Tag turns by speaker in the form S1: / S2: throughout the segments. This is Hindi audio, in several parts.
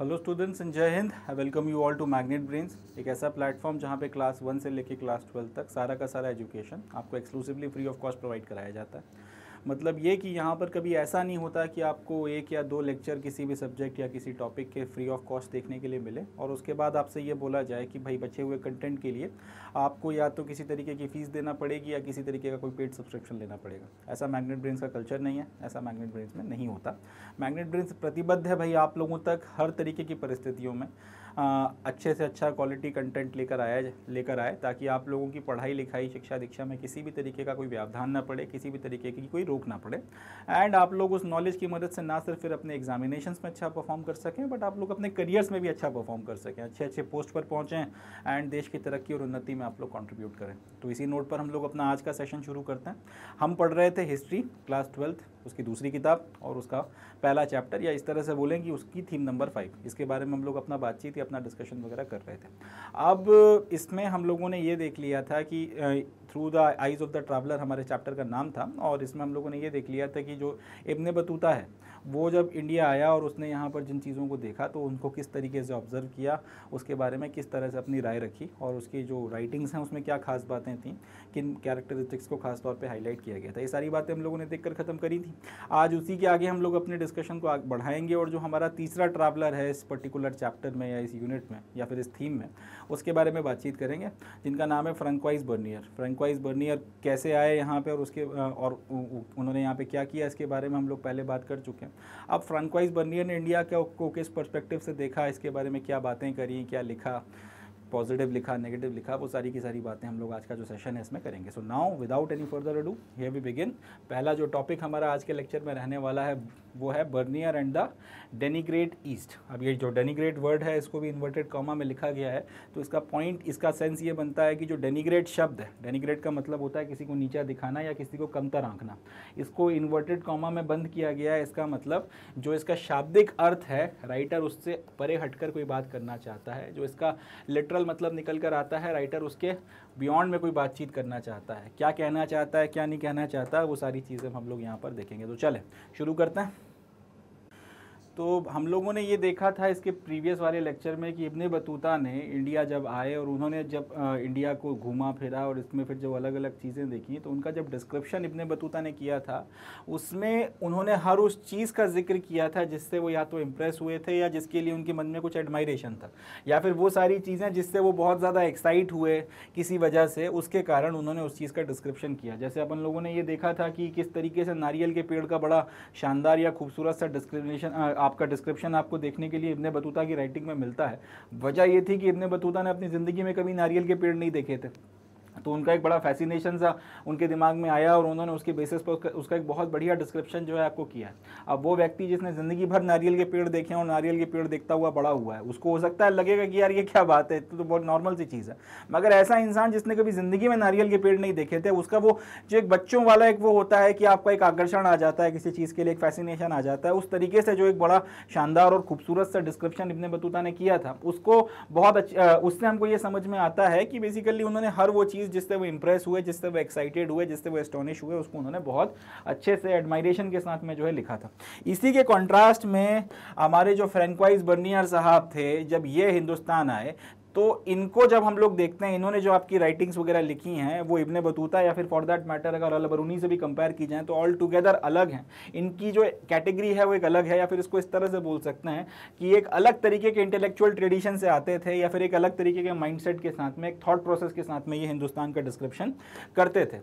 S1: हेलो स्टूडेंट्स एंड जय Hind I welcome you all to magnet brains एक ऐसा प्लेटफॉर्म जहाँ पे क्लास वन से लेके क्लास ट्वेल्व तक सारा का सारा एजुकेशन आपको exclusively free of cost provide कराया जाता है। मतलब ये कि यहाँ पर कभी ऐसा नहीं होता कि आपको एक या दो लेक्चर किसी भी सब्जेक्ट या किसी टॉपिक के फ्री ऑफ़ कॉस्ट देखने के लिए मिले। और उसके बाद आपसे ये बोला जाए कि भाई बचे हुए कंटेंट के लिए आपको या तो किसी तरीके की फ़ीस देना पड़ेगी या किसी तरीके का कोई पेड सब्सक्रिप्शन लेना पड़ेगा। ऐसा मैग्नेट ब्रेन्स का कल्चर नहीं है, ऐसा मैग्नेट ब्रेन्स में नहीं होता। मैग्नेट ब्रेन्स प्रतिबद्ध है भाई आप लोगों तक हर तरीके की परिस्थितियों में। अच्छे से अच्छा क्वालिटी कंटेंट लेकर आया लेकर आए, ताकि आप लोगों की पढ़ाई लिखाई, शिक्षा दीक्षा में किसी भी तरीके का कोई व्यवधान ना पड़े, किसी भी तरीके की कोई रोक ना पड़े। एंड आप लोग उस नॉलेज की मदद से ना सिर्फ़ फिर अपने एग्जामिनेशन में अच्छा परफॉर्म कर सकें बट आप लोग अपने करियर्स में भी अच्छा परफॉर्म कर सकें अच्छे अच्छे पोस्ट पर पहुँचें एंड देश की तरक्की और उन्नति में आप लोग कॉन्ट्रीब्यूट करें। तो इसी नोट पर हम लोग अपना आज का सेशन शुरू करते हैं। हम पढ़ रहे थे हिस्ट्री क्लास ट्वेल्थ उसकी दूसरी किताब और उसका पहला चैप्टर, या इस तरह से बोलें कि उसकी थीम नंबर फाइव। इसके बारे में हम लोग अपना बातचीत या अपना डिस्कशन वगैरह कर रहे थे। अब इसमें हम लोगों ने ये देख लिया था कि through the eyes of the traveller हमारे चैप्टर का नाम था, और इसमें हम लोगों ने ये देख लिया था कि जो इब्न बतूता है, वो जब इंडिया आया और उसने यहाँ पर जिन चीज़ों को देखा तो उनको किस तरीके से ऑब्ज़र्व किया, उसके बारे में किस तरह से अपनी राय रखी, और उसकी जो राइटिंग्स हैं, उसमें क्या खास बातें थी किन कैरेक्टरिस्टिक्स को खास तौर पे हाईलाइट किया गया था। ये सारी बातें हम लोगों ने देख ख़त्म करी थी। आज उसी के आगे हम लोग अपने डिस्कशन को आग बढ़ाएँगे और जो हमारा तीसरा ट्रैवलर है इस पर्टिकुलर चैप्टर में या इस यूनिट में या फिर इस थीम में, उसके बारे में बातचीत करेंगे, जिनका नाम है फ्रेंकवाइज बर्नियर फ्रेंकवाइज बर्नियर कैसे आए यहाँ पर और उसके, और उन्होंने यहाँ पर क्या किया, इसके बारे में हम लोग पहले बात कर चुके हैं। अब फ्रंकवाइज बर्नियर ने इंडिया को किस परस्पेक्टिव से देखा, इसके बारे में क्या बातें करी, क्या लिखा पॉजिटिव लिखा नेगेटिव लिखा, वो सारी की सारी बातें हम लोग आज का जो सेशन है इसमें करेंगे। So now without any further do here we begin पहला जो टॉपिक हमारा आज के लेक्चर में रहने वाला है वो है Bernier and the degenerate east अब ये जो डेनिग्रेट वर्ड है, इसको भी इन्वर्टेड कॉमा में लिखा गया है तो इसका पॉइंट इसका सेंस ये बनता है कि जो डेनिग्रेट शब्द है डेनिग्रेट का मतलब होता है किसी को नीचा दिखाना या किसी को कमतर आंकना। इसको इन्वर्टेड कॉमा में बंद किया गया है, इसका मतलब जो इसका शाब्दिक अर्थ है राइटर उससे परे हटकर कोई बात करना चाहता है, जो इसका लिटरल मतलब निकल कर आता है राइटर उसके बियॉन्ड में कोई बातचीत करना चाहता है, क्या कहना चाहता है, क्या नहीं कहना चाहता है वो सारी चीज़ें हम लोग यहाँ पर देखेंगे। तो चलें, शुरू करते हैं। तो हम लोगों ने ये देखा था इसके प्रीवियस वाले लेक्चर में कि इब्ने बतूता ने इंडिया जब आए और उन्होंने जब इंडिया को घूमा फिरा और इसमें फिर जो अलग अलग चीज़ें देखी तो उनका जब डिस्क्रिप्शन इब्ने बतूता ने किया था, उसमें उन्होंने हर उस चीज़ का ज़िक्र किया था जिससे वो या तो इम्प्रेस हुए थे या जिसके लिए उनके मन में कुछ एडमायरेशन था, या फिर वो सारी चीज़ें जिससे वो बहुत ज़्यादा एक्साइट हुए किसी वजह से, उसके कारण उन्होंने उस चीज़ का डिस्क्रिप्शन किया। जैसे अपन लोगों ने ये देखा था कि किस तरीके से नारियल के पेड़ का बड़ा शानदार या खूबसूरत सा डिस्क्रिप्शन आपका डिस्क्रिप्शन आपको देखने के लिए इब्ने बतूता की राइटिंग में मिलता है। वजह यह थी कि इब्ने बतूता ने अपनी ज़िंदगी में कभी नारियल के पेड़ नहीं देखे थे। तो उनका एक बड़ा फैसिनेशन सा उनके दिमाग में आया और उन्होंने उसके बेसिस पर उसका एक बहुत बढ़िया डिस्क्रिप्शन जो है आपको किया अब वो व्यक्ति जिसने ज़िंदगी भर नारियल के पेड़ देखे हैं और नारियल के पेड़ देखता हुआ बड़ा हुआ है उसको हो सकता है लगेगा कि यार ये क्या बात है तो, तो बहुत नॉर्मल सी चीज़ है। मगर ऐसा इंसान जिसने कभी ज़िंदगी में नारियल के पेड़ नहीं देखे थे उसका वो जो एक बच्चों वाला एक वो होता है कि आपका एक आकर्षण आ जाता है किसी चीज़ के लिए एक फैसिनेशन आ जाता है उस तरीके से जो एक बड़ा शानदार और खूबसूरत सा डिस्क्रिप्शन इब्ने बतूता ने किया था उसको बहुत अच्छा उससे हमको ये समझ में आता है कि बेसिकली उन्होंने हर वो चीज़ जिससे वो इम्प्रेस हुए जिससे वो एक्साइटेड हुए जिससे वो एस्टोनिश हुए, उसको उन्होंने बहुत अच्छे से एडमायरेशन के साथ में जो है लिखा था। इसी के कॉन्ट्रास्ट में हमारे जो फ्रेंकवाइज बर्नियर साहब थे, जब ये हिंदुस्तान आए तो इनको जब हम लोग देखते हैं, इन्होंने जो आपकी राइटिंग्स वगैरह लिखी हैं, वो इब्ने बतूता या फिर फॉर दैट मैटर अगर अल बरूनी से भी कंपेयर की जाए तो ऑल टुगेदर अलग हैं। इनकी जो कैटेगरी है, वो एक अलग है, या फिर इसको इस तरह से बोल सकते हैं कि एक अलग तरीके के इंटेलेक्चुअल ट्रेडिशन से आते थे, या फिर एक अलग तरीके के माइंड के साथ में, एक थॉट प्रोसेस के साथ में ये हिंदुस्तान का डिस्क्रिप्शन करते थे।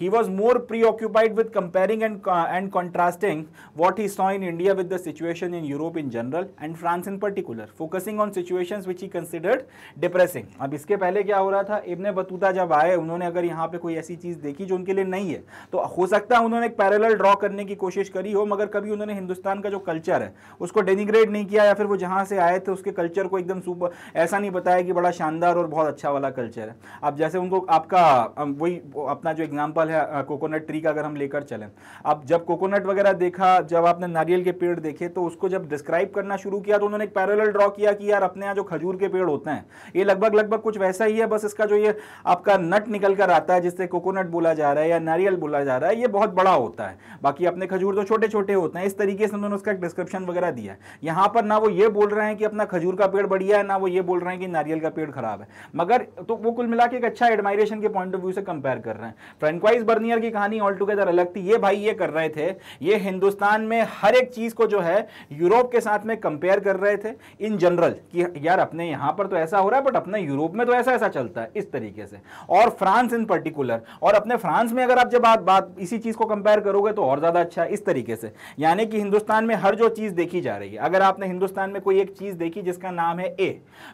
S1: He was more preoccupied with comparing and and contrasting what he saw in India with the situation in Europe in general and France in particular focusing on situation which he considered depressing. अब इसके पहले क्या हो रहा था? इब्ने बतूता जब आए, उन्होंने अगर यहाँ पे कोई ऐसी चीज़ देखी जो उनके लिए नहीं है तो हो सकता है उन्होंने एक पैरेलल ड्रॉ करने की कोशिश करी हो, मगर कभी उन्होंने हिंदुस्तान का जो कल्चर है, उसको डेनिग्रेड नहीं किया या फिर वो जहाँ से आए थे, उसके कल्चर को एकदम सुपर ऐसा नहीं बताया कि बड़ा शानदार और बहुत अच्छा वाला कल्चर है। अब जैसे उनको आपका वही अपना जो एग्ज़ाम्पल है कोकोनट ट्री का अगर हम लेकर चलें, अब जब कोकोनट वगैरह देखा, जब आपने नारियल के पेड़ देखे तो उसको जब डिस्क्राइब करना शुरू किया तो उन्होंने एक पैरेलल ड्रॉ किया कि यार अपने यहाँ जो खजूर के पेड़ होते हैं ये लगभग लगभग कुछ वैसा ही है, बस इसका जो ये आपका नट निकल कर आता है, जिससे कोकोनट बोला जा रहा है या नारियल बोला जा रहा है, ये बहुत बड़ा होता है। बाकी अपने खजूर तो छोटे छोटे होते हैं, इस तरीके से उन्होंने उसका डिस्क्रिप्शन वगैरह दिया है। यहाँ पर ना वो ये बोल रहे हैं कि अपना खजूर का पेड़ बढ़िया है, ना वो ये बोल रहे हैं कि नारियल का पेड़ खराब है। मगर तो वो कुल मिला एक अच्छा एडमायरेशन के पॉइंट ऑफ़ व्यू से कंपेयर कर रहे हैं। फ्रेंकवाइज बर्नियर की कहानी ऑल टुगेदर अलग थी, ये भाई ये कर रहे थे, ये हिंदुस्तान में हर एक चीज़ को जो है, यूरोप के साथ में कंपेयर कर रहे थे इन जनरल कि यार अपने यहाँ पर तो ऐसा हो रहा है बट अपने यूरोप में तो ऐसा ऐसा चलता है, इस तरीके से। और फ्रांस इन पर्टिकुलर और अपने फ्रांस में अगर आप जब आप बात इसी चीज़ को कंपेयर करोगे तो और ज़्यादा अच्छा है, इस तरीके से। यानी कि हिंदुस्तान में हर जो चीज़ देखी जा रही है, अगर आपने हिंदुस्तान में कोई एक चीज़ देखी जिसका नाम है ए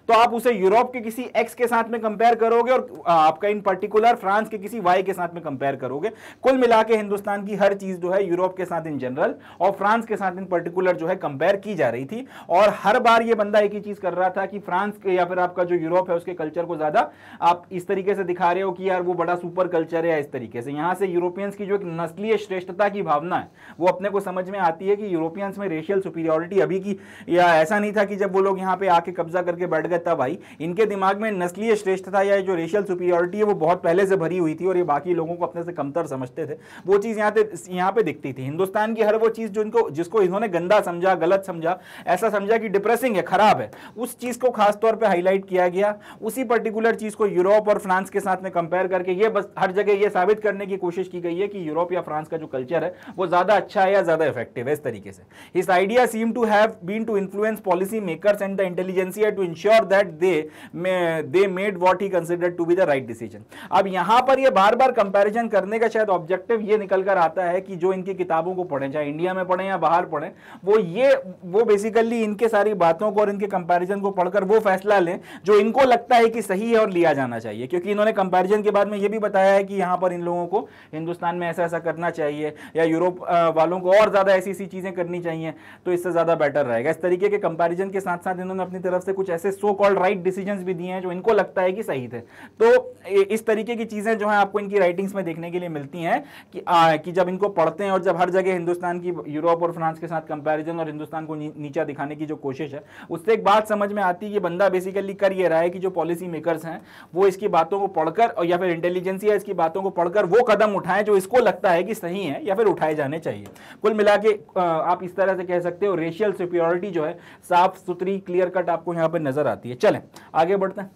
S1: तो आप उसे यूरोप के किसी एक्स के साथ में कंपेयर करोगे और आपका इन पर्टिकुलर फ्रांस के किसी वाई के साथ में कंपेयर करोगे। कुल मिला हिंदुस्तान की हर चीज़ जो है यूरोप के साथ इन जनरल और फ्रांस के साथ इन पर्टिकुलर जो है कंपेयर की जा रही थी। और हर बार ये बंदा एक ही चीज़ कर रहा था कि फ्रांस के या फिर आपका जो यूरोप है, उसके कल्चर को ज़्यादा आप इस तरीके से दिखा रहे हो कि यार वो बड़ा सुपर कल्चर है, इस तरीके से। यहाँ से यूरोपियंस की जो एक नस्लीय श्रेष्ठता की भावना है, वो अपने को समझ में आती है कि यूरोपियंस में रेशियल सुपीरियोरिटी अभी की, या ऐसा नहीं था कि जब वो लोग यहाँ पे आके कब्जा करके बैठ गए, तब आई। इनके दिमाग में नस्लीय श्रेष्ठता या जो रेशियल सुपीरियोरिटी है, वो बहुत पहले से भरी हुई थी और ये बाकी लोगों को अपने से कमतर समझते थे। वो चीज़ यहाँ यहाँ पे दिखती थी। हिंदुस्तान की हर वो चीज़ जो इनको, जिसको इन्होंने गंदा समझा, गलत समझा, ऐसा समझा कि डिप्रेसिंग है, खराब है, उस चीज़ को खासतौर पर हाईलाइट किया गया। उसी पर्टिकुलर चीज़ को यूरोप और फ्रांस के साथ में कंपेयर करके ये बस हर जगह ये साबित करने की कोशिश की गई है कि यूरोप या फ्रांस का जो कल्चर है, वो ज़्यादा अच्छा है या ज़्यादा इफ़ेक्टिव है इस तरीके से। His idea seem to have been to influence policy makers and the intelligentsia to ensure that they they made what he consider to be the right decision अब यहाँ पर ये बार बार कंपैरिजन करने का शायद ऑब्जेक्टिव ये निकल कर आता है कि जो इनकी किताबों को पढ़ें, चाहे इंडिया में पढ़ें या बाहर पढ़ें, वो ये, वो बेसिकली इनके सारी बातों को और इनके कंपैरिजन को पढ़कर वो फैसला लें जो इनको लगता है कि सही है और लिया जाना चाहिए, क्योंकि इन्होंने कंपैरिजन के बाद में ये भी बताया है कि यहाँ पर इन लोगों को हिंदुस्तान में ऐसा ऐसा करना चाहिए या यूरोप वालों को और ज़्यादा ऐसी ऐसी चीज़ें करनी चाहिए तो इससे ज़्यादा बेटर रहेगा। इस तरीके के कंपैरिजन के साथ साथ इन्होंने अपनी तरफ़ से कुछ ऐसे सो कॉल्ड राइट डिसीज़न भी दिए हैं, जो इनको लगता है कि सही थे। तो इस तरीके की चीज़ें जो है आपको इनकी राइटिंग्स में देखने के लिए मिलती हैं कि कि जब इनको पढ़ते हैं और जब हर जगह हिंदुस्तान की, यूरोप और फ्रांस के साथ कंपेरिजन और हिंदुस्तान को नीचा दिखाने की जो कोशिश है, उससे एक बात समझ में आती है कि बंदा बेसिकली कर ये रहा है कि जो पॉलिसी मेकर्स हैं, वो इसकी बातों को पढ़कर और या फिर इंटेलिजेंस या इसकी बातों को पढ़कर वो कदम उठाएँ जो इसको लगता है कि सही है या फिर उठाए जाने चाहिए। कुल मिला के आप इस तरह से कह सकते हो रेशियल सिक्योरिटी जो है साफ़ सुथरी क्लियर कट आपको यहाँ पर नज़र आती है। चलें, आगे बढ़ते हैं।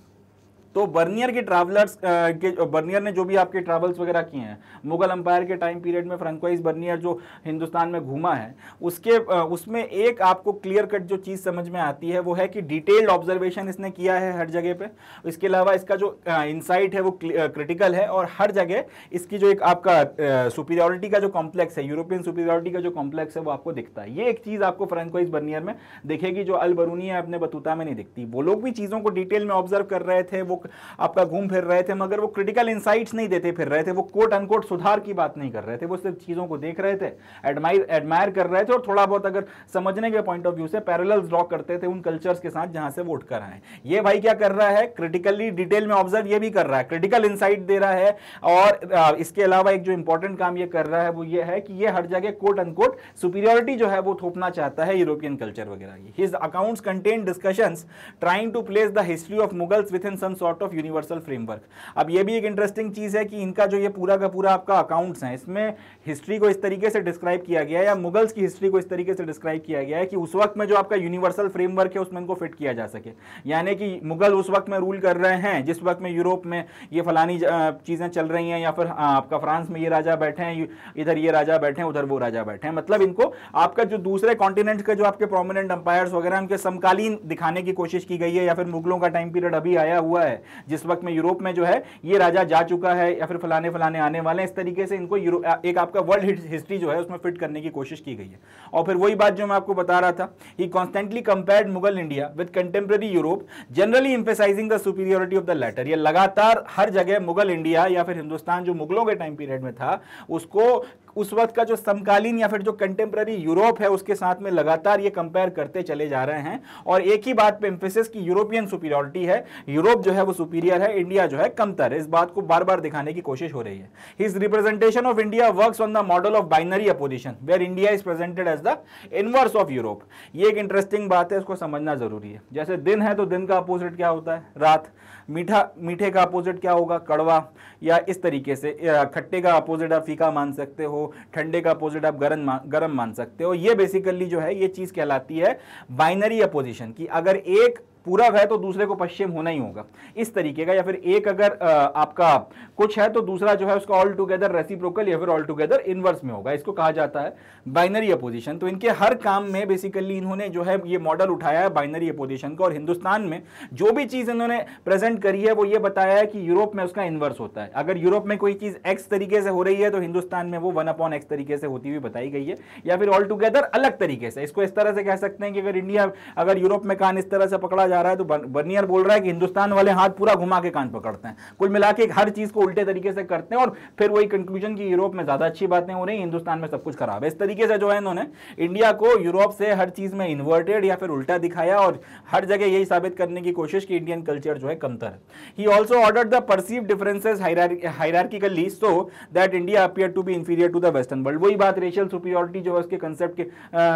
S1: तो बर्नियर के ट्रैवलर्स के बर्नियर ने जो भी आपके ट्रैवल्स वगैरह किए हैं, मुगल अंपायर के टाइम पीरियड में फ्रेंकवाइज बर्नियर जो हिंदुस्तान में घूमा है, उसके उसमें एक आपको क्लियर कट जो चीज़ समझ में आती है, वो है कि डिटेल्ड ऑब्जर्वेशन इसने किया है हर जगह पर इसके अलावा इसका जो इंसाइट है वो क्रिटिकल है और हर जगह इसकी जो एक आपका सुपीरियोरिटी का जो कॉम्प्लेक्स है यूरोपियन सुपीरियोरिटी का जो कॉम्प्लेक्स है वो आपको दिखता है। ये एक चीज़ आपको फ्रेंकवाइज बर्नियर में दिखेगी जो अल बरूनी है, अपने बतूता में नहीं दिखती। वो लोग भी चीज़ों को डिटेल में ऑब्ज़र्व कर रहे थे, वो आपका घूम फिर रहे थे, मगर वो क्रिटिकल इंसाइट्स नहीं देते फिर रहे थे। वो कोट अनकोट सुधार की बात नहीं कर रहे थे, वो सिर्फ़ चीज़ों को देख रहे थे एडमायर एडमायर कर रहे थे, और थोड़ा बहुत अगर समझने के पॉइंट ऑफ़ व्यू से पैरल ड्रॉ करते थे उन कल्चर्स के साथ जहाँ से वोट कर आए। ये भाई क्या कर रहा है? क्रिटिकली डिटेल में ऑब्ज़र्व ये भी कर रहा है। क्रिटिकल इंसाइट दे रहा है, और इसके अलावा एक जो इंपॉर्टेंट काम ये कर रहा है, वो ये है कि ये हर जगह कोट अनकोट सुपीरियोरिटी जो है वो थोपना चाहता है यूरोपियन कल्चर वगैरह की। His accounts contain discussions trying to place the history of Mughals within some sort of universal framework अब ये भी एक इंटरेस्टिंग चीज़ है कि इनका जो ये पूरा का पूरा आपका अकाउंट्स है, इसमें हिस्ट्री को इस तरीके से डिस्क्राइब किया गया है या मुगल्स की हिस्ट्री को इस तरीके से डिस्क्राइब किया गया है कि उस वक्त में जो आपका यूनिवर्सल फ्रेमवर्क है, उसमें इनको फिट किया जा सके। यानी कि मुगल उस वक्त में रूल कर रहे हैं, जिस वक्त में यूरोप में ये फलानी चीज़ें चल रही हैं या फिर आपका फ्रांस में ये राजा बैठे हैं इधर ये राजा बैठे हैं, उधर वो राजा बैठे हैं। मतलब इनको आपका जो दूसरे कॉन्टिनेंट के जो आपके प्रोमिनेंट अंपायर्स वगैरह उनके समकालीन दिखाने की कोशिश की गई है या फिर मुगलों का टाइम पीरियड अभी आया हुआ है। जिस वक्त में यूरोप में जो है, ये राजा जा चुका है या फिर फलाने फलाने आने वाले हैं, इस तरीके से इनको एक आपका वर्ल्ड हिस्ट्री जो है, उसमें फिट करने की कोशिश की गई है। और फिर वही बात जो मैं आपको बता रहा था he constantly compared Mughal India with contemporary Europe generally emphasising the superiority of the latter ये लगातार हर जगह मुगल इंडिया या फिर हिंदुस्तान जो मुगलों के टाइम पीरियड में था, उसको उस वक्त का जो समकालीन या फिर जो कंटेम्प्ररी यूरोप है, उसके साथ में लगातार ये कंपेयर करते चले जा रहे हैं। और एक ही बात पे एम्फेसिस की यूरोपियन सुपीरियोरिटी है। यूरोप जो है, वो सुपीरियर है इंडिया जो है कमतर। है इस बात को बार बार दिखाने की कोशिश हो रही है। His representation of India works on the model of binary opposition where India is presented as the inverse of Europe ये एक इंटरेस्टिंग बात है, इसको समझना ज़रूरी है। जैसे दिन है तो दिन का अपोजिट क्या होता है? रात। मीठा, मीठे का अपोजिट क्या होगा? कड़वा, या इस तरीके से खट्टे का अपोजिट आप फीका मान सकते हो, ठंडे का अपोजिट आप गर्म गर्म मान सकते हो। ये बेसिकली जो है, ये चीज़ कहलाती है बाइनरी अपोजिशन की। अगर एक पूरब है तो दूसरे को पश्चिम होना ही होगा। इस तरीके का या फिर एक अगर आपका कुछ है तो दूसरा जो है उसका ऑल टुगेदर रेसिप्रोकल या फिर ऑल टुगेदर इनवर्स में होगा। इसको कहा जाता है बाइनरी अपोजिशन तो इनके हर काम में बेसिकली इन्होंने जो है ये मॉडल उठाया है बाइनरी अपोजिशन का और हिंदुस्तान में जो भी चीज़ इन्होंने प्रेजेंट करी है, वो ये बताया है कि यूरोप में उसका इन्वर्स होता है। अगर यूरोप में कोई चीज़ एक्स तरीके से हो रही है तो हिंदुस्तान में वो वन अपॉन एक्स तरीके से होती हुई बताई गई है। या फिर ऑल टुगेदर अलग तरीके से। इसको इस तरह से कह सकते हैं कि अगर इंडिया अगर यूरोप में कान इस तरह से पकड़ा जा रहा है तो बर्नियर बोल रहा है कि हिंदुस्तान वाले हाथ पूरा घुमा के कान पकड़ते हैं। कुल मिला के हर चीज़ को उल्टे तरीके से करते हैं और फिर वही कंक्लूजन की यूरोप में ज़्यादा अच्छी बातें हो रही हिंदुस्तान में सब कुछ खराब है। इस तरीके से जो है इन्होंने इंडिया को यूरोप से हर चीज़ में इन्वर्टेड या फिर उल्टा दिखाया और हर जगह यही साबित करने की कोशिश की इंडियन कल्चर जो है कमतर। है he also order the perceive differences hierarchically so that India appear to be inferior to the western world वही बात रेशियल सुपीरियोरिटी जो है उसके कंसेप्ट के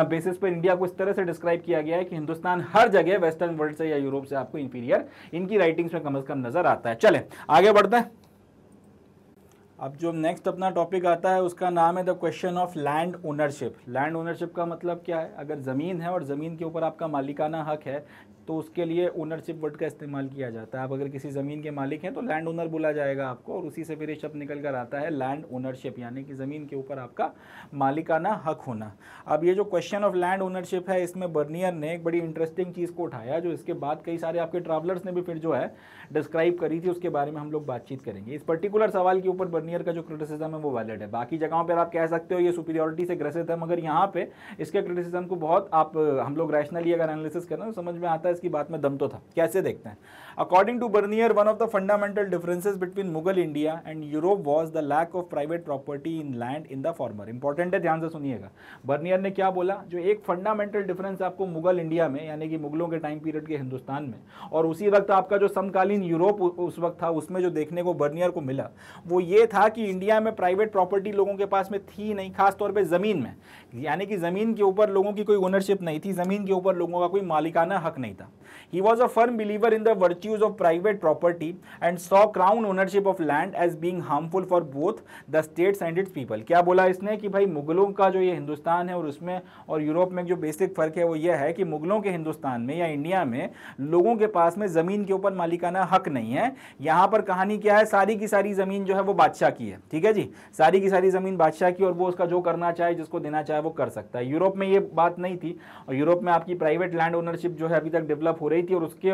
S1: बेसिस पर इंडिया को इस तरह से डिस्क्राइब किया गया है कि हिंदुस्तान हर जगह वेस्टर्न वर्ल्ड से या यूरोप से आपको इंफीरियर इनकी राइटिंग्स में कम अज कम नज़र आता है। चले, आगे बढ़ते हैं। अब जो नेक्स्ट अपना टॉपिक आता है, उसका नाम है the question of land ownership land ownership का मतलब क्या है? अगर ज़मीन है और ज़मीन के ऊपर आपका मालिकाना हक है तो उसके लिए ओनरशिप वर्ड का इस्तेमाल किया जाता है। आप अगर किसी ज़मीन के मालिक हैं तो लैंड ओनर बोला जाएगा आपको और उसी से फिर ये शब्द निकल कर आता है लैंड ओनरशिप यानी कि ज़मीन के ऊपर आपका मालिकाना हक होना। अब ये जो क्वेश्चन ऑफ़ लैंड ओनरशिप है, इसमें बर्नियर ने एक बड़ी इंटरेस्टिंग चीज़ को उठाया, जो इसके बाद कई सारे आपके ट्रैवलर्स ने भी फिर जो है डिस्क्राइब करी थी, उसके बारे में हम लोग बातचीत करेंगे। इस पर्टिकुलर सवाल के ऊपर बर्नियर का जो क्रिटिसिज्म है वो वैलिड है। बाकी जगहों पर आप कह सकते हो ये सुपीरियोरिटी से ग्रसित है, मगर यहाँ पे इसके क्रिटिसिज्म को बहुत आप हम लोग रैशनली अगर एनालिसिस करें तो समझ में आता है इसकी बात में दम तो था। कैसे देखते हैं? According to Bernier one of the fundamental differences between Mughal India and Europe was the lack of private property in land in the former important है, ध्यान से सुनिएगा। बर्नियर ने क्या बोला? जो एक फंडामेंटल डिफरेंस आपको मुगल इंडिया में, यानी कि मुगलों के टाइम पीरियड के हिंदुस्तान में, और उसी वक्त आपका जो समकालीन यूरोप उस वक्त था, उसमें जो देखने को बर्नियर को मिला, वो ये था कि इंडिया में प्राइवेट प्रॉपर्टी लोगों के पास में थी नहीं खासतौर पर ज़मीन में। यानी कि ज़मीन के ऊपर लोगों की कोई ओनरशिप नहीं थी, ज़मीन के ऊपर लोगों का कोई मालिकाना हक नहीं था। He was a firm believer in the virtues of private property and saw crown ownership of land as being harmful for both the states and its people क्या बोला इसने कि भाई मुगलों का जो ये हिंदुस्तान है और उसमें और यूरोप में जो बेसिक फ़र्क है वो ये है कि मुगलों के हिंदुस्तान में या इंडिया में लोगों के पास में ज़मीन के ऊपर मालिकाना हक नहीं है। यहाँ पर कहानी क्या है? सारी की सारी ज़मीन जो है वो बादशाह की है। ठीक है जी? सारी की सारी ज़मीन बादशाह की और वो उसका जो करना चाहे, जिसको देना चाहे वो कर सकता है। यूरोप में ये बात नहीं थी। और यूरोप में आपकी प्राइवेट लैंड ओनरशिप जो है अभी तक डेवलप हो रही थी और उसके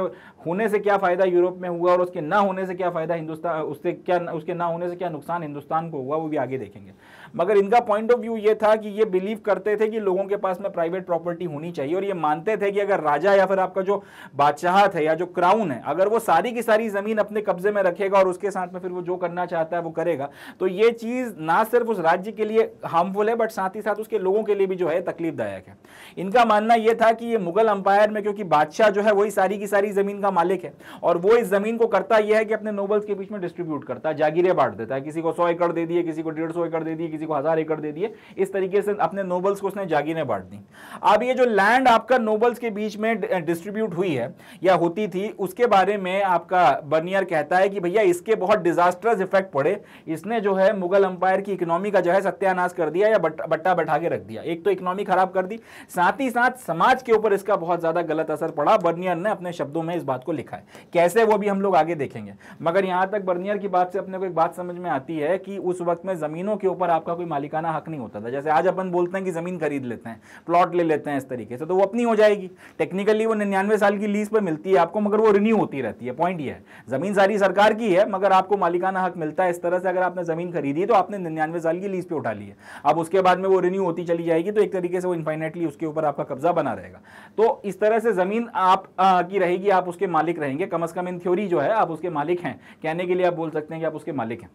S1: होने से क्या फ़ायदा यूरोप में हुआ और उसके ना होने से क्या फ़ायदा हिंदुस्तान, उससे क्या, उसके ना होने से क्या नुकसान हिंदुस्तान को हुआ, वो भी आगे देखेंगे। मगर इनका पॉइंट ऑफ़ व्यू ये था कि ये बिलीव करते थे कि लोगों के पास में प्राइवेट प्रॉपर्टी होनी चाहिए और ये मानते थे कि अगर राजा या फिर आपका जो बादशाहत है या जो क्राउन है, अगर वो सारी की सारी ज़मीन अपने कब्जे में रखेगा और उसके साथ में फिर वो जो करना चाहता है वो करेगा तो ये चीज़ ना सिर्फ़ उस राज्य के लिए हार्मफुल है बट साथ ही साथ उसके लोगों के लिए भी जो है तकलीफदायक है। इनका मानना यह था कि ये मुगल अंपायर में क्योंकि बादशाह जो है वही सारी की सारी ज़मीन का मालिक है और वो इस ज़मीन को करता यह है कि अपने नोबल्स के बीच में डिस्ट्रीब्यूट करता है जागीरें बांट देता है किसी को सौ एकड़ दे दिए, किसी को डेढ़ एकड़ दे दिए, किसी को हज़ार एकड़ दे दिए। इस तरीके से अपने नोबल्स को उसने जागीरें बांट दी। अब ये जो लैंड आपका नोबल्स के बीच में डिस्ट्रीब्यूट हुई है, या होती थी, उसके बारे में आपका बर्नियर कहता है कि भैया इसके बहुत डिजास्टर्स इफ़ेक्ट पड़े। इसने जो है मुगल अंपायर की इकोनॉमी का जो है सत्यानाश कर दिया या बट्टा बैठा के रख दिया। एक तो इकोनॉमी खराब कर दी, साथ ही साथ समाज के ऊपर इसका बहुत ज़्यादा गलत असर पड़ा। बर्नियर ने अपने शब्दों में इस बात को लिखा है। कैसे वो भी हम लोग आगे देखेंगे। मगर यहाँ तक बर्नियर की बात से अपने को एक बात समझ में आती है कि उस वक्त में जमीनों के ऊपर आपका कोई मालिकाना हक नहीं होता था। जैसे आज अपन बोलते हैं कि ज़मीन खरीद लेते हैं प्लॉट ले लेते हैं इस तरीके से तो वो अपनी हो जाएगी। टेक्निकली वो निन्यानवे साल की लीज पर मिलती है आपको, मगर वो रिन्यू होती रहती है। पॉइंट ये है। ज़मीन सारी सरकार की है, मगर आपको मालिकाना हक मिलता है इस तरह से, अगर आपने ज़मीन खरीदी तो आपने निन्यानवे साल की लीज पे उठा ली है। अब उसके बाद में वो रिन्यू होती चली जाएगी तो एक तरीके से वो इन्फाइनेटली उसके ऊपर आपका कब्जा बना रहेगा। तो इस तरह से ज़मीन आप की रहेगी, आप उसके मालिक रहेंगे। कम अज कम इन थ्योरी जो है, आप उसके मालिक हैं। कहने के लिए आप बोल सकते हैं कि आप उसके मालिक हैं।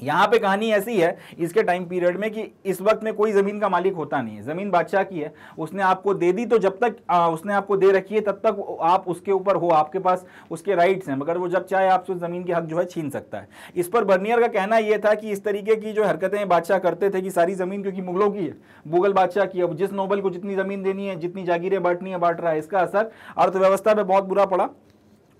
S1: यहाँ पे कहानी ऐसी है इसके टाइम पीरियड में कि इस वक्त में कोई ज़मीन का मालिक होता नहीं है। ज़मीन बादशाह की है। उसने आपको दे दी तो जब तक आ, उसने आपको दे रखी है तब तक आप उसके ऊपर हो आपके पास उसके राइट्स हैं। मगर वो जब चाहे आपसे उस ज़मीन के हक जो है छीन सकता है। इस पर बर्नियर का कहना यह था कि इस तरीके की जो हरकतें बादशाह करते थे कि सारी ज़मीन क्योंकि मुगलों की है मुगल बादशाह की अब जिस नोबल को जितनी ज़मीन देनी है जितनी जागीरें बांटनी है बांट रहा है इसका असर अर्थव्यवस्था पर बहुत बुरा पड़ा।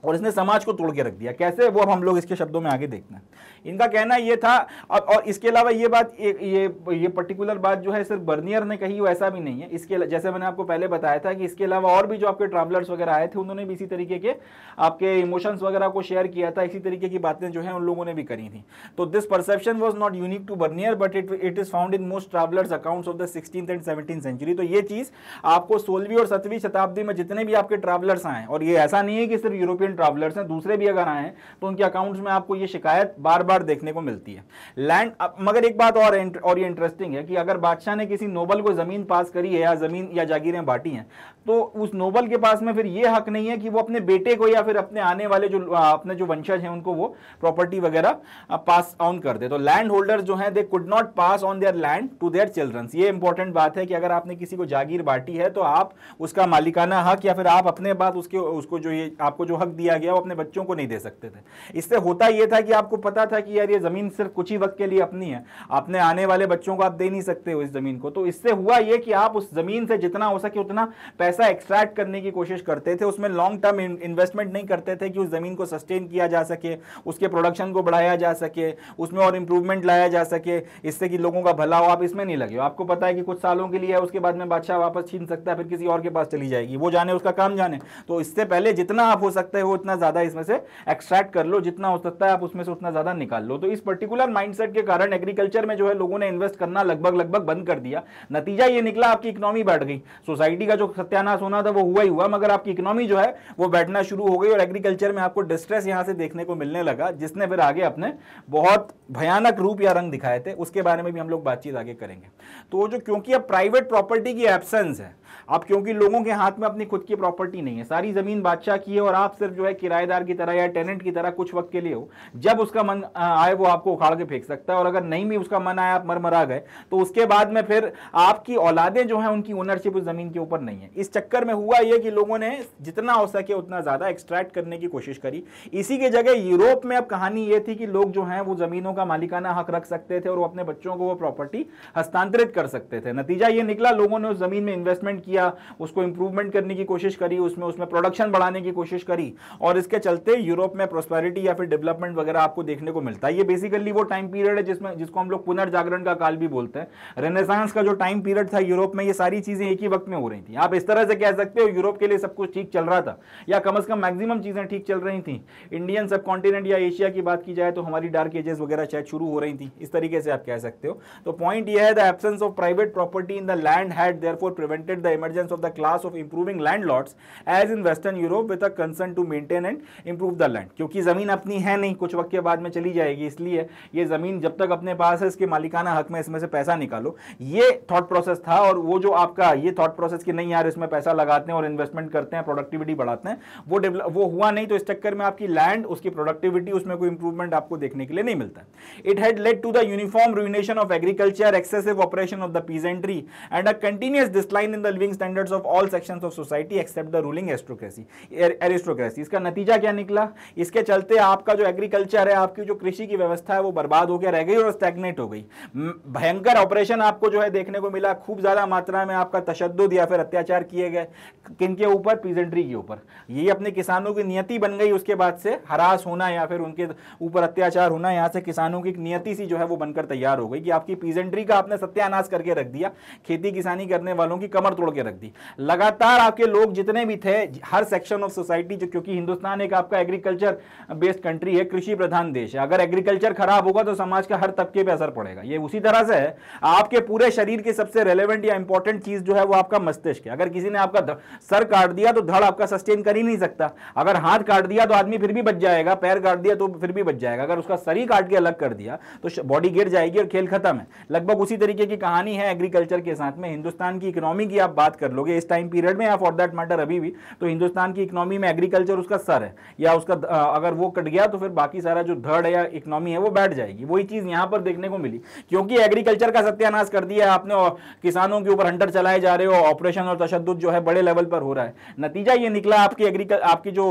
S1: और इसने समाज को तोड़ के रख दिया। कैसे? वो अब हम लोग इसके शब्दों में आगे देखना इनका कहना ये था और, और इसके अलावा ये बात ये ये ये पर्टिकुलर बात जो है सिर्फ़ बर्नियर ने कही वो ऐसा भी नहीं है। इसके जैसे मैंने आपको पहले बताया था कि इसके अलावा और भी जो आपके ट्रैवलर्स वगैरह आए थे उन्होंने भी इसी तरीके के आपके इमोशंस वगैरह को शेयर किया था इसी तरीके की बातें जो है उन लोगों ने भी करी थी। तो this perception was not unique to Bernier but it it is found in most travellers accounts of the sixteen and seventeen century तो ये चीज़ आपको सोलहवीं और सत्रहवीं शताब्दी में जितने भी आपके ट्रैवलर्स आए और ये ऐसा नहीं है कि सिर्फ़ यूरोपियन ट्रैवलर्स हैं, दूसरे भी अगर आए तो उनके अकाउंट्स में आपको ये शिकायत बार बार देखने को मिलती है। लैंड मगर एक बात और और ये इंटरेस्टिंग है कि अगर बादशाह ने किसी नोबल को ज़मीन पास करी है या ज़मीन या जागीरें बांटी हैं तो उस नोबल के पास में फिर ये हक नहीं है कि वो अपने बेटे को या फिर अपने आने वाले जो अपने जो वंशज हैं, उनको वो प्रॉपर्टी वगैरह पास ऑन कर दे। तो लैंड होल्डर जो है they could not pass on their land to their childrens ये इंपॉर्टेंट बात है कि अगर आपने किसी को जागीर बांटी है तो आप उसका मालिकाना हक या फिर आप अपने बाद उसके, उसको जो ये, आपको जो हक दिया गया, वो अपने बच्चों को नहीं दे सकते थे। इससे होता यह था कि आपको पता था कि यार ये ज़मीन सिर्फ़ कुछ ही वक्त के लिए अपनी है। अपने आने वाले बच्चों को आप दे नहीं सकते हो इस ज़मीन को। तो इससे हुआ यह कि आप उस ज़मीन से जितना हो सके उतना पैसा एक्सट्रैक्ट करने की कोशिश करते थे, उसमें लॉन्ग टर्म इन्वेस्टमेंट नहीं करते थे कि उस ज़मीन को सस्टेन किया जा सके, उसके प्रोडक्शन को बढ़ाया जा सके, उसमें और इंप्रूवमेंट लाया जा सके, इससे कि लोगों का भला हो। आप इसमें नहीं लगे आपको पता है कि कुछ सालों के लिए है, उसके बाद में बादशाह वापस छीन सकता है, फिर किसी और के पास चली जाएगी। वो जाने, उसका काम जाने। तो इससे पहले जितना आप हो सकते हो उतना ज़्यादा इसमें से एक्सट्रैक्ट कर लो। जितना हो सकता है, आप उसमें से उतना ज़्यादा निकाल लो। तो इस पर्टिकुलर माइंडसेट के कारण एग्रीकल्चर में जो है, लोगों ने इन्वेस्ट करना लगभग लगभग बंद कर दिया। नतीजा ये निकला, आपकी इकोनॉमी बढ़ गई। सोसाइटी का जो सत्यानाश होना था, वो हुआ ही हुआ, मगर आपकी इकोनॉमी जो है, वो बैठना शुरू हो गई और एग्रीकल्चर में आपको डिस्ट्रेस यहाँ से देखने को मिलने लगा, जिसने फिर आगे अपने बहुत भयानक रूप या रंग दिखाए थे। उसके बारे में भी हम लोग बातचीत आगे करेंगे। तो जो, क्योंकि अब प्राइवेट प्रॉपर्टी की एब्सेंस है अब क्योंकि लोगों के हाथ में अपनी खुद की प्रॉपर्टी नहीं है। सारी ज़मीन बादशाह की है और आप सिर्फ़ जो है किराएदार की तरह या टेनेंट की तरह कुछ वक्त के लिए हो। जब उसका मन आए वो आपको उखाड़ के फेंक सकता है और अगर नहीं भी उसका मन आया, आप मरमरा गए तो उसके बाद में फिर आपकी औलादे जो है, उनकी ओनरशिप उस ज़मीन के ऊपर नहीं है। इस चक्कर में हुआ यह कि लोगों ने जितना हो सके उतना ज़्यादा एक्सट्रैक्ट करने की कोशिश करी। इसी के जगह यूरोप में अब कहानी यह थी कि लोग जो है, वो जमीनों का मालिकाना हक रख सकते थे और वो अपने बच्चों को वो प्रॉपर्टी हस्तांतरित कर सकते थे। नतीजा ये निकला, लोगों ने उस ज़मीन में इन्वेस्टमेंट किया उसको इंप्रूवमेंट करने की कोशिश करी, उसमें उसमें प्रोडक्शन बढ़ाने की कोशिश करी और इसके चलते यूरोप में प्रोस्पेरिटी या फिर डेवलपमेंट वगैरह आपको देखने को मिलता है। ये बेसिकली वो टाइम पीरियड है जिसमें, जिसको हम लोग पुनर्जागरण का काल भी बोलते हैं। रेनेसांस का जो टाइम पीरियड था यूरोप में, ये सारी चीज़ें एक ही वक्त में हो रही थी। आप इस तरह से कह सकते हो यूरोप के लिए सब कुछ ठीक चल रहा था या कम अज कम मैक्सिमम चीज़ें ठीक चल रही थी। इंडियन सब कॉन्टिनेंट या एशिया की बात की जाए तो हमारी डार्क एजेस वगैरह शायद शुरू हो रही थी। इस तरीके से आप कह सकते हो। तो पॉइंट यह है the absence of private property in the land had therefore prevented the emergence of the class of improving landlords as in western Europe with a concern to maintain and improve the land क्योंकि ज़मीन अपनी है नहीं, कुछ वक्त के बाद में चली जाएगी, इसलिए ये ज़मीन जब तक अपने पास है, इसके मालिकाना हक में इसमें से पैसा निकालो। ये थॉट प्रोसेस था और वो जो आपका, ये थॉट प्रोसेस की नहीं यार, इसमें पैसा लगाते हैं और इन्वेस्टमेंट करते हैं प्रोडक्टिविटी बढ़ाते हैं, वो वो हुआ नहीं तो इस चक्कर में आपकी लैंड उसकी प्रोडक्टिविटी उसमें कोई इंप्रूवमेंट आपको देखने के लिए नहीं मिलता। It had led to the uniform ruination of agriculture excessive operation of the peasantry and a continuous decline in the living standards of all sections of society except the ruling aristocracy aristocracy इसका नतीजा क्या निकला? इसके चलते आपका जो एग्रीकल्चर है, आपकी जो कृषि की व्यवस्था है, वो बर्बाद होकर रह गई और स्टैग्नेट हो गई। भयंकर ऑपरेशन आपको जो है देखने को मिला। खूब ज़्यादा मात्रा में आपका तशद या फिर अत्याचार किए गए। किन के ऊपर? पीजेंट्री के ऊपर। ये अपने किसानों की नियति बन गई उसके बाद से। हरास होना या फिर उनके ऊपर अत्याचार होना, यहाँ से किसानों की नियति सी जो है वो बनकर तैयार हो गई कि आपकी पीजेंट्री का आपने सत्यानाश करके रख दिया। खेती किसानी करने वालों की कमर तोड़ के रख दी। लगातार आपके लोग जितने भी थे, हर सेक्शन ऑफ़ सोसाइटी जो, क्योंकि हिंदुस्तान एक आपका एग्रीकल्चर बेस्ड कंट्री है, कृषि प्रधान देश है। अगर एग्रीकल्चर खराब होगा तो समाज का हर तबके पे असर पड़ेगा। ये उसी तरह से है आपके पूरे शरीर की सबसे रेलेवेंट या इंपॉर्टेंट चीज़ जो है वो आपका मस्तिष्क है। अगर किसी ने आपका सर काट दिया तो धड़ आपका सस्टेन कर ही नहीं सकता। अगर हाथ काट दिया तो आदमी फिर भी बच जाएगा, पैर काट दिया तो फिर भी बच जाएगा। अगर उसका शरीर काट के अलग कर दिया तो बॉडी गिर जाएगी और खेल खत्म है। लगभग उसी तरीके की कहानी है एग्रीकल्चर के साथ में। हिंदुस्तान की इकोनॉमी की आप बात कर लोगे। इस टाइम पीरियड में या फॉर दैट मैटर अभी भी तो हिंदुस्तान की इकोनॉमी में एग्रीकल्चर उसका सर है, या उसका अगर वो कट गया तो फिर बाकी सारा जो धड़ है या इकोनॉमी है वो बैठ जाएगी। वही चीज़ यहाँ पर देखने को मिली, क्योंकि एग्रीकल्चर का सत्यानाश कर दिया आपने किसानों के ऊपर हंटर चलाए जा रहे हो ऑपरेशन और तशद जो है बड़े लेवल पर हो रहा है। नतीजा ये निकला आपकी एग्रीकल आपकी जो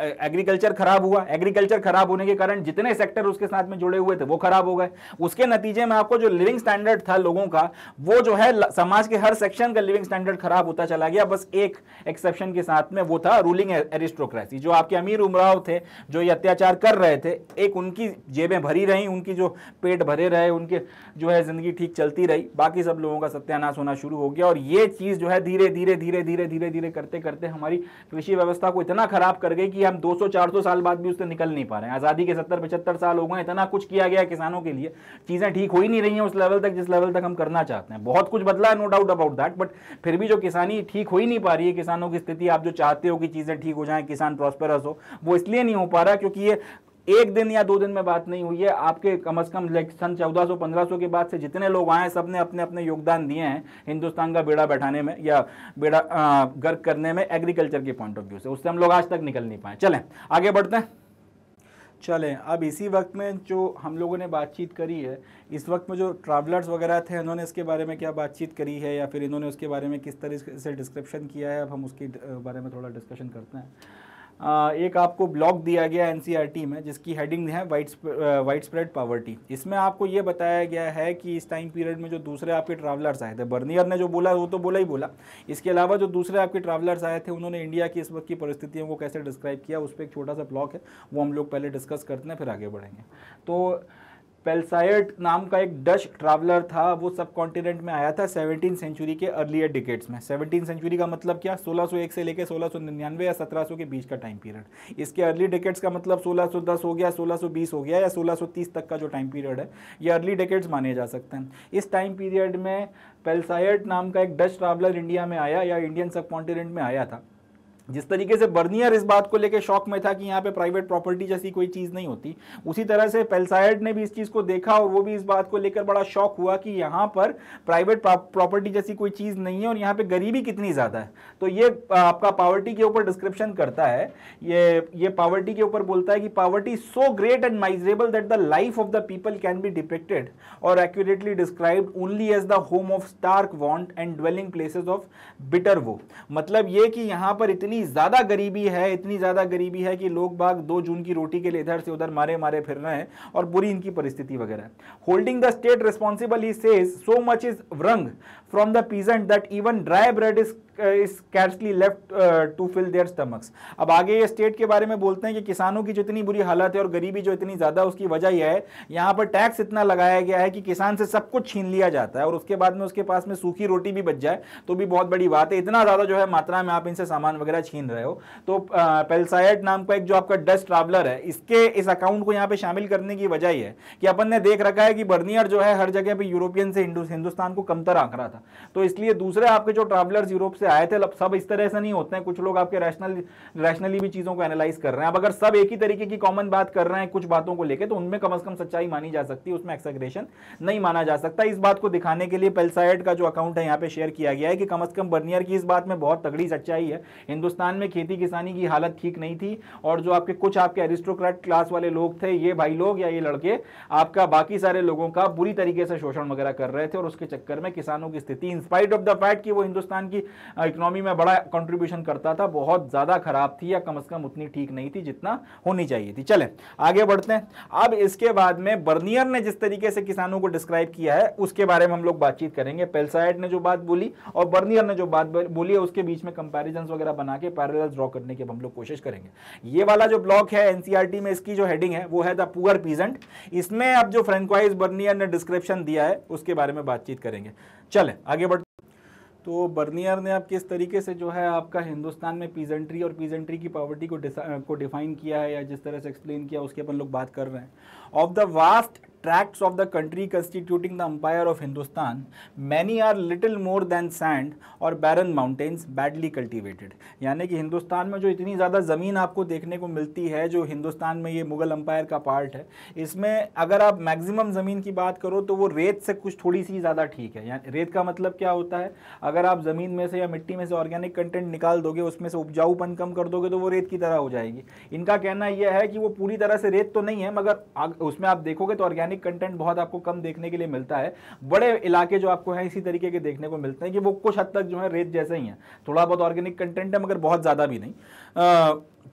S1: एग्रीकल्चर खराब हुआ। एग्रीकल्चर खराब होने के कारण जितने सेक्टर उसके साथ में जुड़े हुए थे, वो खराब हो गए। उसके नतीजे में आपको जो लिविंग स्टैंडर्ड था लोगों का, वो जो है समाज के हर सेक्शन का लिविंग स्टैंडर्ड खराब होता चला गया। बस एक एक्सेप्शन के साथ में वो था रूलिंग एरिस्टोक्रेसी जो आपके अमीर उमराव थे, जो ये अत्याचार कर रहे थे, एक उनकी जेबें भरी रही, उनकी जो पेट भरे रहे, उनके जो है ज़िंदगी ठीक चलती रही। बाकी सब लोगों का सत्यानाश होना शुरू हो गया और ये चीज़ जो है धीरे धीरे धीरे धीरे धीरे धीरे करते करते हमारी कृषि व्यवस्था को इतना खराब कर गई कि हम 200-400 साल बाद भी उससे निकल नहीं पा रहे हैं। आज़ादी के 70-75 साल हो गए, इतना कुछ किया गया किसानों के लिए। चीज़ें ठीक हो ही नहीं रही हैं उस लेवल तक, जिस लेवल तक हम करना चाहते हैं। बहुत कुछ बदला है no doubt about that but फिर भी जो किसानी ठीक हो ही नहीं पा रही है, किसानों की स्थिति, आप जो चाहते हो कि चीज़ें ठीक हो जाए, किसान प्रॉस्पेरस हो, वो इसलिए नहीं हो पा रहा क्योंकि ये एक दिन या दो दिन में बात नहीं हुई है। आपके कम अज कम सन सौ, पंद्रह सौ के बाद से जितने लोग आए सबने अपने अपने योगदान दिए हैं हिंदुस्तान का बेड़ा बैठाने में या बेड़ा गर्क करने में एग्रीकल्चर के पॉइंट ऑफ़ व्यू से। उससे हम लोग आज तक निकल नहीं पाए। चलें, आगे बढ़ते हैं। चलें। अब इसी वक्त में जो हम लोगों ने बातचीत करी है, इस वक्त में जो ट्रैवलर्स वगैरह थे इन्होंने इसके बारे में क्या बातचीत करी है, या फिर इन्होंने उसके बारे में किस तरह से डिस्क्रिप्शन किया है, अब हम उसके बारे में थोड़ा डिस्कशन करते हैं। एक आपको ब्लॉग दिया गया एन में, जिसकी हेडिंग है वाइट वाइट स्प्रेड पावर्टी इसमें आपको ये बताया गया है कि इस टाइम पीरियड में जो दूसरे आपके ट्रैवलर्स आए थे बर्नियर ने जो बोला, वो तो बोला ही बोला. इसके अलावा जो दूसरे आपके ट्रैवलर्स आए थे, उन्होंने इंडिया की इस वक्त की परिस्थितियों को कैसे डिस्क्राइब किया, उस पर एक छोटा सा ब्लॉग है, वो हम लोग पहले डिस्कस करते हैं, फिर आगे बढ़ेंगे. तो पेल्सायट नाम का एक डच ट्रैवलर था, वो सब कॉन्टिनेंट में आया था सेवनटीन सेंचुरी के अर्लियर डिकेट्स में। सेवनटीन सेंचुरी का मतलब क्या? 1601 से लेकर 1699 या 1700 के बीच का टाइम पीरियड इसके अर्ली डिकेट्स का मतलब 1610 हो गया 1620 हो गया या 1630 तक का जो टाइम पीरियड है, ये अर्ली डिकेट्स माने जा सकते हैं। इस टाइम पीरियड में पेल्सायट नाम का एक डच ट्रैवलर इंडिया में आया या इंडियन सब कॉन्टिनेंट में आया था। जिस तरीके से बर्नियर इस बात को लेकर शौक में था कि यहाँ पे प्राइवेट प्रॉपर्टी जैसी कोई चीज़ नहीं होती, उसी तरह से पेल्साइड ने भी इस चीज़ को देखा और वो भी इस बात को लेकर बड़ा शौक हुआ कि यहाँ पर प्राइवेट प्रॉपर्टी जैसी कोई चीज़ नहीं है और यहाँ पे गरीबी कितनी ज़्यादा है। तो ये आपका पावर्टी के ऊपर डिस्क्रिप्शन करता है। ये ये पावर्टी के ऊपर बोलता है कि poverty so great and miserable that the life of the people can be depicted or accurately describe only as the home of stark want and dwelling places of bitter वो मतलब ये कि यहाँ पर इतनी इतनी ज़्यादा गरीबी है, इतनी ज़्यादा गरीबी है कि लोग बाग दो जून की रोटी के लिए इधर से उधर मारे मारे फिर रहे हैं और बुरी इनकी परिस्थिति वगैरह holding the state responsible he says so much is wrung from the peasant that even dry bread is scarcely left to fill their stomachs अब आगे ये स्टेट के बारे में बोलते हैं कि किसानों की जो इतनी बुरी हालत है और गरीबी जो इतनी ज़्यादा उसकी वजह यह है, यहाँ पर टैक्स इतना लगाया गया है कि किसान से सब कुछ छीन लिया जाता है और उसके बाद में उसके पास में सूखी रोटी भी बच जाए तो भी बहुत बड़ी बात है। इतना ज़्यादा जो है मात्रा में आप इनसे सामान वगैरह छीन रहे हो। तो पेल्साइट नाम का एक जो आपका डस्ट ट्रैवलर है, इसके इस अकाउंट को यहाँ पे शामिल करने की वजह यह है कि अपन ने देख रखा है कि बर्नियर जो है हर जगह पर यूरोपियन से हिंदुस्तान को कमतर आंक रहा था। तो इसलिए दूसरे आपके जो ट्रैवलर्स यूरोप से आए थे सब इस तरह से नहीं होते हैं। कुछ लोग आपके रैशनल रैशनली भी चीज़ों को एनालाइज कर रहे हैं। अब अगर सब एक ही तरीके की कॉमन बात कर रहे हैं, कुछ बातों को लेकर तो उनमें कम से कम सच्चाई मानी जा सकती है, उसमें एक्सग्रेशन नहीं माना जा सकता। इस बात को दिखाने के लिए पेल्साइड का जो अकाउंट है, यहाँ पे शेयर किया गया है कि कम से कम बर्नियर की इस बात में बहुत तगड़ी सच्चाई है। हिंदुस्तान में खेती किसानी की हालत ठीक नहीं थी और जो आपके कुछ आपके एरिस्टोक्रेट क्लास वाले लोग थे, ये भाई लोग या ये लड़के, आपका बाकी सारे लोगों का बुरी तरीके से शोषण वगैरह कर रहे थे और उसके चक्कर में किसानों की स्थिति इंस्पाइट ऑफ़ द फैक्ट कि वो हिंदुस्तान की इकोनॉमी में बड़ा कंट्रीब्यूशन करता था, बहुत ज़्यादा खराब थी या कम से कम उतनी ठीक नहीं थी जितना होनी चाहिए थी। चले, आगे बढ़ते हैं। अब इसके बाद में बर्नियर ने जिस तरीके से किसानों को डिस्क्राइब किया है, उसके बारे में हम लोग बातचीत करेंगे। पेल्साइड ने जो बात बोली और बर्नियर ने जो बात बोली है उसके बीच में कंपेरिजन वगैरह बना के पैरल ड्रॉ करने की हम लोग कोशिश करेंगे। ये वाला जो ब्लॉक है एनसीआरटी में इसकी जो हेडिंग है, वो है द पुअर पीजेंट इसमें अब जो फ्रेंकवाइज बर्नियर ने डिस्क्रिप्शन दिया है, उसके बारे में बातचीत करेंगे। चले, आगे बढ़ तो बर्नियर ने आप किस तरीके से जो है आपका हिंदुस्तान में पीजेंट्री और पीजेंट्री की पॉवर्टी को को डिफाइन किया है या जिस तरह से एक्सप्लेन किया, उसके अपन लोग बात कर रहे हैं। Of the vast tracts of the country constituting the empire of Hindustan, many are little more than sand or barren mountains badly cultivated. यानी कि हिंदुस्तान में जो इतनी ज़्यादा ज़मीन आपको देखने को मिलती है जो हिंदुस्तान में ये मुगल अंपायर का पार्ट है इसमें अगर आप मैक्सिमम ज़मीन की बात करो तो वो रेत से कुछ थोड़ी सी ज़्यादा ठीक है। यानी रेत का मतलब क्या होता है? अगर आप ज़मीन में से या मिट्टी में से ऑर्गेनिक कंटेंट निकाल दोगे उसमें से उपजाऊपन कम कर दोगे तो वो रेत की तरह हो जाएगी। इनका कहना यह है कि वो पूरी तरह से रेत तो नहीं है मगर उसमें आप देखोगे तो ऑर्गेनिक कंटेंट बहुत आपको कम देखने के लिए मिलता है। बड़े इलाके जो आपको हैं, इसी तरीके के देखने को मिलते हैं कि वो कुछ हद तक जो है रेत जैसे ही है। थोड़ा बहुत ऑर्गेनिक कंटेंट है, मगर बहुत ज़्यादा भी नहीं।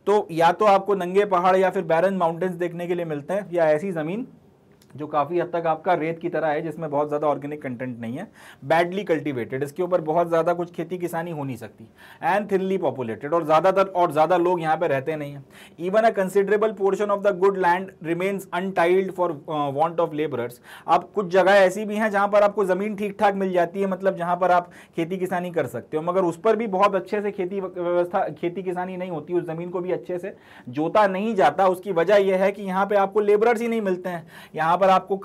S1: तो या तो आपको नंगे पहाड़ या फिर बैरन माउंटेन्स देखने के लिए मिलते हैं, या ऐसी ज़मीन जो काफ़ी हद तक आपका रेत की तरह है, जिसमें बहुत ज़्यादा ऑर्गेनिक कंटेंट नहीं है बैडली कल्टीवेटेड इसके ऊपर बहुत ज़्यादा कुछ खेती किसानी हो नहीं सकती एंड थिनली पॉपुलेटेड और ज़्यादातर, और ज़्यादा लोग यहाँ पे रहते नहीं हैं। Even a considerable portion of the good land remains untilled for want of labourers अब कुछ जगह ऐसी भी हैं जहाँ पर आपको ज़मीन ठीक ठाक मिल जाती है मतलब जहाँ पर आप खेती किसानी कर सकते हो, मगर उस पर भी बहुत अच्छे से खेती व्यवस्था, खेती किसानी नहीं होती, उस ज़मीन को भी अच्छे से जोता नहीं जाता। उसकी वजह यह है कि यहाँ पर आपको लेबरर्स ही नहीं मिलते हैं। यहाँ पर आपको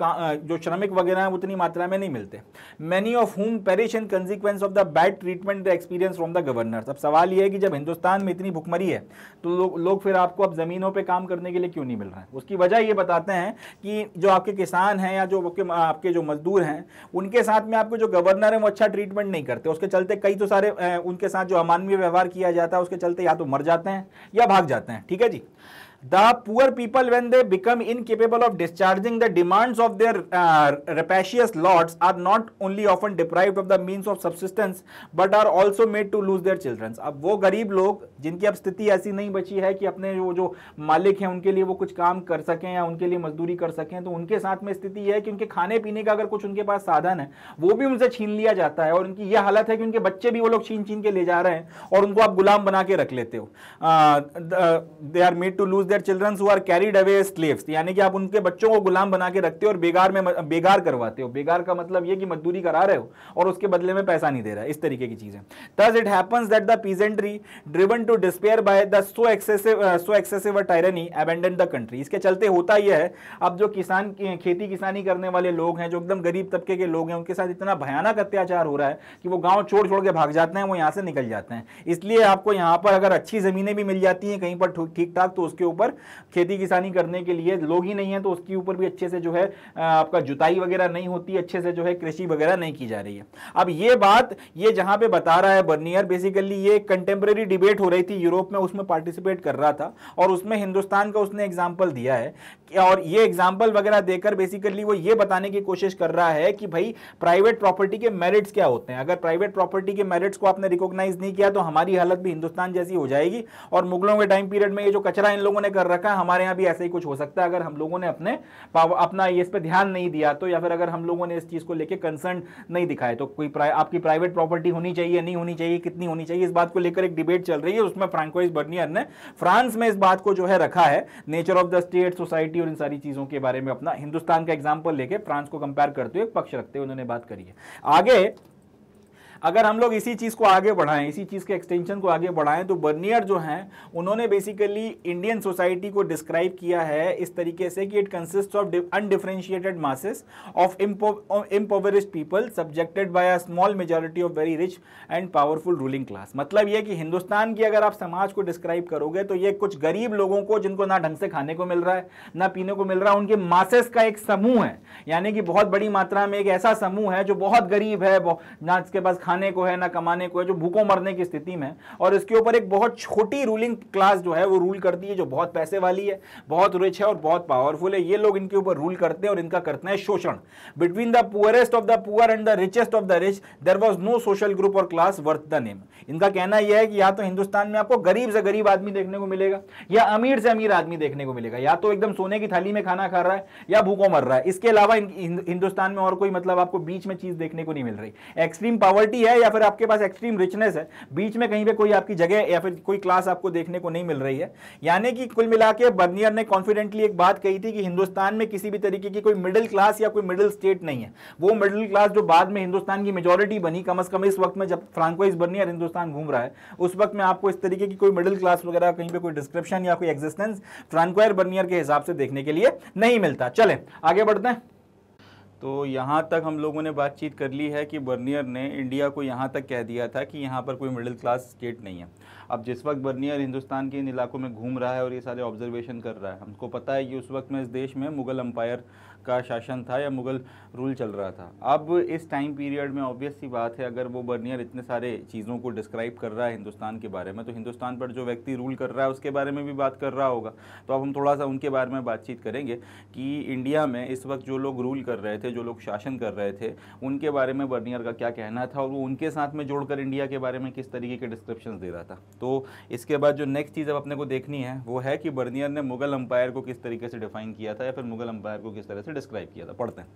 S1: जो श्रमिक वगैरह हैं, उतनी मात्रा में नहीं मिलते। Many of whom perish in consequence of the bad treatment experience from the governor अब सवाल यह है कि जब हिंदुस्तान में इतनी भुखमरी है तो लोग लोग फिर आपको अब जमीनों पर काम करने के लिए क्यों नहीं मिल रहा है? उसकी वजह ये बताते हैं कि जो आपके किसान हैं या जो आपके जो मजदूर हैं, उनके साथ में आपके जो गवर्नर है, वो अच्छा ट्रीटमेंट नहीं करते। उसके चलते कई तो सारे उनके साथ जो अमानवीय व्यवहार किया जाता है, उसके चलते या तो मर जाते हैं या भाग जाते हैं। ठीक है जी? The poor people when they become incapable of discharging the demands of their uh, rapacious lords are not only often deprived of the means of subsistence but are also made to lose their अब वो गरीब लोग जिनकी अब स्थिति ऐसी नहीं बची है कि अपने जो जो मालिक हैं उनके लिए वो कुछ काम कर सकें या उनके लिए मजदूरी कर सकें तो उनके साथ में स्थिति यह है कि उनके खाने पीने का अगर कुछ उनके पास साधन है वो भी उनसे छीन लिया जाता है और उनकी यह हालत है कि उनके बच्चे भी वो लोग छीन छीन के ले जा रहे हैं और उनको आप गुलाम बना के रख लेते हो। They are made to lose their children who are carried away slaves यानी कि आप उनके बच्चों को गुलाम बना के रखते हो और बेगार में बेगार करवाते हो। बेगार का मतलब ये कि मजदूरी करा रहे हो और उसके बदले में पैसा नहीं दे रहा इस तरीके की चीज़ें। Thus it happens that the peasantry driven to despair by the so excessive so excessive tyranny abandon the country इसके चलते होता यह है, अब जो किसान, खेती किसानी करने वाले लोग हैं, जो एकदम गरीब तबके के लोग हैं, उनके साथ इतना भयानक अत्याचार हो रहा है कि वो गाँव छोड़ छोड़ के भाग जाते हैं, वो यहाँ से निकल जाते हैं। इसलिए आपको यहाँ पर अगर अच्छी जमीनें भी मिल जाती हैं, कहीं पर ठीक ठाक तो उसके ऊपर खेती किसानी करने के लिए लोग ही नहीं है तो उसके ऊपर भी अच्छे से जो है आपका जुताई वगैरह नहीं होती, अच्छे से जो है कृषि वगैरह नहीं की जा रही है। अब ये बात ये जहाँ पे बता रहा है बर्नियर बेसिकली ये कंटेम्प्रेरी डिबेट हो रही थी यूरोप में, उसमें पार्टिसिपेट कर रहा था और उसमें हिंदुस्तान का उसने एग्ज़ाम्पल दिया है और ये एग्ज़ाम्पल वगैरह देकर बेसिकली वो ये बताने की कोशिश कर रहा है कि भाई प्राइवेट प्रॉपर्टी के मेरिट्स क्या होते हैं? अगर प्राइवेट प्रॉपर्टी के मेरिट्स को आपने रिकॉग्नाइज नहीं किया तो हमारी हालत भी हिंदुस्तान जैसी हो जाएगी। और मुगलों के टाइम पीरियड में ये जो कचरा इन लोगों ने कर रखा है, हमारे यहाँ भी ऐसा ही कुछ हो सकता है। अगर हम लोगों ने अपने अपना इस पर ध्यान नहीं दिया तो या फिर अगर हम लोगों ने इस चीज़ को लेकर कंसर्न नहीं दिखाए तो कोई आपकी प्राइवेट प्रॉपर्टी होनी चाहिए, नहीं होनी चाहिए, कितनी होनी चाहिए, इस बात को लेकर एक डिबेट चल रही है। उसमें फ्रांकोइस बर्नियर ने फ्रांस में इस बात को जो है रखा है। Nature of the state society और इन सारी चीज़ों के बारे में अपना हिंदुस्तान का एग्ज़ाम्पल लेके, फ्रांस को कंपेयर करते हुए पक्ष रखते हुए उन्होंने बात करी है। आगे अगर हम लोग इसी चीज़ को आगे बढ़ाएँ, इसी चीज़ के एक्सटेंशन को आगे बढ़ाएँ तो बर्नियर जो हैं, उन्होंने बेसिकली इंडियन सोसाइटी को डिस्क्राइब किया है इस तरीके से कि it consist of undifferentiated masses of impoverished people subjected by a small majority of very rich and powerful ruling class मतलब ये कि हिंदुस्तान की अगर आप समाज को डिस्क्राइब करोगे तो ये कुछ गरीब लोगों को जिनको ना ढंग से खाने को मिल रहा है, ना पीने को मिल रहा है उनके मासेस का एक समूह है। यानी कि बहुत बड़ी मात्रा में एक ऐसा समूह है जो बहुत गरीब है ना इसके पास खाने को है, ना कमाने को है, जो भूखों मरने की स्थिति में और इसके ऊपर एक बहुत छोटी रूलिंग क्लास जो है, वो रूल करती है, जो बहुत पैसे वाली है, बहुत रिच है और बहुत पावरफुल है। ये लोग इनके ऊपर रूल करते हैं और इनका करते हैं शोषण। Between the poorest of the poor and the richest of the rich there was no social group or class worth the name इनका कहना यह है कि या तो हिंदुस्तान में आपको गरीब से गरीब आदमी देखने को मिलेगा, या अमीर से अमीर आदमी देखने को मिलेगा। या तो एकदम सोने की थाली में खाना खा रहा है, या भूखों मर रहा है। इसके अलावा हिंदुस्तान में और कोई मतलब आपको बीच में चीज़ देखने को नहीं मिल रही। एक्सट्रीम पॉवर्टी है या फिर आपके पास एक्सट्रीम रिचनेस है? बीच में कहीं पे कोई आपकी जगह या फिर कोई क्लास आपको देखने को नहीं मिल रही है। यानी कि कुल मिला के बर्नियर ने कॉन्फिडेंटली एक बात कही थी कि हिंदुस्तान में किसी भी तरीके की कोई मिडिल क्लास या कोई मिडिल स्टेट नहीं है। वो मिडिल क्लास जो बाद में हिंदुस्तान की मेजोरिटी बनी, कम अज कम इस वक्त में जब फ्रांकोइस बर्नियर हिंदुस्तान घूम रहा है, उस वक्त में आपको इस तरीके की कोई मिडिल क्लास वगैरह कहीं पे कोई डिस्क्रिप्शन या कोई एग्जिस्टेंस फ्रांकोयर बर्नियर के हिसाब से देखने के लिए नहीं मिलता। चले, आगे बढ़ते हैं। तो यहाँ तक हम लोगों ने बातचीत कर ली है कि बर्नियर ने इंडिया को यहाँ तक कह दिया था कि यहाँ पर कोई मिडिल क्लास स्टेट नहीं है। अब जिस वक्त बर्नियर हिंदुस्तान के इन इलाकों में घूम रहा है और ये सारे ऑब्जर्वेशन कर रहा है, हमको पता है कि उस वक्त में इस देश में मुगल अम्पायर का शासन था या मुगल रूल चल रहा था? अब इस टाइम पीरियड में ऑब्वियस सी बात है, अगर वो बर्नियर इतने सारे चीज़ों को डिस्क्राइब कर रहा है हिंदुस्तान के बारे में तो हिंदुस्तान पर जो व्यक्ति रूल कर रहा है, उसके बारे में भी बात कर रहा होगा। तो अब हम थोड़ा सा उनके बारे में बातचीत करेंगे कि इंडिया में इस वक्त जो लोग रूल कर रहे थे, जो लोग शासन कर रहे थे, उनके बारे में बर्नियर का क्या कहना था और वो उनके साथ में जोड़कर इंडिया के बारे में किस तरीके के डिस्क्रिप्शन दे रहा था? तो इसके बाद जो नेक्स्ट चीज़ अब अपने को देखनी है, वो है कि बर्नियर ने मुगल अम्पायर को किस तरीके से डिफाइन किया था या फिर मुगल अम्पायर को किस तरह से डिस्क्राइब किया था, पढ़ते हैं।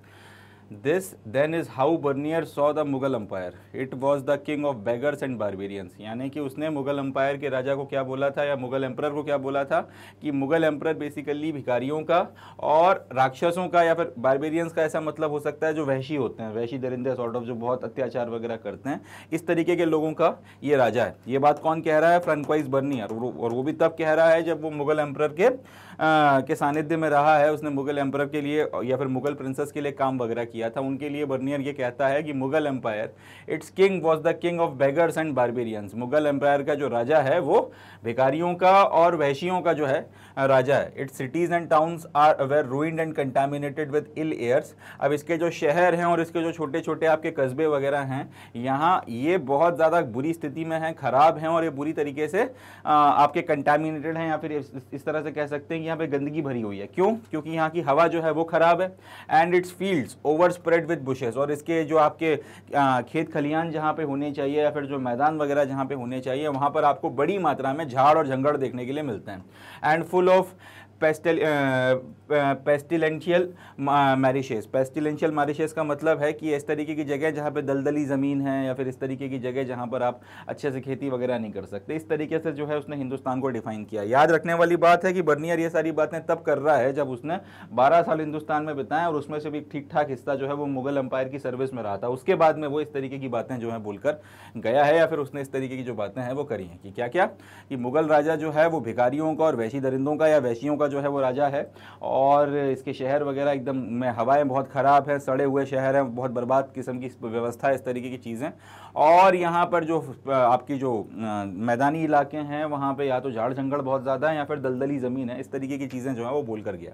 S1: This then is how Bernier saw the Mughal empire it was the king of beggars and barbarians यानी कि उसने मुगल अम्पायर के राजा को क्या बोला था या मुगल एम्पर को क्या बोला था कि मुगल एम्पर बेसिकली भिखारियों का और राक्षसों का या फिर बारबेरियंस का ऐसा मतलब हो सकता है जो वहशी होते हैं। वहशी दरिंदे सॉर्ट ऑफ़ जो बहुत अत्याचार वगैरह करते हैं। इस तरीके के लोगों का ये राजा है। ये बात कौन कह रहा है? फ्रंकवाइज बर्नियर और वो भी तब कह रहा है जब वो मुगल एम्पर के के सानिध्य में रहा है, उसने मुगल एम्पर के लिए या फिर मुगल प्रिंसेस के लिए काम वगैरह किया था। उनके लिए बर्नियर ये कहता है कि Mughal empire its king was the king of beggars and barbarians Mughal empire का जो राजा है, वो भिकारियों का और वहशियों का जो है राजा है। Its cities and towns are were ruined and contaminated with ill airs अब इसके जो शहर हैं और इसके जो छोटे छोटे आपके कस्बे वगैरह हैं, यहाँ ये बहुत ज़्यादा बुरी स्थिति में हैं, ख़राब हैं और ये बुरी तरीके से आपके कंटामिनेटेड हैं या फिर इस तरह से कह सकते हैं कि यहाँ पे गंदगी भरी हुई है। क्यों? क्योंकि यहाँ की हवा जो है वो ख़राब है and its fields overspread with bushes और इसके जो आपके खेत खलियान जहाँ पे होने चाहिए या फिर जो मैदान वगैरह जहाँ पे होने चाहिए, वहाँ पर आपको बड़ी मात्रा में झाड़ और जंगड़ देखने के लिए मिलते हैं। And full of pestle pestilential marishes. Pestilential marishes का मतलब है कि इस तरीके की जगह जहाँ पे दलदली ज़मीन है या फिर इस तरीके की जगह जहाँ पर आप अच्छे से खेती वगैरह नहीं कर सकते। इस तरीके से जो है उसने हिंदुस्तान को डिफाइन किया। याद रखने वाली बात है कि बर्नियर ये सारी बातें तब कर रहा है जब उसने बारह साल हिंदुस्तान में बिताए और उसमें से भी ठीक ठाक हिस्सा जो है वो मुगल अंपायर की सर्विस में रहा था। उसके बाद में वो इस तरीके की बातें जो है बोलकर गया है या फिर उसने इस तरीके की जो बातें हैं वो करी हैं कि क्या क्या कि मुगल राजा जो है वो भिखारियों का और वैशी दरिंदों का या वैशियों का जो है वो राजा है। और इसके शहर वगैरह एकदम में हवाएँ बहुत ख़राब हैं, सड़े हुए शहर हैं, बहुत बर्बाद किस्म की व्यवस्था है इस तरीके की चीज़ें। और यहाँ पर जो आपकी जो मैदानी इलाके हैं, वहाँ पर या तो झाड़ जंगल बहुत ज़्यादा है या फिर दलदली ज़मीन है, इस तरीके की चीज़ें जो है वो बोल कर गया।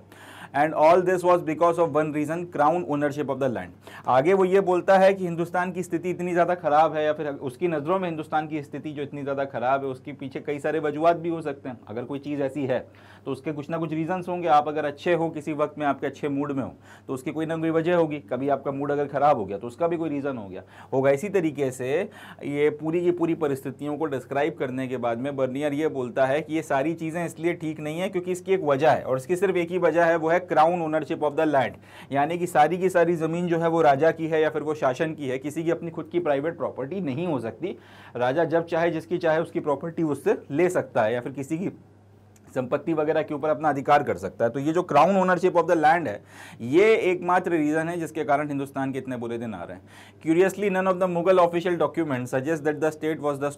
S1: And all this was because of one reason crown ownership of the land आगे वो ये बोलता है कि हिंदुस्तान की स्थिति इतनी ज़्यादा ख़राब है या फिर उसकी नज़रों में हिंदुस्तान की स्थिति जो इतनी ज़्यादा ख़राब है, उसके पीछे कई सारे वजूहत भी हो सकते हैं। अगर कोई चीज़ ऐसी है तो उसके कुछ ना कुछ रीजंस होंगे। आप अगर अच्छे हो किसी वक्त में, आपके अच्छे मूड में हो तो उसकी कोई ना कोई वजह होगी। कभी आपका मूड अगर ख़राब हो गया तो उसका भी कोई रीज़न हो गया। होगा इसी तरीके से ये पूरी की पूरी परिस्थितियों को डिस्क्राइब करने के बाद में बर्नियर ये बोलता है कि ये सारी चीज़ें इसलिए ठीक नहीं है क्योंकि इसकी एक वजह है और इसकी सिर्फ़ एक ही वजह है, वो है crown ownership of the land यानी कि सारी की सारी ज़मीन जो है वो राजा की है या फिर वो शासन की है, किसी की अपनी खुद की प्राइवेट प्रॉपर्टी नहीं हो सकती। राजा जब चाहे, जिसकी चाहे उसकी प्रॉपर्टी उससे ले सकता है या फिर किसी की संपत्ति वगैरह के ऊपर अपना अधिकार कर सकता है। तो ये जो crown ownership of the land है, ये एकमात्र रीजन है जिसके कारण हिंदुस्तान के इतने बुरे दिन आ रहे हैं। Curiously none of the Mughal official document suggest that the state was the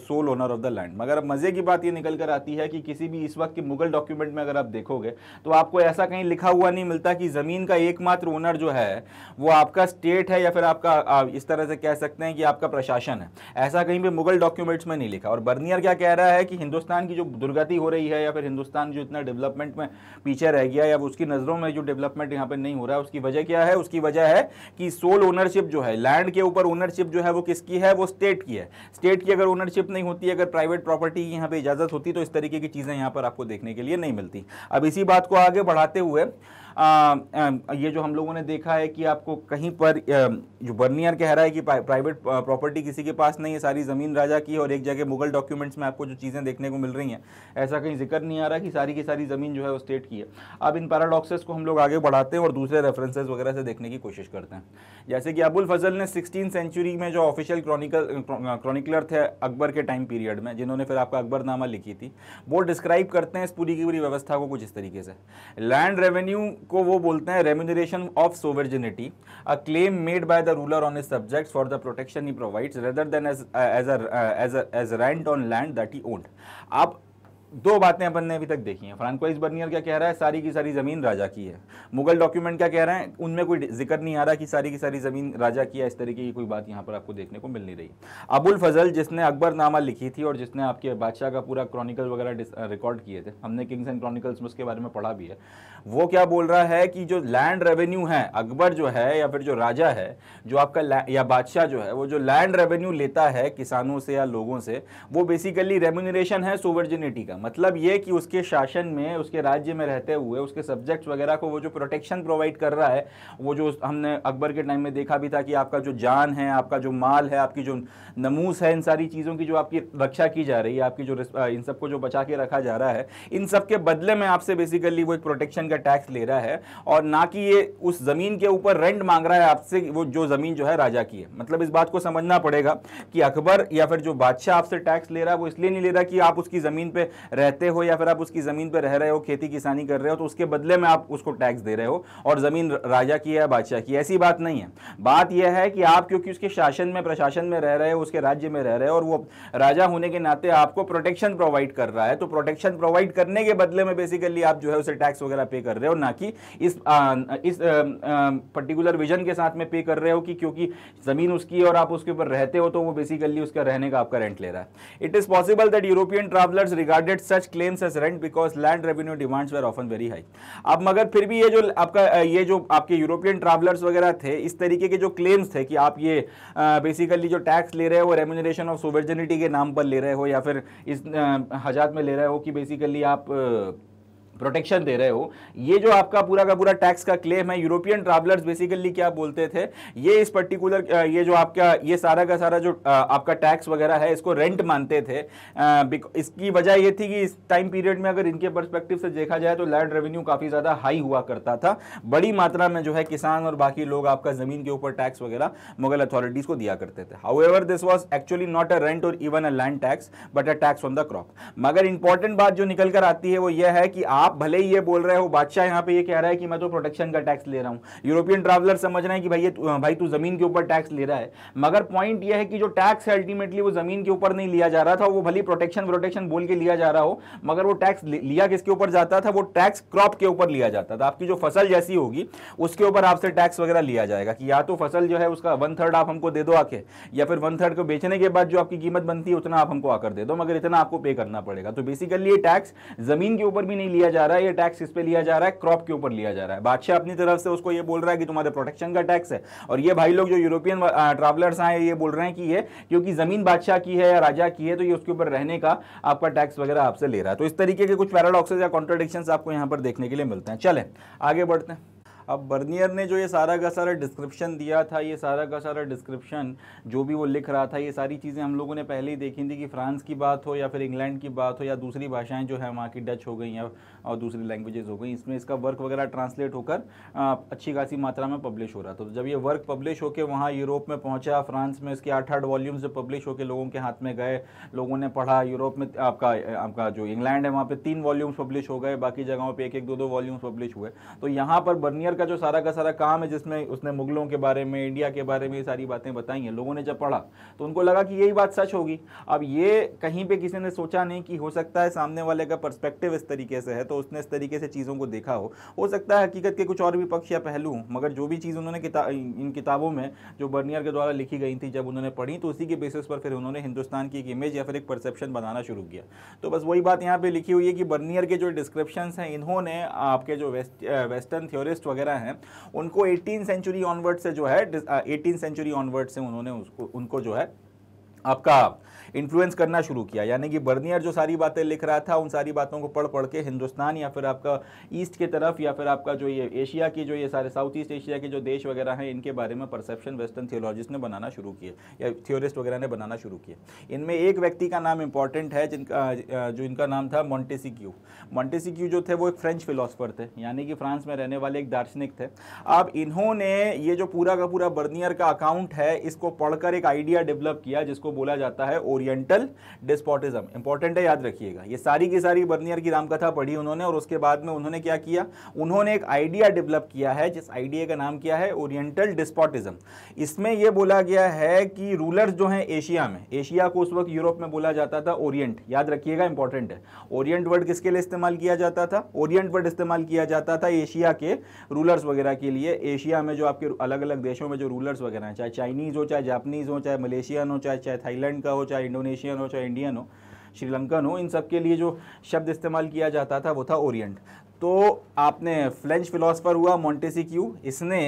S1: sole owner of the land मगर अब मज़े की बात ये निकल कर आती है कि किसी भी इस वक्त के मुगल डॉक्यूमेंट में अगर आप देखोगे तो आपको ऐसा कहीं लिखा हुआ नहीं मिलता कि ज़मीन का एकमात्र ओनर जो है, वो आपका स्टेट है या फिर आपका इस तरह से कह सकते हैं कि आपका प्रशासन है। ऐसा कहीं भी मुगल डॉक्यूमेंट्स में नहीं लिखा। और बर्नियर क्या कह रहा है कि हिंदुस्तान की जो दुर्गति हो रही है या फिर हिंदुस्तान जो इतना डेवलपमेंट में पीछे रह गया या उसकी नज़रों में जो डेवलपमेंट यहाँ पे नहीं हो रहा है उसकी वजह क्या है? उसकी वजह है कि सोल ओनरशिप जो है लैंड के ऊपर ओनरशिप जो है वो किसकी है? वो स्टेट की है। स्टेट की अगर ओनरशिप नहीं होती अगर प्राइवेट प्रॉपर्टी की यहाँ पर इजाज़त होती तो इस तरीके की चीज़ें यहाँ पर आपको देखने के लिए नहीं मिलती। अब इसी बात को आगे बढ़ाते हुए आ, ये जो हम लोगों ने देखा है कि आपको कहीं पर जो बर्नियर कह रहा है कि प्राइवेट प्रॉपर्टी किसी के पास नहीं है, सारी ज़मीन राजा की और एक जगह मुगल डॉक्यूमेंट्स में आपको जो चीज़ें देखने को मिल रही हैं। ऐसा कहीं ज़िक्र नहीं आ रहा कि सारी की सारी ज़मीन जो है वो स्टेट की है। अब इन पैराडॉक्सेस को हम लोग आगे बढ़ाते हैं और दूसरे रेफरेंसेज वगैरह से देखने की कोशिश करते हैं। जैसे कि अबुल फजल ने सिक्सटीन सेंचुरी में जो ऑफिशियल क्रॉनिकल क्रॉनिकलर थे अकबर के टाइम पीरियड में, जिन्होंने फिर आपका अकबरनामा लिखी थी, वो डिस्क्राइब करते हैं इस पूरी की पूरी व्यवस्था को कुछ इस तरीके से। लैंड रेवेन्यू को वो बोलते हैं remuneration of sovereignty a claim made by the ruler on his subjects for the protection he provides rather than as, uh, as, a, uh, as, a, as rent on land that he owned. आप दो बातें अपन ने अभी तक देखी हैं। फ्रांकोइस बर्नियर क्या कह रहा है? सारी की सारी ज़मीन राजा की है। मुगल डॉक्यूमेंट क्या कह रहे हैं? उनमें कोई ज़िक्र नहीं आ रहा कि सारी की सारी ज़मीन राजा की है। इस तरीके की कोई बात यहाँ पर आपको देखने को मिल नहीं रही। अबुल फजल, जिसने अकबर नामा लिखी थी और जिसने आपके बादशाह का पूरा क्रॉनिकल वगैरह रिकॉर्ड किए थे, हमने किंग्स एंड क्रॉनिकल्स में उसके बारे में पढ़ा भी है, वो क्या बोल रहा है कि जो लैंड रेवेन्यू है, अकबर जो है या फिर जो राजा है, जो आपका या बादशाह जो है, वो जो लैंड रेवेन्यू लेता है किसानों से या लोगों से, वो बेसिकली रेम्यूनरेशन है सोवर्जिनिटी का। मतलब ये कि उसके शासन में, उसके राज्य में रहते हुए, उसके सब्जेक्ट्स वगैरह को वो जो प्रोटेक्शन प्रोवाइड कर रहा है, वो जो हमने अकबर के टाइम में देखा भी था कि आपका जो जान है, आपका जो माल है, आपकी जो नमूस है इन सारी चीज़ों की जो आपकी रक्षा की जा रही है, आपकी जो इन सबको जो बचा के रखा जा रहा है, इन सब के बदले में आपसे बेसिकली वो एक प्रोटेक्शन का टैक्स ले रहा है और ना कि ये उस ज़मीन के ऊपर रेंट मांग रहा है आपसे, वो जो ज़मीन जो है राजा की है। मतलब इस बात को समझना पड़ेगा कि अकबर या फिर जो बादशाह आपसे टैक्स ले रहा है, वो इसलिए नहीं ले रहा कि आप उसकी ज़मीन पे रहते हो या फिर आप उसकी ज़मीन पर रह रहे हो, खेती किसानी कर रहे हो तो उसके बदले में आप उसको टैक्स दे रहे हो और ज़मीन राजा की है बादशाह की ऐसी बात नहीं है। बात यह है कि आप, क्योंकि उसके शासन में, प्रशासन में रह रहे हो, उसके राज्य में रह रहे हो और वो राजा होने के नाते आपको प्रोटेक्शन प्रोवाइड कर रहा है तो प्रोटेक्शन प्रोवाइड करने के बदले में बेसिकली आप जो है उसे टैक्स वगैरह पे कर रहे हो, ना कि इस इस पर्टिकुलर विजन के साथ में पे कर रहे हो कि क्योंकि ज़मीन उसकी और आप उसके ऊपर रहते हो तो वो बेसिकली उसका रहने का आपका रेंट ले रहा है। It is possible that European travellers regarded such claims as rent because land revenue demands were often very high अब मगर फिर भी ये जो आपका ये जो आपके यूरोपियन ट्रैवलर्स वगैरह थे, इस तरीके के जो क्लेम्स थे कि आप ये बेसिकली जो टैक्स ले रहे हो रेम्यूनरेशन ऑफ़ सोवर्जनिटी के नाम पर ले रहे हो या फिर इस हजात में ले रहे हो कि बेसिकली आप प्रोटेक्शन दे रहे हो। ये जो आपका पूरा का पूरा टैक्स का क्लेम है यूरोपियन ट्रैवलर्स बेसिकली क्या बोलते थे? ये इस पर्टिकुलर ये जो आपका, ये सारा का सारा जो आपका टैक्स वगैरह है, इसको रेंट मानते थे। इसकी वजह ये थी कि इस टाइम पीरियड में अगर इनके परस्पेक्टिव से देखा जाए तो लैंड रेवेन्यू काफ़ी ज़्यादा हाई हुआ करता था। बड़ी मात्रा में जो है किसान और बाकी लोग आपका ज़मीन के ऊपर टैक्स वगैरह मुगल अथॉरिटीज़ को दिया करते थे। How this was actually not a rent or even a land tax but a tax on the crop मगर इंपॉर्टेंट बात जो निकल कर आती है वो यह है कि आप भले ही ये बोल रहे हो, बादशाह यहाँ पे ये कह रहा है कि मैं तो प्रोटेक्शन का टैक्स ले रहा हूँ। यूरोपियन ट्रैवलर समझ रहे हैं कि भाई ये, भाई तू ज़मीन के ऊपर टैक्स ले रहा है। मगर पॉइंट ये है कि जो टैक्स है अल्टीमेटली वो ज़मीन के ऊपर नहीं लिया जा रहा था, वो भली प्रोटेक्शन प्रोटेक्शन बोल के लिया जा रहा हो, मगर वो टैक्स लिया किसके ऊपर जाता था? वो टैक्स क्रॉप के ऊपर लिया जाता था। आपकी जो फ़सल जैसी होगी, उसके ऊपर आपसे टैक्स वगैरह लिया जाएगा कि या तो फ़सल जो है उसका वन थर्ड आप हमको दे दो आके, या फिर वन थर्ड को बेचने के बाद जो आपकी कीमत बनती है, उतना आप हमको आकर दे दो, मगर इतना आपको पे करना पड़ेगा। तो बेसिकली ये टैक्स ज़मीन के ऊपर भी नहीं लिया जा रहा है, ये टैक्स इस पे लिया जा रहा है क्रॉप के ऊपर लिया जा रहा है। बादशाह अपनी तरफ़ से उसको ये बोल रहा है कि तुम्हारे प्रोटेक्शन का टैक्स है। और ये भाई लोग जो यूरोपियन ट्रैवलर्स आए ये बोल रहे हैं कि ये, क्योंकि ज़मीन बादशाह की है या राजा की है तो ये उसके ऊपर रहने का आपका टैक्स वगैरह आपसे ले रहा है। तो इस तरीके के कुछ पैराडॉक्सेस या कॉन्ट्रोडिक्शन आपको यहाँ पर देखने के लिए मिलते हैं। चले, आगे बढ़ते हैं। अब बर्नियर ने जो ये सारा का सारा डिस्क्रिप्शन दिया था, ये सारा का सारा डिस्क्रिप्शन जो भी वो लिख रहा था, ये सारी चीज़ें हम लोगों ने पहले ही देखी थी कि फ्रांस की बात हो या फिर इंग्लैंड की बात हो या दूसरी भाषाएँ जो है वहाँ की डच हो गई या और दूसरी लैंग्वेजेस हो गई। इसमें इसका वर्क वगैरह ट्रांसलेट होकर अच्छी खासी मात्रा में पब्लिश हो रहा था। तो जब ये वर्क पब्लिश होकर वहाँ यूरोप में पहुँचा, फ्रांस में इसके आठ आठ वॉल्यूम्स जो पब्लिश होकर लोगों के हाथ में गए, लोगों ने पढ़ा, यूरोप में आपका आपका जो इंग्लैंड है वहाँ पर तीन वॉल्यूम्स पब्लिश हो गए, बाकी जगहों पर एक एक दो दो वॉल्यूम्स पब्लिश हुए। तो यहाँ पर बर्नियर का जो सारा का सारा काम है जिसमें उसने मुगलों के बारे में इंडिया के बारे में ये सारी बातें बताई हैं लोगों ने जब पढ़ा तो उनको लगा कि यही बात सच होगी। अब ये कहीं पे किसी ने सोचा नहीं कि हो सकता है सामने वाले का पर्सपेक्टिव इस तरीके से है तो उसने इस तरीके से चीज़ों को देखा हो। हो सकता है हकीकत के कुछ और भी पक्ष या पहलू मगर जो भी चीज़ उन्होंने किता, इन किताबों में जो बर्नियर के द्वारा लिखी गई थी जब उन्होंने पढ़ी तो उसी के बेसिस पर फिर उन्होंने हिंदुस्तान की एक इमेज या फिर एक परसेप्शन बनाना शुरू किया। तो बस वही बात यहाँ पर लिखी हुई है कि बर्नियर के जो डिस्क्रिप्शन हैं इन्होंने आपके जो वेस्ट वेस्टर्न थ्योरिस्ट वगैरह हैं, उनको एटीन सेंचुरी ऑनवर्ड से जो है एटीन सेंचुरी ऑनवर्ड से उन्होंने उनको जो है, आपका इन्फ्लुएंस करना शुरू किया। यानी कि बर्नियर जो सारी बातें लिख रहा था, उन सारी बातों को पढ़ पढ़ के हिंदुस्तान या फिर आपका ईस्ट के तरफ़ या फिर आपका जो ये एशिया की जो ये सारे साउथ ईस्ट एशिया के जो देश वगैरह हैं, इनके बारे में परसेप्शन वेस्टर्न थियोलॉजिस्ट ने बनाना शुरू किए, या थियोरिस्ट वगैरह ने बनाना शुरू किए। इनमें एक व्यक्ति का नाम इंपॉर्टेंट है, जिनका जो इनका नाम था मॉन्टेसिक्यू मॉन्टेसिक्यू जो थे, वो एक फ्रेंच फिलोसफर थे। यानी कि फ्रांस में रहने वाले एक दार्शनिक थे। अब इन्होंने ये जो पूरा का पूरा बर्नियर का अकाउंट है, इसको पढ़कर एक आइडिया डेवलप किया, जिसको बोला जाता है ओरिएंटल डिस्पोटिज्म। इंपॉर्टेंट है, याद रखिएगा। ये सारी की सारी बर्नियर की रामकथा पढ़ी उन्होंने और उसके बाद में उन्होंने क्या किया? उन्होंने एक आइडिया डेवलप किया है, जिस आइडिया का नाम क्या है? Oriental despotism. इसमें यह बोला गया है कि रूलर्स जो हैं एशिया में, एशिया को उस वक्त यूरोप में बोला जाता था ओरिएंट। याद रखिएगा, इंपॉर्टेंट है। ओरिएंट वर्ड किसके लिए इस्तेमाल किया जाता था? ओरिएंट वर्ड इस्तेमाल किया जाता था एशिया के रूलर्स वगैरह के लिए। एशिया में जो आपके अलग अलग देशों में जो रूलर्स वगैरह हैं, चाहे चाइनीज़ हो, चाहे जापनीज़ हो, चाहे मलेशियन हो, चाहे चाहे थाईलैंड का हो, चाहे इंडोनेशियन हो, चाहे इंडियन हो, श्रीलंकन हो, इन सब के लिए जो शब्द इस्तेमाल किया जाता था वो था ओरिएंट। तो आपने फ्रेंच फिलोसफर हुआ मोन्टेसी क्यू इसने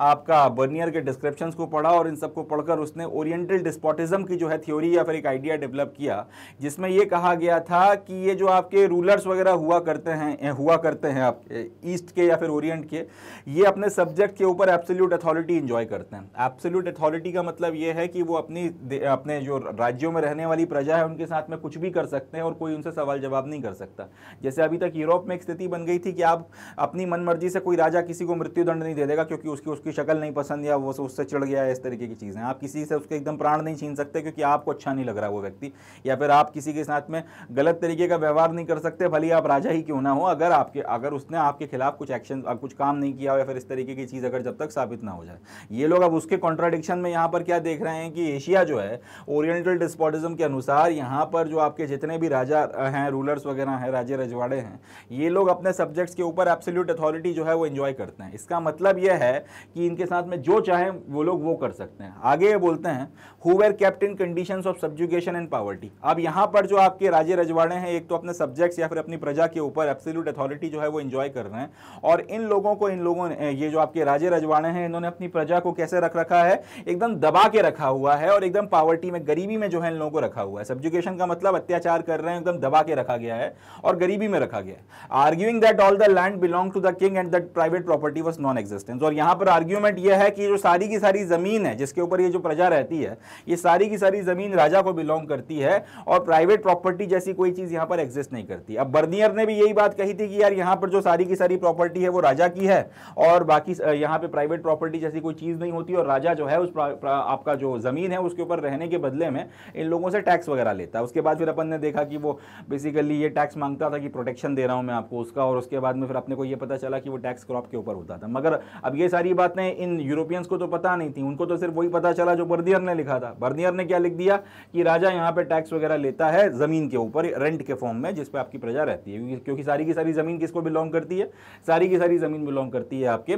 S1: आपका बर्नियर के डिस्क्रिप्शंस को पढ़ा और इन सबको पढ़कर उसने ओरिएंटल डिस्पोटिज्म की जो है थ्योरी या फिर एक आइडिया डेवलप किया, जिसमें ये कहा गया था कि ये जो आपके रूलर्स वगैरह हुआ करते हैं हुआ करते हैं आप ईस्ट के या फिर ओरिएंट के, ये अपने सब्जेक्ट के ऊपर एब्सोल्यूट अथॉरिटी इंजॉय करते हैं। एब्सोल्यूट अथॉरिटी का मतलब ये है कि वो अपनी अपने जो राज्यों में रहने वाली प्रजा है, उनके साथ में कुछ भी कर सकते हैं और कोई उनसे सवाल जवाब नहीं कर सकता। जैसे अभी तक यूरोप में एक स्थिति बन गई गई थी कि आप अपनी मन मर्ज़ी से कोई राजा किसी को मृत्युदंड नहीं दे देगा क्योंकि उसकी उसकी शक्ल नहीं पसंद या वो उससे चिड़ गया है, इस तरीके की चीज़ें। आप किसी से उसके एकदम प्राण नहीं छीन सकते क्योंकि आपको अच्छा नहीं लग रहा वो व्यक्ति। या फिर आप किसी के साथ में गलत तरीके का व्यवहार नहीं कर सकते, भले आप राजा ही क्यों ना हो, अगर आपके, अगर उसने आपके खिलाफ कुछ एक्शन, कुछ काम नहीं किया हो या फिर इस तरीके की चीज़ अगर जब तक साबित ना हो जाए। ये लोग अब उसके कॉन्ट्राडिक्शन में यहाँ पर क्या देख रहे हैं कि एशिया जो है ओरिएंटल डिस्पोटिज्म के अनुसार यहाँ पर जो आपके जितने भी राजा हैं रूलर्स वगैरह हैं, राजे रजवाड़े हैं, ये लोग अपने सब्जेक्ट्स के ऊपर एब्सोल्यूट अथॉरिटी जो है वो एंजॉय करते हैं। इसका मतलब यह है कि इनके साथ में जो चाहे वो लोग वो कर सकते हैं। आगे ये बोलते हैं who were kept in condition of subjugation and poverty अब यहाँ पर जो आपके राजे रजवाड़े हैं, एक तो अपने सब्जेक्ट्स या फिर अपनी प्रजा के ऊपर एब्सोल्यूट अथॉरिटी जो है वो एंजॉय कर रहे हैं। और इन लोगों को, इन लोगों ने, ये जो आपके राजे रजवाड़े हैं, इन्होंने अपनी प्रजा को कैसे रख रखा है? एकदम दबा के रखा हुआ है और एकदम पावर्टी में, गरीबी में जो है इन लोगों को रखा हुआ है। सब्जुकेशन का मतलब अत्याचार कर रहे हैं, एकदम दबा के रखा गया है और गरीबी में रखा गया है। Arguing that all the land belong to the king and that private property was non existence और यहाँ पर आर्ग्यूमेंट यह है कि जो सारी की सारी ज़मीन है, जिसके ऊपर ये जो प्रजा रहती है, ये सारी की सारी ज़मीन राजा को बिलोंग करती है और प्राइवेट प्रॉपर्टी जैसी कोई चीज़ यहाँ पर एग्जिस्ट नहीं करती। अब बर्नियर ने भी यही बात कही थी कि यार यहाँ पर जो सारी की सारी प्रॉपर्टी है वो राजा की है और बाकी यहाँ पर प्राइवेट प्रॉपर्टी जैसी कोई चीज़ नहीं होती और राजा जो है उस आपका जो ज़मीन है उसके ऊपर रहने के बदले में इन लोगों से टैक्स वगैरह लेता। है उसके बाद फिर अपन ने देखा कि वो बेसिकली ये टैक्स माँगता था कि प्रोटेक्शन दे रहा हूँ मैं आपको उसका और उसके बाद में फिर अपने को ये पता चला कि वो टैक्स क्रॉप के ऊपर होता था। मगर अब ये सारी बातें इन यूरोपियंस को तो पता नहीं थी। उनको तो सिर्फ़ वही पता चला जो बर्दियर ने लिखा था। बर्दियर ने क्या लिख दिया कि राजा यहाँ पर टैक्स वगैरह लेता है ज़मीन के ऊपर रेंट के फॉर्म में जिसपे आपकी प्रजा रहती है। क्योंकि सारी की सारी ज़मीन किसको बिलोंग करती है? सारी की सारी ज़मीन बिलोंग करती है आपके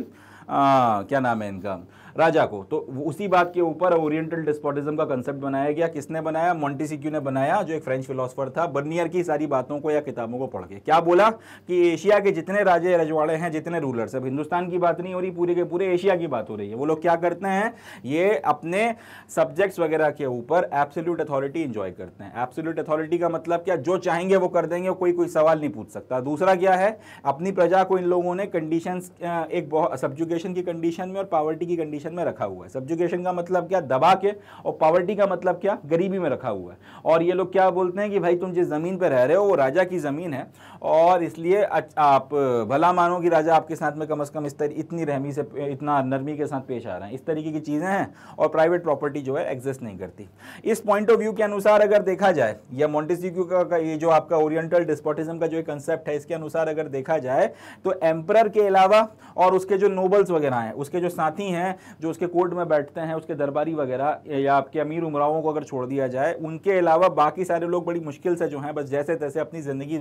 S1: आ, क्या नाम है इनका? राजा को। तो उसी बात के ऊपर ओरिएंटल डिस्पोटिज्म का कंसेप्ट बनाया गया। किसने बनाया? मोन्टीसिक्यू ने बनाया, जो एक फ्रेंच फिलोसफर था। बर्नियर की सारी बातों को या किताबों को पढ़ के। क्या बोला? कि एशिया के जितने राजे रजवाड़े हैं, जितने रूलर्स अब हिंदुस्तान की बात नहीं हो रही, पूरे के पूरे एशिया की बात हो रही है। वो लोग क्या करते हैं? ये अपने सब्जेक्ट्स वगैरह के ऊपर एब्सोल्यूट अथॉरिटी इंजॉय करते हैं। एब्सोल्यूट अथॉरिटी का मतलब क्या? जो चाहेंगे वो कर देंगे, कोई कोई सवाल नहीं पूछ सकता। दूसरा क्या है? अपनी प्रजा को इन लोगों ने कंडीशन एक सब्जुकेशन की कंडीशन में और पावर्टी की कंडीशन सब्जुकेशन में रखा हुआ है। सब्जुकेशन का मतलब क्या? दबा के, और पॉवर्टी का मतलब क्या? गरीबी में रखा हुआ है। और ये लोग क्या बोलते हैं कि भाई तुम जिस ज़मीन पर रह रहे हो, वो राजा की ज़मीन है। और इसलिए आप भला मानो कि राजा आपके साथ में कम अज़ कम इस तरह इतनी रहमी से, इतना नरमी के साथ पेश आ रहे हैं। इस तरीके की चीज़ें हैं और प्राइवेट प्रॉपर्टी जो है एग्जिस्ट नहीं करती। इस पॉइंट ऑफ़ व्यू के अनुसार अगर देखा जाए, या मोन्टेसिक्यू का ये जो आपका ओरिएंटल डिस्पोटिज्म का जो एक कंसेप्ट है, इसके अनुसार अगर देखा जाए तो एम्पर के अलावा और उसके जो नोबल्स वगैरह हैं, उसके जो साथी हैं जो उसके कोर्ट में बैठते हैं, उसके दरबारी वगैरह, या आपके अमीर उमराओं को अगर छोड़ दिया जाए, उनके अलावा बाकी सारे लोग बड़ी मुश्किल से जो हैं, बस जैसे तैसे अपनी ज़िंदगी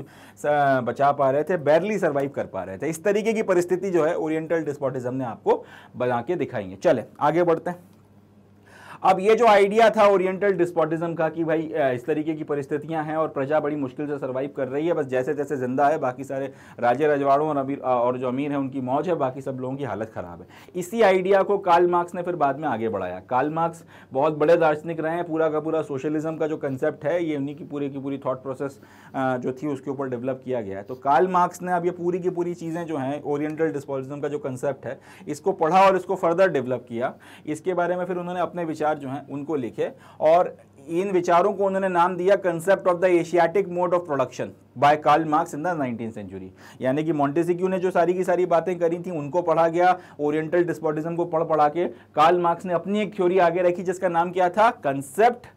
S1: बचा पा रहे थे बैरली सर्वाइव कर पा रहे थे। इस तरीके की परिस्थिति जो है ओरिएंटल डिस्पोटिज्म ने आपको बना के दिखाई है। चले, आगे बढ़ते हैं। अब ये जो आइडिया था ओरिएंटल डिस्पोटिज्म का कि भाई इस तरीके की परिस्थितियाँ हैं और प्रजा बड़ी मुश्किल से सर्वाइव कर रही है, बस जैसे जैसे ज़िंदा है, बाकी सारे राजे रजवाड़ों और अमीर और जो अमीर है, उनकी मौज है, बाकी सब लोगों की हालत खराब है। इसी आइडिया को कार्ल मार्क्स ने फिर बाद में आगे बढ़ाया। कार्ल मार्क्स बहुत बड़े दार्शनिक रहे हैं, पूरा का पूरा सोशलिज्म का जो कंसेप्ट है, ये उन्हीं की पूरी की पूरी थॉट प्रोसेस जो थी उसके ऊपर डेवलप किया गया है। तो कार्ल मार्क्स ने अब ये पूरी की पूरी चीज़ें जो हैं ओरिएंटल डिस्पोटिज्म का जो कंसेप्ट है, इसको पढ़ा और इसको फर्दर डेवलप किया। इसके बारे में फिर उन्होंने अपने विचार विचार जो हैं, उनको लिखे। और इन विचारों को उन्होंने नाम दिया concept of the Asiatic mode of production by Karl Marx in the nineteen century यानी कि मॉन्टेसिक्यू ने जो सारी की सारी बातें करी थी, उनको पढ़ा गया ओरिएंटल डिस्पोटिज्म को पढ़ पढ़ा के। कार्ल मार्क्स ने अपनी एक थ्योरी आगे रखी, जिसका नाम क्या था? Concept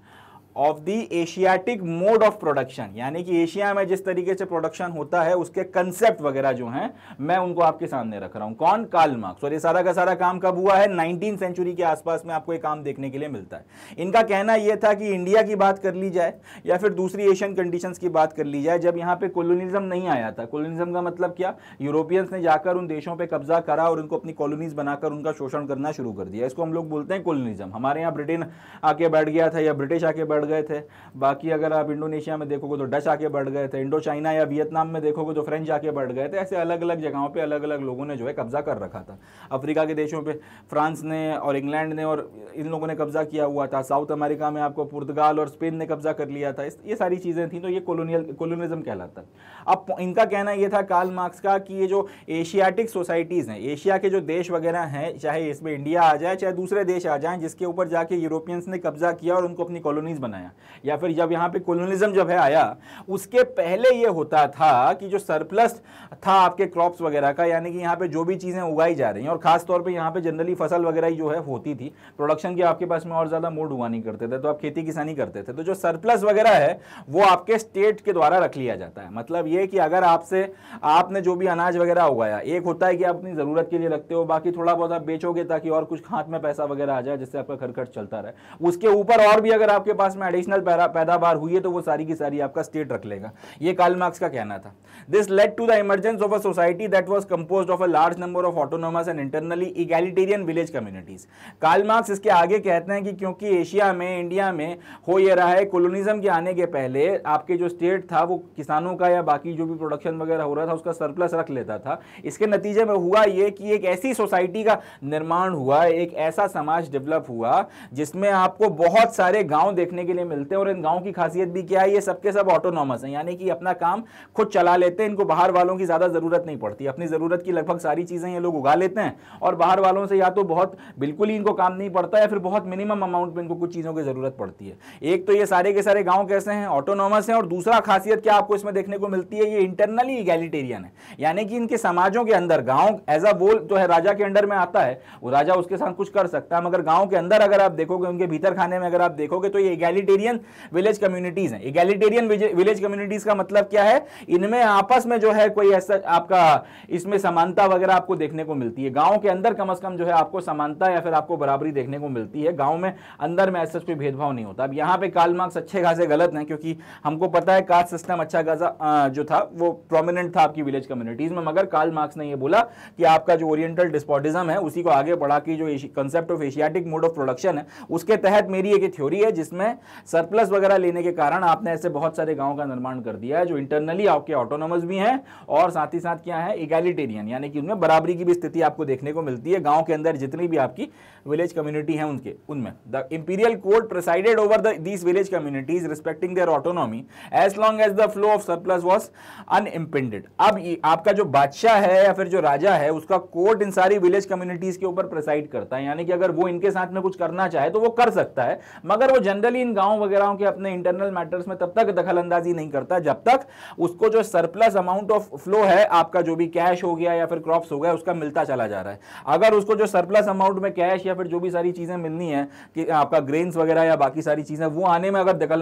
S1: of the Asiatic mode of production यानी कि एशिया में जिस तरीके से प्रोडक्शन होता है, उसके कंसेप्ट वगैरह जो हैं, मैं उनको आपके सामने रख रहा हूँ। कौन? कार्ल मार्क्स और ये सारा का सारा काम कब हुआ है? नाइनटीन सेंचुरी के आसपास में आपको ये काम देखने के लिए मिलता है। इनका कहना यह था कि इंडिया की बात कर ली जाए, या फिर दूसरी एशियन कंडीशन की बात कर ली जाए, जब यहाँ पर कोलोनिज्म नहीं आया था। कोलोनिज्म का मतलब क्या? यूरोपियंस ने जाकर उन देशों पर कब्जा करा और उनको अपनी कॉलोनीज बनाकर उनका शोषण करना शुरू कर दिया। इसको हम लोग बोलते हैं कोलोनिज्म हमारे यहाँ ब्रिटेन आके बैठ गया था या ब्रिटिश आके बैठ गए थे। बाकी अगर आप इंडोनेशिया में देखोगे तो डच आके बढ़ गए थे। इंडो चाइना या वियतनाम में देखोगे तो फ्रेंच आके बढ़ गए थे। ऐसे अलग अलग जगहों पर अलग अलग लोगों ने जो है कब्जा कर रखा था। अफ्रीका के देशों पर फ्रांस ने और इंग्लैंड ने और इन लोगों ने कब्जा किया हुआ था। साउथ अमेरिका में आपको पुर्तगाल और स्पेन ने कब्जा कर लिया था। ये सारी चीज़ें थी तो ये कॉलोनियल कॉलोनिज्म कहलाता। अब इनका कहना यह था कार्ल मार्क्स का कि ये जो एशियाटिक सोसाइटीज़ हैं एशिया के जो देश वगैरह हैं, चाहे इसमें इंडिया आ जाए, चाहे दूसरे देश आ जाए, जिसके ऊपर जाके यूरोपियंस ने कब्जा किया और उनको अपनी कॉलोनीज बनाया। या फिर जब यहाँ पे कोलोनिज्म जब है आया, उसके पहले ये होता था कि जो सरप्लस था आपके क्रॉप्स वगैरह का, यानी कि यहाँ पे जो भी चीज़ें उगाई जा रही हैं, और खासतौर पर यहाँ पे जनरली फ़सल वगैरह जो है होती थी प्रोडक्शन की आपके पास में और ज़्यादा मोड हुआ नहीं करते थे तो आप खेती किसानी करते थे। तो जो सरप्लस वगैरह है, वो आपके स्टेट के द्वारा रख लिया जाता है। मतलब ये कि अगर आपसे, आपने जो भी अनाज वगैरह उगाया, एक होता है कि आप अपनी ज़रूरत के लिए रखते हो, बाकी थोड़ा बहुत आप बेचोगे ताकि और कुछ हाथ में पैसा वगैरह आ जाए, जिससे आपका खर्च चलता रहे। उसके ऊपर और भी अगर आपके पास में एडिशनल पैदावार हुई है तो वो सारी की सारी आपका स्टेट रख लेगा। ये कार्ल मार्क्स का कहना था। This led to the emergence of a society that was composed of a large number of autonomous and internally egalitarian village communities Karl Marx इसके आगे कहते हैं कि क्योंकि एशिया में, इंडिया में हो ये रहा है कोलोनिज्म के आने के पहले आपके जो स्टेट था, वो किसानों का या जो भी प्रोडक्शन वगैरह हो रहा था, उसका सरप्लस रख लेता था। इसके नतीजे में हुआ ये कि एक ऐसी सोसाइटी का निर्माण हुआ, एक ऐसा समाज डेवलप हुआ, जिसमें आपको बहुत सारे गाँव देखने के लिए मिलते हैं और इन गाँव की खासियत भी क्या है? ये सबके सब ऑटोनॉमस हैं, यानी कि अपना काम खुद चला लेते हैं, इनको बाहर वालों की ज़्यादा ज़रूरत नहीं पड़ती। अपनी ज़रूरत की लगभग सारी चीज़ें ये लोग उगा लेते हैं और बाहर वालों से या तो बहुत बिल्कुल ही इनको काम नहीं पड़ता या फिर बहुत मिनिमम अमाउंट में इनको कुछ चीज़ों की ज़रूरत पड़ती है। एक तो ये सारे के सारे गाँव कैसे हैं? ऑटोनॉमस हैं और दूसरा खासियत क्या आपको इसमें देखने को मिलती है, ये इंटरनली इगैलिटेरियन है। यानी कि इनके समाजों के अंदर, गाँव एज अ बोल जो है, राजा के अंडर में आता है, वो राजा उसके साथ कुछ कर सकता है, मगर गाँव के अंदर अगर आप देखोगे, उनके भीतर खाने में अगर आप देखोगे तो ये इगैलिटेरियन विलेज कम्युनिटीज हैं। इगैलिटेरियन विलेज कम्युनिटीज का मतलब क्या है? इनमें आपस में जो है, कोई ऐसा आपका, इसमें समानता वगैरह आपको देखने को मिलती है। गाँव के अंदर कम से कम जो है, आपको समानता या फिर आपको बराबरी देखने को मिलती है। गाँव में अंदर में ऐसा कोई भेदभाव नहीं होता। अब यहाँ पे काल मार्क्स अच्छे खासे गलत हैं, क्योंकि हमको पता है कास्ट सिस्टम अच्छा खासा जो था, वो प्रोमिनेंट था आपकी विलेज कम्युनिटीज में, मगर काल मार्क्स ने ये बोला कि आपका जो ओरिएंटल डिस्पोटिज्म है, उसी को आगे बढ़ा की जो concept of Asiatic mode of production है, उसके तहत मेरी एक थ्योरी है, जिसमें सरप्लस वगैरह लेने के कारण आपने ऐसे बहुत सारे गाँव का निर्माण कर दिया है, जो इंटरनली आपके ऑटोनोमस भी हैं, और साथ ही साथ क्या है इगैलिटेरियन यानी कि उनमें बराबरी की भी स्थिति आपको देखने को मिलती है, गाँव के अंदर जितनी भी आपकी विलेज कम्युनिटी है उनके, उनमें। The imperial court presided over these village communities respecting their autonomy as long as the flow of surplus was unimpeded अब आपका जो बादशाह है या फिर जो राजा है उसका कोर्ट इन सारी विलेज कम्युनिटीज के ऊपर प्रिसाइड करता है। यानी कि अगर वो इनके साथ में कुछ करना चाहे तो वो कर सकता है मगर वो जनरली इन गाँव वगैरह के अपने इंटरनल मैटर्स में तब तक दखल अंदाजी नहीं करता जब तक उसको जो सरप्लस अमाउंट ऑफ़ फ्लो है आपका जो भी कैश हो गया या फिर क्रॉप्स हो गया उसका मिलता चला जा रहा है। अगर उसको जो सरप्लस अमाउंट में कैश या फिर जो भी सारी चीज़ें मिलनी है कि आपका ग्रेन्स वगैरह या बाकी सारी चीज़ें वो आने में अगर दखल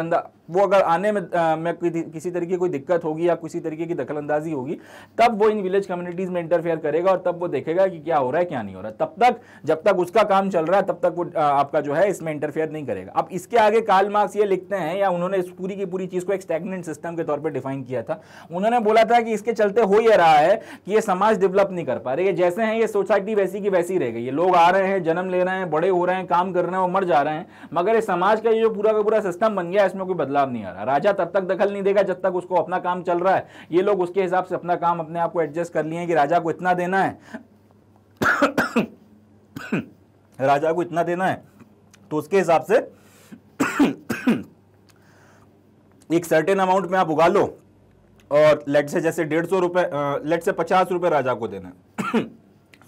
S1: वो अगर आने में, आ, में किसी तरीके कोई दिक्कत होगी या किसी तरीके की दखल होगी, तब वो इन विलेज कम्युनिटीज में इंटरफेयर करेगा और तब वो देखेगा कि क्या हो रहा है, क्या नहीं हो रहा तब तक, जब तक उसका काम चल रहा है, तब तक वो आपका जो है इसमें इंटरफेयर नहीं करेगा। अब इसके आगे कार्ल मार्क्स ये लिखते हैं या उन्होंने इस पूरी की पूरी चीज़ को एक स्टैगनेंट सिस्टम के तौर पर डिफाइन किया था। उन्होंने बोला था कि इसके चलते हो ये रहा है कि ये समाज डेवलप नहीं कर पा रहे। जैसे हैं, ये सोसाइटी वैसी की वैसी रह गई। है लोग आ रहे हैं, जन्म ले रहे हैं, बड़े हो रहे हैं, काम कर रहे हैं और मर जा रहे हैं। मगर ये समाज का ये जो पूरा का पूरा सिस्टम बन गया, इसमें कोई बदलाव नहीं आ रहा। राजा तब तक दखल नहीं देगा जब तक उसको अपना काम चल रहा है ये लोग उसके हिसाब से अपना काम अपने आप को एडजस्ट कर लिए हैं कि राजा को इतना देना है। राजा को इतना देना है। तो उसके हिसाब से एक सर्टेन अमाउंट में आप उगा लो और लेट से जैसे डेढ़ सौ रुपए लेट से पचास रुपए राजा को देना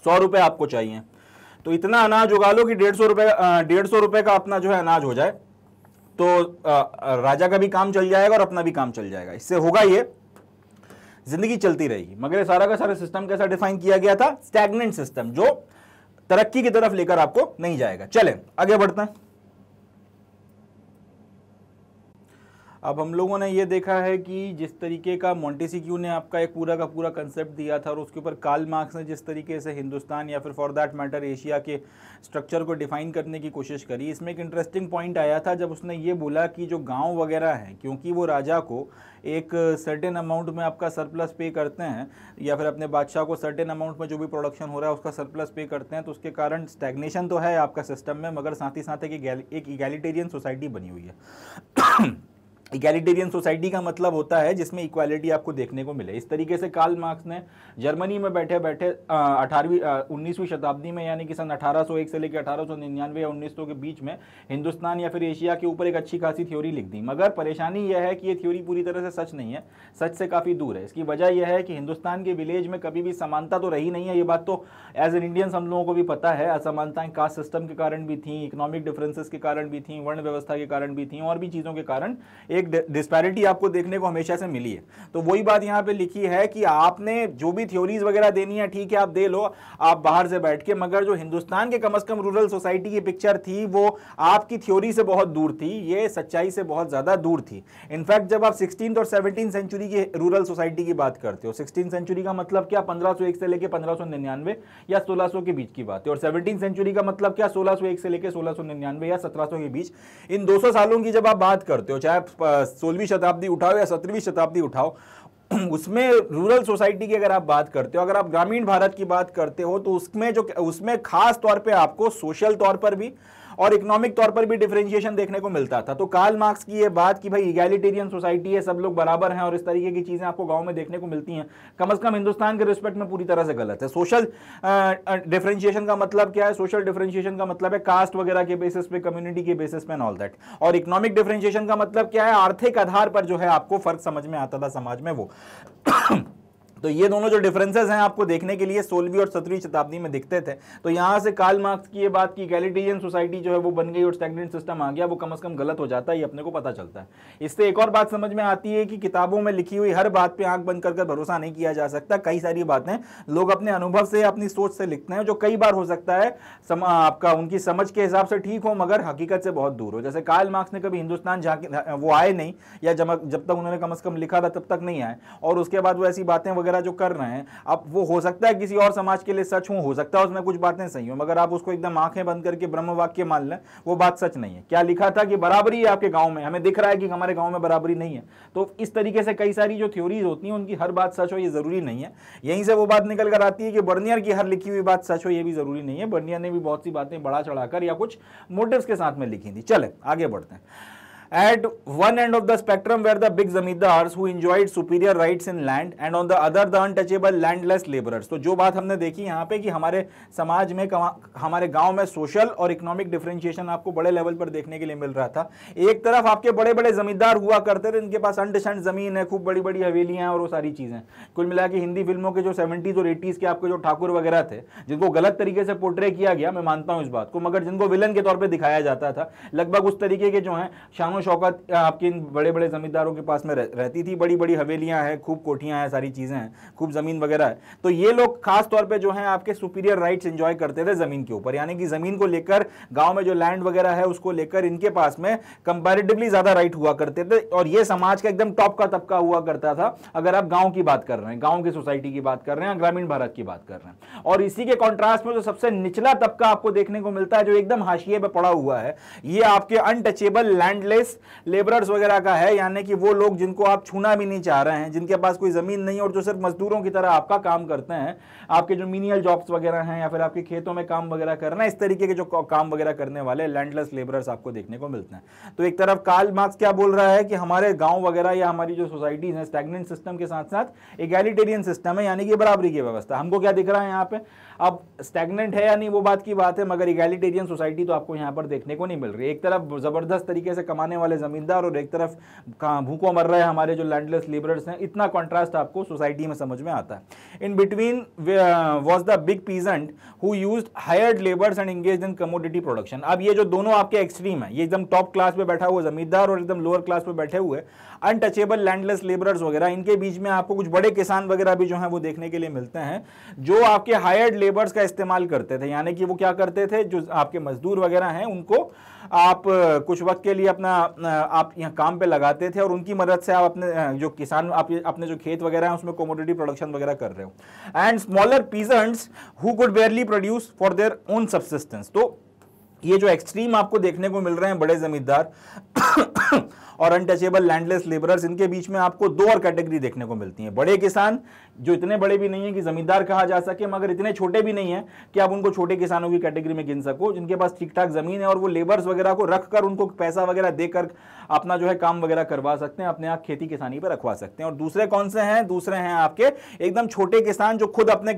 S1: सौ रुपए आपको चाहिए। तो इतना अनाज उगा लो कि डेढ़ सौ रुपए डेढ़ सौ रुपए का अपना जो है अनाज हो जाए। तो राजा का भी काम चल जाएगा और अपना भी काम चल जाएगा। इससे होगा ये ज़िंदगी चलती रहेगी। मगर ये सारा का सारा सिस्टम कैसा डिफाइन किया गया था? स्टैगनेंट सिस्टम जो तरक्की की तरफ़ लेकर आपको नहीं जाएगा। चले, आगे बढ़ते हैं। अब हम लोगों ने ये देखा है कि जिस तरीके का मोन्टेसिक्यू ने आपका एक पूरा का पूरा कंसेप्ट दिया था और उसके ऊपर काल मार्क्स ने जिस तरीके से हिंदुस्तान या फिर फॉर दैट मैटर एशिया के स्ट्रक्चर को डिफाइन करने की कोशिश करी, इसमें एक इंटरेस्टिंग पॉइंट आया था जब उसने ये बोला कि जो गाँव वगैरह हैं, क्योंकि वो राजा को एक सर्टेन अमाउंट में आपका सरप्लस पे करते हैं, या फिर अपने बादशाह को सर्टेन अमाउंट में जो भी प्रोडक्शन हो रहा है उसका सरप्लस पे करते हैं तो उसके कारण स्टैग्नेशन तो है आपका सिस्टम में, मगर साथ ही साथ एक इगैलिटेरियन सोसाइटी बनी हुई है। इगैलिटेरियन सोसाइटी का मतलब होता है जिसमें इक्वालिटी आपको देखने को मिले। इस तरीके से कार्ल मार्क्स ने जर्मनी में बैठे बैठे अठारहवीं उन्नीसवीं शताब्दी में, यानी कि सन 1801 से लेकर अठारह सौ निन्यानवे या उन्नीस सौ के बीच में, हिंदुस्तान या फिर एशिया के ऊपर एक अच्छी खासी थ्योरी लिख दी। मगर परेशानी यह है कि ये थ्योरी पूरी तरह से सच नहीं है, सच से काफ़ी दूर है। इसकी वजह यह है कि हिंदुस्तान के विलेज में कभी भी समानता तो रही नहीं है, ये बात तो एज एन इंडियंस हम लोगों को भी पता है। असमानताएँ कास्ट सिस्टम के कारण भी थी इकोनॉमिक डिफरेंसेस के कारण भी थी, वर्ण व्यवस्था के कारण भी थी, और भी चीज़ों के कारण एक डिस्पैरिटी आपको देखने को हमेशा से मिली है। तो वही बात यहाँ पे लिखी है कि आपने जो भी थ्योरीज वगैरह देनी है, ठीक है, आप दे लो, आप बाहर से बैठ के, मगर जो हिंदुस्तान के कम अज कम रूरल सोसाइटी की पिक्चर थी, वो आपकी थ्योरी से बहुत दूर थी, ये सच्चाई से बहुत ज़्यादा दूर थी। इनफैक्ट जब आप सिक्सटीन और सेवनटीन सेंचुरी की रूरल सोसाइटी की बात करते हो सिक्सटीन सेंचुरी का मतलब क्या? पंद्रह से लेकर पंद्रह या सोलह के बीच की बात है, और सेवनटीन सेंचुरी का मतलब क्या? सोलह से लेकर सोलह या सत्रह के बीच। इन 200 सालों की जब आप बात करते हो, चाहे सोलहवीं शताब्दी उठाओ या सत्रहवीं शताब्दी उठाओ, उसमें रूरल सोसाइटी की अगर आप बात करते हो, अगर आप ग्रामीण भारत की बात करते हो तो उसमें जो, उसमें खास तौर पे आपको सोशल तौर पर भी और इकोनॉमिक तौर पर भी डिफ्रेंशिएशन देखने को मिलता था। तो कार्ल मार्क्स की ये बात कि भाई इगैलिटेरियन सोसाइटी है, सब लोग बराबर हैं और इस तरीके की चीज़ें आपको गाँव में देखने को मिलती हैं, कम अज कम हिंदुस्तान के रिस्पेक्ट में पूरी तरह से गलत है। सोशल डिफ्रेंशिएशन का मतलब क्या है? सोशल डिफ्रेंशिएशन का मतलब है कास्ट वगैरह के बेसिस पे कम्युनिटी के बेसिस पे ऑल दैट और इकोनॉमिक डिफ्रेंशिएशन का मतलब क्या है? आर्थिक आधार पर जो है आपको फ़र्क समझ में आता था समाज में वो। तो ये दोनों जो डिफरेंसेस हैं आपको देखने के लिए सोलहवीं और सत्रहवीं शताब्दी में दिखते थे। तो यहाँ से काल मार्क्स की ये बात की गैलिटेरियन सोसाइटी जो है वो बन गई और स्टैगनेंट सिस्टम आ गया, वो कम अज कम गलत हो जाता है, ये अपने को पता चलता है। इससे एक और बात समझ में आती है कि किताबों में लिखी हुई हर बात पर आँख बंद कर भरोसा नहीं किया जा सकता। कई सारी बातें लोग अपने अनुभव से, अपनी सोच से लिखते हैं, जो कई बार हो सकता है आपका उनकी समझ के हिसाब से ठीक हो, मगर हकीकत से बहुत दूर हो। जैसे काल मार्क्स ने कभी हिंदुस्तान झांके वो आए नहीं, या जब तक उन्होंने कम अज कम लिखा था, तब तक नहीं आए। और उसके बाद वो ऐसी बातें वगैरह जो कर रहे हैं, अब वो हो सकता है किसी और समाज के लिए सच हो हो सकता है उसमें कुछ बातें सही हो, मगर आप उसको एकदम आँखें बंद करके ब्रह्म वाक्य मान लें, वो बात सच नहीं है। क्या लिखा था कि बराबरी है आपके गाँव में? हमें दिख रहा है कि हमारे गाँव में बराबरी नहीं है। तो इस तरीके से कई सारी जो थ्योरीज होती हैं, उनकी हर बात सच हो, ये ज़रूरी नहीं है। यहीं से वो बात निकल कर आती है कि बर्नियर की हर लिखी हुई बात सच हो, ये भी ज़रूरी नहीं है। बर्नियर ने भी बहुत सी बातें बढ़ा चढ़ाकर या कुछ मोटिव्स के साथ में लिखी थी। चले, आगे बढ़ते हैं। At one end of the spectrum were the big zamindars who enjoyed superior rights in land and on the other, the untouchable, landless laborers. तो जो बात हमने देखी यहाँ पे कि हमारे समाज में हमारे गाँव में सोशल और इकोनॉमिक डिफरेंशिएशन आपको बड़े लेवल पर देखने के लिए मिल रहा था एक तरफ़ आपके बड़े बड़े जमींदार हुआ करते थे, इनके पास अंडशंड ज़मीन है, खूब बड़ी बड़ी हवेलियाँ और वो सारी चीज़ें कुल मिला के हिंदी फ़िल्मों के जो सेवेंटीज और एटीज के आपके जो ठाकुर वगैरह थे, जिनको गलत तरीके से पोर्ट्रे किया गया, मैं मानता हूँ इस बात को, मगर जिनको विलन के तौर पर दिखाया जाता था, लगभग उस तरीके के जो है, शानो शौकत आपके इन बड़े बड़े ज़मींदारों के पास में रहती थी बड़ी बड़ी हवेलियाँ हैं, खूब कोठियाँ हैं, सारी चीज़ें हैं, खूब ज़मीन वगैरह है। तो ये लोग खास तौर पे जो है, आपके सुपीरियर राइट्स एंजॉय करते थे ज़मीन के ऊपर। यानी कि ज़मीन को लेकर, गाँव में जो लैंड वगैरह है, उसको लेकर इनके पास में कंपेरेटिवली ज़्यादा राइट हुआ करते थे। और ये समाज का एकदम टॉप का तबका हुआ करता था। अगर आप गाँव की बात कर रहे हैं, गाँव की सोसाइटी की बात कर रहे हैं, ग्रामीण भारत की बात कर रहे हैं। और इसी के कॉन्ट्रास्ट में जो सबसे निचला तबका आपको देखने को मिलता है, जो एकदम हाशिए पे पड़ा हुआ है, ये आपके अनटचेबल लैंडलेस लेबरर्स वगैरह का है, यानी कि वो लोग जिनको आप छूना भी नहीं चाह रहे हैं, जिनके पास कोई ज़मीन नहीं और जो सिर्फ़ मजदूरों की तरह आपका काम करते हैं, आपके जो मीनियल जॉब्स वगैरह हैं या फिर आपके खेतों में काम वगैरह करना इस तरीके के जो काम वगैरह करने वाले लैंडलेस लेबरर्स आपको देखने को मिलते हैं। तो एक तरफ़ कार्ल मार्क्स क्या बोल रहा है कि हमारे गाँव वगैरह या हमारी जो सोसाइटीज़ हैं स्टैगनेंट सिस्टम के साथ साथ एगैलिटेरियन सिस्टम है, यानी कि बराबरी की व्यवस्था। हमको क्या दिख रहा है यहाँ पे? अब स्टैगनेंट है या नहीं, वो बात की बात है, मगर इगैलिटेरियन सोसाइटी तो आपको यहाँ पर देखने को नहीं मिल रही। एक तरफ़ ज़बरदस्त तरीके से कमाने वाले ज़मींदार और एक तरफ़ भूखों मर रहे हमारे जो लैंडलेस लेबरर्स हैं, इतना कॉन्ट्रास्ट आपको सोसाइटी में समझ में आता है। In between was the big peasant who use hired labours and engage in commodity production अब ये जो दोनों आपके एक्सट्रीम है, ये एकदम टॉप क्लास पे बैठा हुआ जमींदार और एकदम लोअर क्लास पे बैठे हुए अनटचेबल लैंडलेस लेबरर्स वगैरह, इनके बीच में आपको कुछ बड़े किसान वगैरह भी जो है वो देखने के लिए मिलते हैं, जो आपके हायर्ड लेबर्स का इस्तेमाल करते थे, यानी कि वो क्या करते थे, जो आपके मजदूर वगैरह हैं, उनको आप कुछ वक्त के लिए अपना आप यहाँ काम पे लगाते थे और उनकी मदद से आप अपने जो किसान, आप अपने जो खेत वगैरह हैं, उसमें कमोडिटी प्रोडक्शन वगैरह कर रहे हो। And smaller peasants who could barely produce for their own subsistence तो ये जो एक्सट्रीम आपको देखने को मिल रहे हैं, बड़े जमींदार और अनटचेबल लैंडलेस लेबरर्स इनके बीच में आपको दो और कैटेगरी देखने को मिलती है। बड़े किसान जो इतने बड़े भी नहीं है कि जमींदार कहा जा सके, मगर इतने छोटे भी नहीं है कि आप उनको छोटे किसानों की कैटेगरी में गिन सको। जिनके पास ठीक ठाक ज़मीन है और वो लेबर्स वगैरह को रखकर उनको पैसा वगैरह देकर अपना जो है काम वगैरह करवा सकते हैं, अपने आप खेती किसानी पर रखवा सकते हैं। और दूसरे कौन से हैं? दूसरे हैं आपके एकदम छोटे किसान जो खुद अपने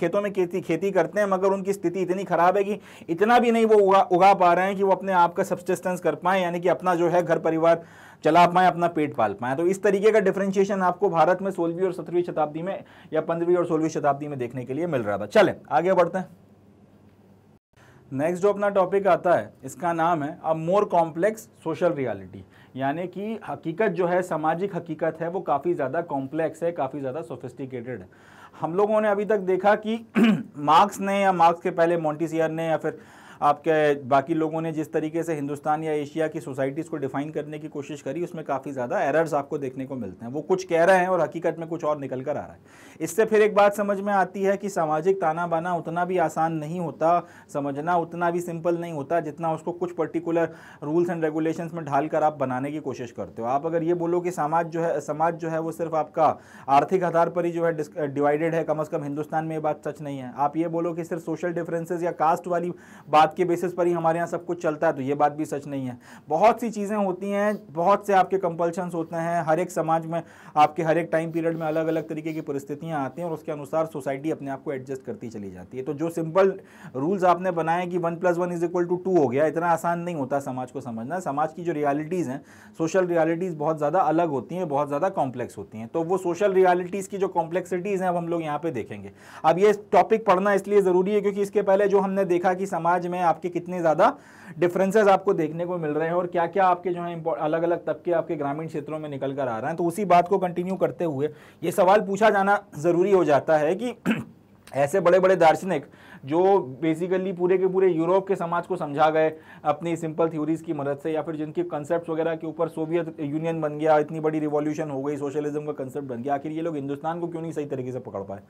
S1: खेतों में खेती खेती करते हैं, मगर उनकी स्थिति इतनी खराब है कि इतना भी नहीं वो उगा उगा पा रहे हैं कि वो अपने आप का सब्सिस्टेंस कर पाए, यानी कि अपना जो है घर परिवार चला पाए, अपना पेट पाल पाए। तो इस तरीके का डिफ्रेंशिएशन आपको भारत में सोलहवीं और सत्रहवीं शताब्दी में या पंद्रहवीं और सोलहवीं शताब्दी में देखने के लिए मिल रहा था। चले, आगे बढ़ते हैं। नेक्स्ट जो अपना टॉपिक आता है, इसका नाम है a more complex social reality यानी कि हकीकत जो है, सामाजिक हकीकत है, वो काफ़ी ज़्यादा कॉम्प्लेक्स है, काफ़ी ज़्यादा सोफिस्टिकेटेड है। हम लोगों ने अभी तक देखा कि मार्क्स ने या मार्क्स के पहले मोन्टीसियर ने या फिर आपके बाकी लोगों ने जिस तरीके से हिंदुस्तान या एशिया की सोसाइटीज़ को डिफाइन करने की कोशिश करी, उसमें काफ़ी ज़्यादा एरर्स आपको देखने को मिलते हैं। वो कुछ कह रहे हैं और हकीकत में कुछ और निकल कर आ रहा है। इससे फिर एक बात समझ में आती है कि सामाजिक ताना बाना उतना भी आसान नहीं होता, समझना उतना भी सिंपल नहीं होता जितना उसको कुछ पर्टिकुलर रूल्स एंड रेगुलेशंस में ढाल कर आप बनाने की कोशिश करते हो। आप अगर ये बोलो कि समाज जो है, समाज जो है वो सिर्फ़ आपका आर्थिक आधार पर ही जो है डिवाइडेड है, कम अज़ कम हिंदुस्तान में ये बात सच नहीं है। आप ये बोलो कि सिर्फ़ सोशल डिफरेंसेज या कास्ट वाली बात बात के बेसिस पर ही हमारे यहाँ सब कुछ चलता है तो ये बात भी सच नहीं है। बहुत सी चीज़ें होती हैं, बहुत से आपके कंपल्शंस होते हैं, हर एक समाज में आपके हर एक टाइम पीरियड में अलग अलग तरीके की परिस्थितियाँ आती हैं और उसके अनुसार सोसाइटी अपने आप को एडजस्ट करती चली जाती है। तो जो सिंपल रूल्स आपने बनाए कि one plus one is equal to two हो गया, इतना आसान नहीं होता समाज को समझना। समाज की जो रियालिटीज़ हैं सोशल रियालिटीज़ बहुत ज़्यादा अलग होती हैं, बहुत ज़्यादा कॉम्प्लेक्स होती हैं। तो वो सोशल रियालिटीज़ की जो कॉम्प्लेक्सिटीज़ हैं, अब हम लोग यहाँ पे देखेंगे। अब ये टॉपिक पढ़ना इसलिए ज़रूरी है क्योंकि इसके पहले जो हमने देखा कि समाज में आपके कितने ज़्यादा डिफरेंसेस आपको देखने को मिल रहे हैं और क्या क्या आपके जो है अलग अलग तबके आपके ग्रामीण क्षेत्रों में निकल कर आ रहे हैं। तो उसी बात को कंटिन्यू करते हुए ये सवाल पूछा जाना ज़रूरी हो जाता है कि ऐसे बड़े बड़े दार्शनिक जो बेसिकली पूरे के पूरे यूरोप के समाज को समझा गए अपनी सिंपल थ्योरीज की मदद से या फिर जिनके कंसेप्ट वगैरह के ऊपर सोवियत यूनियन बन गया, इतनी बड़ी रिवॉल्यूशन हो गई सोशलिज्म का कंसेप्ट बन गया, आखिर ये लोग हिंदुस्तान को क्यों नहीं सही तरीके से पकड़ पाए?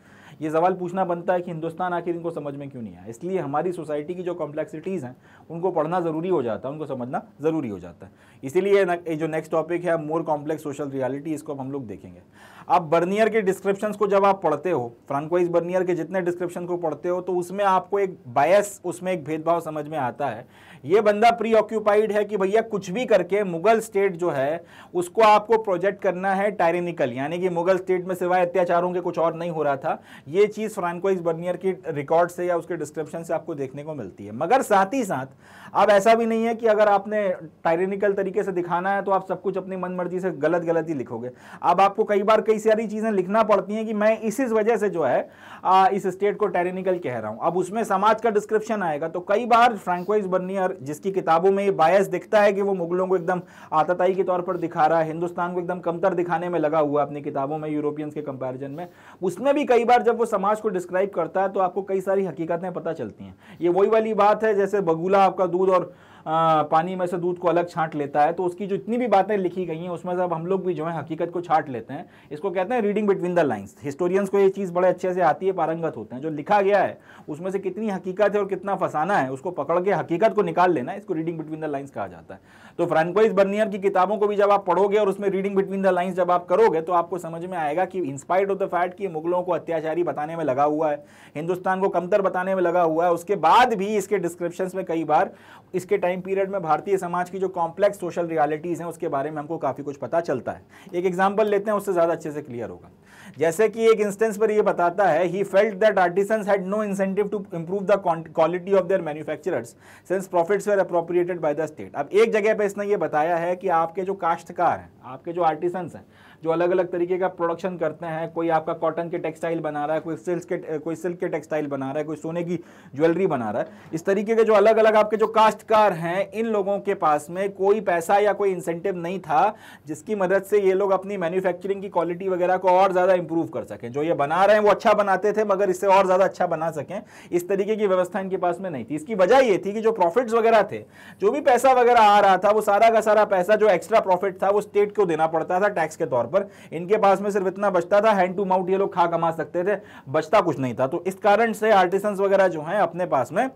S1: ये सवाल पूछना बनता है कि हिंदुस्तान आखिर इनको समझ में क्यों नहीं आया? इसलिए हमारी सोसाइटी की जो कॉम्प्लेक्सिटीज़ हैं, उनको पढ़ना ज़रूरी हो जाता है, उनको समझना ज़रूरी हो जाता है। इसीलिए जो नेक्स्ट टॉपिक है मोर कॉम्प्लेक्स सोशल रियलिटी इसको हम लोग देखेंगे। अब बर्नियर के डिस्क्रिप्शन को जब आप पढ़ते हो फ्रांकोइज बर्नियर के जितने डिस्क्रिप्शन को पढ़ते हो तो उसमें आपको एक बायस उसमें एक भेदभाव समझ में आता है। ये बंदा प्री ऑक्यूपाइड है कि भैया कुछ भी करके मुगल स्टेट जो है उसको आपको प्रोजेक्ट करना है टायरेनिकल यानी कि मुगल स्टेट में सिवाय अत्याचारों के कुछ और नहीं हो रहा था। ये चीज़ फ्रांकोइज बर्नियर की रिकॉर्ड से या उसके डिस्क्रिप्शन से आपको देखने को मिलती है। मगर साथ ही साथ अब ऐसा भी नहीं है कि अगर आपने टायरेनिकल तरीके से दिखाना है तो आप सब कुछ अपनी मन मर्ज़ी से गलत गलत ही लिखोगे। अब आपको कई बार कई सारी चीज़ें लिखना पड़ती हैं कि मैं इसी वजह से जो है आ, इस स्टेट को टायरेनिकल कह रहा हूँ। अब उसमें समाज का डिस्क्रिप्शन आएगा तो कई बार फ्रेंकोइज बर्नियर जिसकी किताबों में ये बायस दिखता है कि वो मुगलों को एकदम आतताई के तौर पर दिखा रहा है, हिंदुस्तान को एकदम कमतर दिखाने में लगा हुआ अपनी किताबों में, यूरोपियंस के कंपैरिजन में। उसमें भी कई बार जब वो समाज को डिस्क्राइब करता है तो आपको कई सारी हकीकतें पता चलती हैं। ये वही वाली बात है, जैसे बगूला आपका दूध और पानी में से दूध को अलग छांट लेता है तो उसकी जो इतनी भी बातें लिखी गई हैं, उसमें से अब हम लोग भी जो है हकीकत को छाट लेते हैं। इसको कहते हैं reading between the lines historians को ये चीज़ बड़े अच्छे से आती है, पारंगत होते हैं। जो लिखा गया है, उसमें से कितनी हकीकत है और कितना फसाना है, उसको पकड़ के हकीकत को निकाल लेना, इसको रीडिंग बिटवीन द लाइन्स कहा जाता है। तो फ्रांकोइज बर्नियर की किताबों को भी जब आप पढ़ोगे और उसमें रीडिंग बिटवीन द लाइन्स जब आप करोगे तो आपको समझ में आएगा कि इंस्पाइट ऑफ़ द फैक्ट कि मुगलों को अत्याचारी बताने में लगा हुआ है, हिंदुस्तान को कमतर बताने में लगा हुआ है, उसके बाद भी इसके डिस्क्रिप्शन में कई बार इसके टाइम पीरियड में भारतीय समाज की जो कॉम्प्लेक्स सोशल रियलिटीज़ हैं, उसके बारे में हमको काफ़ी कुछ पता चलता है। एक एग्ज़ाम्पल लेते हैं, उससे ज़्यादा अच्छे से क्लियर होगा। जैसे कि एक इंस्टेंस पर ये बताता है he felt that artisans had no incentive to improve the quality of their manufacturers since profits were appropriated by the state अब एक जगह पे इसने ये बताया है कि आपके जो काश्तकार हैं, आपके जो आर्टिसंस हैं जो अलग अलग तरीके का प्रोडक्शन करते हैं, कोई आपका कॉटन के टेक्सटाइल बना रहा है, कोई सिल्क के, कोई सिल्क के टेक्सटाइल बना रहा है, कोई सोने की ज्वेलरी बना रहा है। इस तरीके के जो अलग अलग आपके जो काश्तकार हैं, इन लोगों के पास में कोई पैसा या कोई इंसेंटिव नहीं था, जिसकी मदद से ये लोग अपनी मैन्युफैक्चरिंग की क्वालिटी वगैरह को और ज़्यादा इंप्रूव कर सकें। जो ये बना रहे हैं, वो अच्छा बनाते थे, मगर इससे और ज़्यादा अच्छा बना सकें, इस तरीके की व्यवस्था इनके पास में नहीं थी। इसकी वजह ये थी कि जो प्रॉफिट्स वगैरह थे, जो भी पैसा वगैरह आ रहा था, वो सारा का सारा पैसा, जो एक्स्ट्रा प्रॉफिट था, वो स्टेट को देना पड़ता था टैक्स के तौर पर इनके पास में सिर्फ़ इतना बचता था हैंड टू माउथ ये लोग खा कमा सकते थे, बचता कुछ नहीं था। तो इस कारण से आर्टिसन वगैरह जो है अपने पास में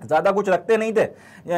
S1: ज़्यादा कुछ रखते नहीं थे,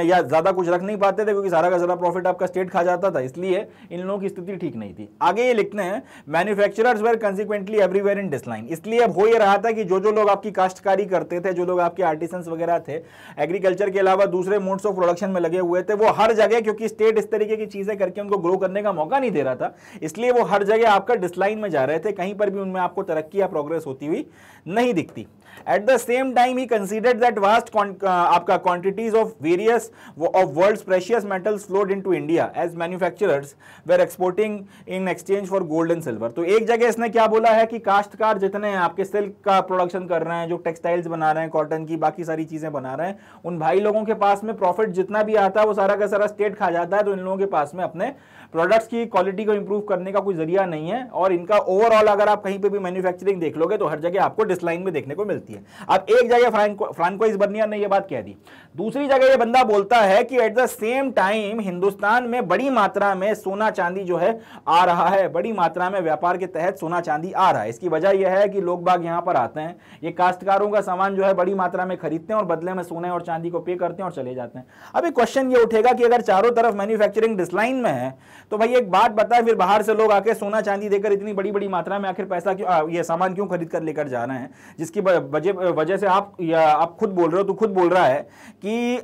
S1: या ज़्यादा कुछ रख नहीं पाते थे क्योंकि सारा का सारा प्रॉफिट आपका स्टेट खा जाता था, इसलिए इन लोगों की स्थिति ठीक नहीं थी। आगे ये लिखते हैं manufacturers were consequently everywhere in decline इसलिए अब हो ये रहा था कि जो जो लोग आपकी काश्तकारी करते थे, जो लोग आपके आर्टिसंस वगैरह थे एग्रीकल्चर के अलावा दूसरे मोड्स ऑफ़ प्रोडक्शन में लगे हुए थे, वो हर जगह, क्योंकि स्टेट इस तरीके की चीज़ें करके उनको ग्रो करने का मौका नहीं दे रहा था, इसलिए वो हर जगह आपका डिसलाइन में जा रहे थे, कहीं पर भी उनमें आपको तरक्की या प्रोग्रेस होती हुई नहीं दिखती। At the same time he considered that vast आपका quantities of various of world's precious metals flowed into India as manufacturers were exporting in exchange for gold and silver तो एक जगह इसने क्या बोला है कि काश्तकार जितने हैं, आपके सिल्क का प्रोडक्शन कर रहे हैं, जो टेक्सटाइल्स बना रहे हैं कॉटन की, बाकी सारी चीज़ें बना रहे हैं, उन भाई लोगों के पास में प्रॉफिट जितना भी आता है, वो सारा का सारा स्टेट खा जाता है तो इन लोगों के पास में अपने प्रोडक्ट्स की क्वालिटी को इंप्रूव करने का कोई ज़रिया नहीं है। और इनका ओवरऑल अगर आप कहीं पे भी मैन्युफैक्चरिंग देख लोगे तो हर जगह आपको डिसलाइन में देखने को मिलती है। अब एक जगह फ्रांको, फ्रांकोइस बर्नियर ने यह बात कह दी। दूसरी जगह यह बंदा बोलता है कि at the same time Hindustan में बड़ी मात्रा में सोना चांदी जो है, आ रहा है। बड़ी मात्रा में व्यापार के तहत सोना चांदी आ रहा है। इसकी वजह यह है कि लोग बाग यहाँ पर आते हैं। ये काश्तकारों का सामान जो है, बड़ी मात्रा में खरीदते हैं और बदले में सोने और चांदी को पे करते हैं और चले जाते हैं। अभी क्वेश्चन ये उठेगा कि अगर चारों तरफ़ मैन्युफैक्चरिंग डिसलाइन में है तो भाई एक बात बताए, फिर बाहर से लोग आके सोना चांदी देकर इतनी बड़ी बड़ी मात्रा में आखिर पैसा क्यों ये सामान क्यों खरीद कर लेकर जा रहे हैं? जिसकी वजह से आप या आप खुद बोल रहे हो तो खुद बोल रहा है कि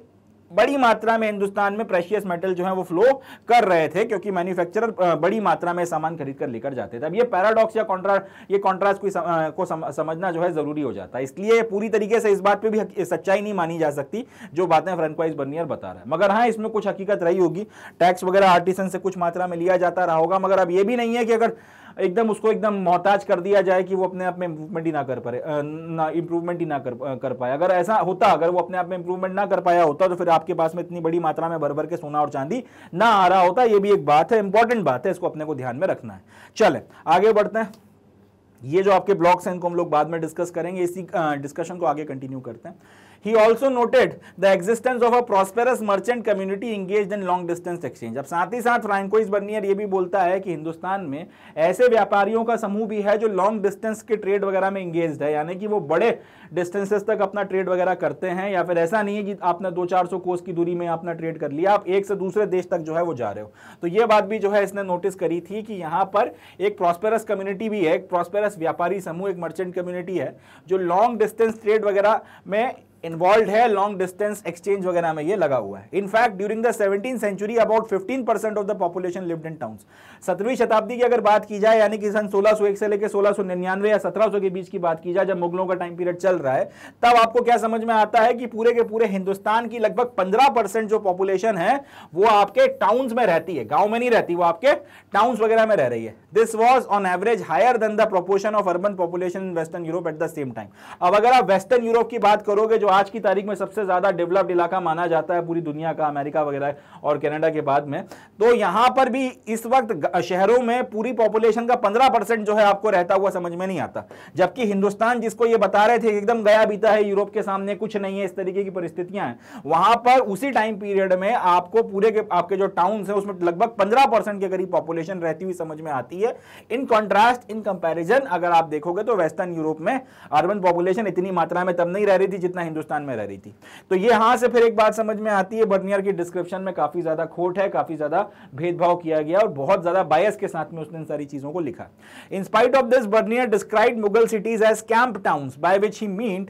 S1: बड़ी मात्रा में हिंदुस्तान में प्रेशियस मेटल जो है वो फ्लो कर रहे थे क्योंकि मैन्युफैक्चरर बड़ी मात्रा में सामान खरीद कर लेकर जाते थे। अब ये पैराडॉक्स या कॉन्ट्रा ये कॉन्ट्रास्ट को, सम, को सम, समझना जो है ज़रूरी हो जाता है। इसलिए पूरी तरीके से इस बात पे भी सच्चाई नहीं मानी जा सकती जो बातें फ्रेंकवाइज बर्नियर बता रहा है। मगर हाँ इसमें कुछ हकीकत रही होगी। टैक्स वगैरह आर्टिसन से कुछ मात्रा में लिया जाता रहा होगा मगर अब ये भी नहीं है कि अगर एकदम उसको एकदम मोहताज कर दिया जाए कि वो अपने आप में इंप्रूवमेंट ही ना कर पाए ना इंप्रूवमेंट ही ना कर कर पाए। अगर ऐसा होता, अगर वो अपने आप में इंप्रूवमेंट ना कर पाया होता तो फिर आपके पास में इतनी बड़ी मात्रा में भर भर के सोना और चांदी ना आ रहा होता, ये भी एक बात है इंपॉर्टेंट बात है, इसको अपने को ध्यान में रखना है। चले, आगे बढ़ते हैं। ये जो आपके ब्लॉग्स हैं, इनको हम लोग बाद में डिस्कस करेंगे, इसी डिस्कशन को आगे कंटिन्यू करते हैं। He also noted the existence of a prosperous merchant community engaged in long distance exchange. अब साथ ही साथ फ्रांकोइस बर्नियर ये भी बोलता है कि हिंदुस्तान में ऐसे व्यापारियों का समूह भी है जो लॉन्ग डिस्टेंस के ट्रेड वगैरह में इंगेज है, यानी कि वो बड़े डिस्टेंसेस तक अपना ट्रेड वगैरह करते हैं, या फिर ऐसा नहीं है कि आपने दो चार सौ कोस की दूरी में अपना ट्रेड कर लिया, आप एक से दूसरे देश तक जो है वो जा रहे हो तो ये बात भी जो है इसने नोटिस करी थी कि यहाँ पर एक प्रॉस्पेरस कम्युनिटी भी है, एक प्रॉस्पेरस व्यापारी समूह, एक मर्चेंट कम्युनिटी है, जो लॉन्ग डिस्टेंस ट्रेड वगैरह में इन्वॉल्व है लॉन्ग डिस्टेंस एक्सचेंज वगैरह में ये लगा हुआ है। In fact during the seventeen century about 15 percent of the population lived in towns सत्रहवीं शताब्दी की अगर बात की जाए, यानी कि सन 1601 से लेकर 1699 या 1700 के बीच की बात की जाए, जब मुगलों का टाइम पीरियड चल रहा है, तब आपको क्या समझ में आता है कि पूरे के पूरे हिंदुस्तान की लगभग पंद्रह जो पॉपुलेशन है, वो आपके टाउन्स में रहती है, गाँव में नहीं रहती, वो आपके टाउन्स वगैरह में रह रही है। This was on average higher than the proportion of urban population in western Europe at the same time अब अगर आप वेस्टर्न यूरोप की बात करोगे, जो आज की तारीख में सबसे ज़्यादा डेवलप्ड इलाका माना जाता है, पूरी दुनिया का, अमेरिका वगैरह और कनाडा के बाद में तो यहाँ पर भी इस वक्त शहरों में पूरी पॉपुलेशन का पंद्रह परसेंट जो है आपको रहता हुआ समझ में नहीं आता। जबकि हिंदुस्तान, जिसको ये बता रहे थे, एकदम गया बीता है, यूरोप के सामने कुछ नहीं है, इस तरीके की परिस्थितियाँ हैं। वहाँ पर उसी टाइम पीरियड में आपको पूरे के, आपके जो टाउन है, उसमें लगभग पंद्रह के करीब पॉपुलेशन रहती हुई समझ में आती है। इन कॉन्ट्रास्ट इन कंपेरिजन अगर आप देखोगे तो वेस्टर्न यूरोप में अर्बन पॉपुलेशन इतनी मात्रा में तब नहीं रह रही थी जितना हिंदुस्तान में रह रही थी। तो ये यहाँ से फिर एक बात समझ में आती है बर्नियर की डिस्क्रिप्शन में काफ़ी ज़्यादा खोट है, काफ़ी ज़्यादा भेदभाव किया गया और बहुत ज़्यादा बायस के साथ में उसने इन सारी चीज़ों को लिखा। In spite of this Bernier describe Mughal cities as camp town by which he mean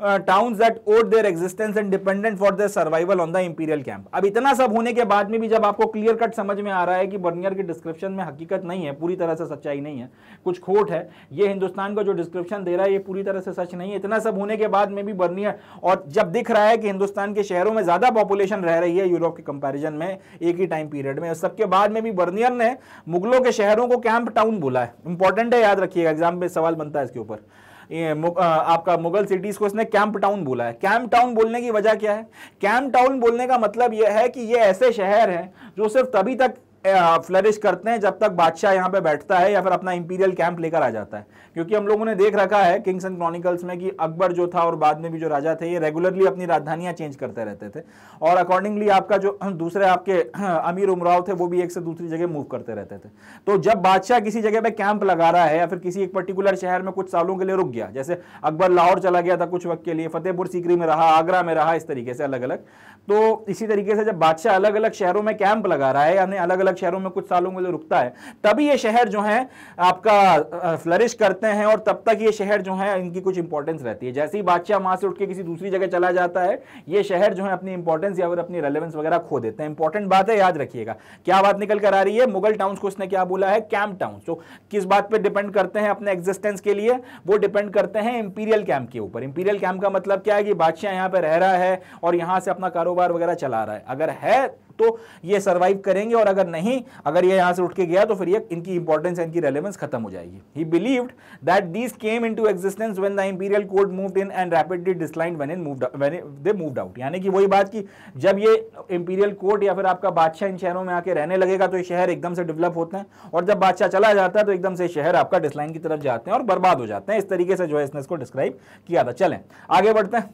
S1: towns that owed their existence and dependent for their survival on the imperial camp अब इतना सब होने के बाद में भी जब आपको क्लियर कट समझ में आ रहा है कि बर्नियर के डिस्क्रिप्शन में हकीकत नहीं है, पूरी तरह से सच्चाई नहीं है, कुछ खोट है, ये हिंदुस्तान का जो डिस्क्रिप्शन दे रहा है, ये पूरी तरह से सच नहीं है। इतना सब होने के बाद में भी बर्नियर और जब दिख रहा है कि हिंदुस्तान के शहरों में ज़्यादा पॉपुलेशन रह रही है यूरोप के कंपेरिजन में, एक ही टाइम पीरियड में सबके बाद में भी बर्नियर ने मुगलों के शहरों को कैंप टाउन बोला है। इंपॉर्टेंट है याद रखिएगा एग्ज़ाम में सवाल बनता है इसके ऊपर। आपका मुगल सिटीज़ को इसने कैंप टाउन बोला है। कैंप टाउन बोलने की वजह क्या है? कैंप टाउन बोलने का मतलब यह है कि ये ऐसे शहर हैं जो सिर्फ़ तभी तक फ्लरिश करते हैं जब तक बादशाह यहाँ पे बैठता है या फिर अपना इंपीरियल कैंप लेकर आ जाता है। क्योंकि हम लोगों ने देख रखा है किंग्स एंड क्रॉनिकल्स में कि अकबर जो था और बाद में भी जो राजा थे, ये रेगुलरली अपनी राजधानियाँ चेंज करते रहते थे। और अकॉर्डिंगली आपका जो दूसरे आपके अमीर उमराव थे, वो भी एक से दूसरी जगह मूव करते रहते थे। तो जब बादशाह किसी जगह पर कैंप लगा रहा है या फिर किसी एक पर्टिकुलर शहर में कुछ सालों के लिए रुक गया, जैसे अकबर लाहौर चला गया था कुछ वक्त के लिए, फतेहपुर सीकरी में रहा, आगरा में रहा, इस तरीके से अलग अलग तो इसी तरीके से जब बादशाह अलग अलग शहरों में कैंप लगा रहा है, यानी अलग अलग शहरों में कुछ सालों के लिए रुकता है, तभी ये शहर जो है आपका फ्लरिश करते हैं और तब तक ये शहर जो है इनकी कुछ इंपॉर्टेंस रहती है। जैसे ही बादशाह वहाँ से उठ के किसी दूसरी जगह चला जाता है, ये शहर जो है अपनी इंपॉर्टेंस या फिर अपनी रेलेवेंस वगैरह खो देते हैं। इंपॉर्टेंट बात है, याद रखिएगा। क्या बात निकल कर आ रही है? मुगल टाउन को उसने क्या बोला है? कैंप टाउन तो किस बात पर डिपेंड करते हैं अपने एग्जिस्टेंस के लिए? वो डिपेंड करते हैं इंपीरियल कैंप के ऊपर। इंपीरियल कैंप का मतलब क्या है कि बादशाह यहाँ पर रह रहा है और यहाँ से अपना कारोबार वगैरह चला रहा है। अगर है तो ये सर्वाइव करेंगे और अगर नहीं, अगर ये यहाँ से उठ के गया तो फिर ये इनकी इंपॉर्टेंस इनकी रेलेवेंस खत्म हो जाएगी। He believed that these came into existence when the imperial court moved in and rapidly decline when in when they moved out यानी कि वही बात की जब ये इंपीरियल कोर्ट या फिर आपका बादशाह इन शहरों में आके रहने लगेगा तो ये शहर एकदम से डेवलप होते हैं और जब बादशाह चला जाता है तो एकदम से शहर आपका डिस्लाइन की तरफ़ जाते हैं और बर्बाद हो जाते हैं। इस तरीके से जो है इसने इसको डिस्क्राइब किया था। चलें, आगे बढ़ते हैं।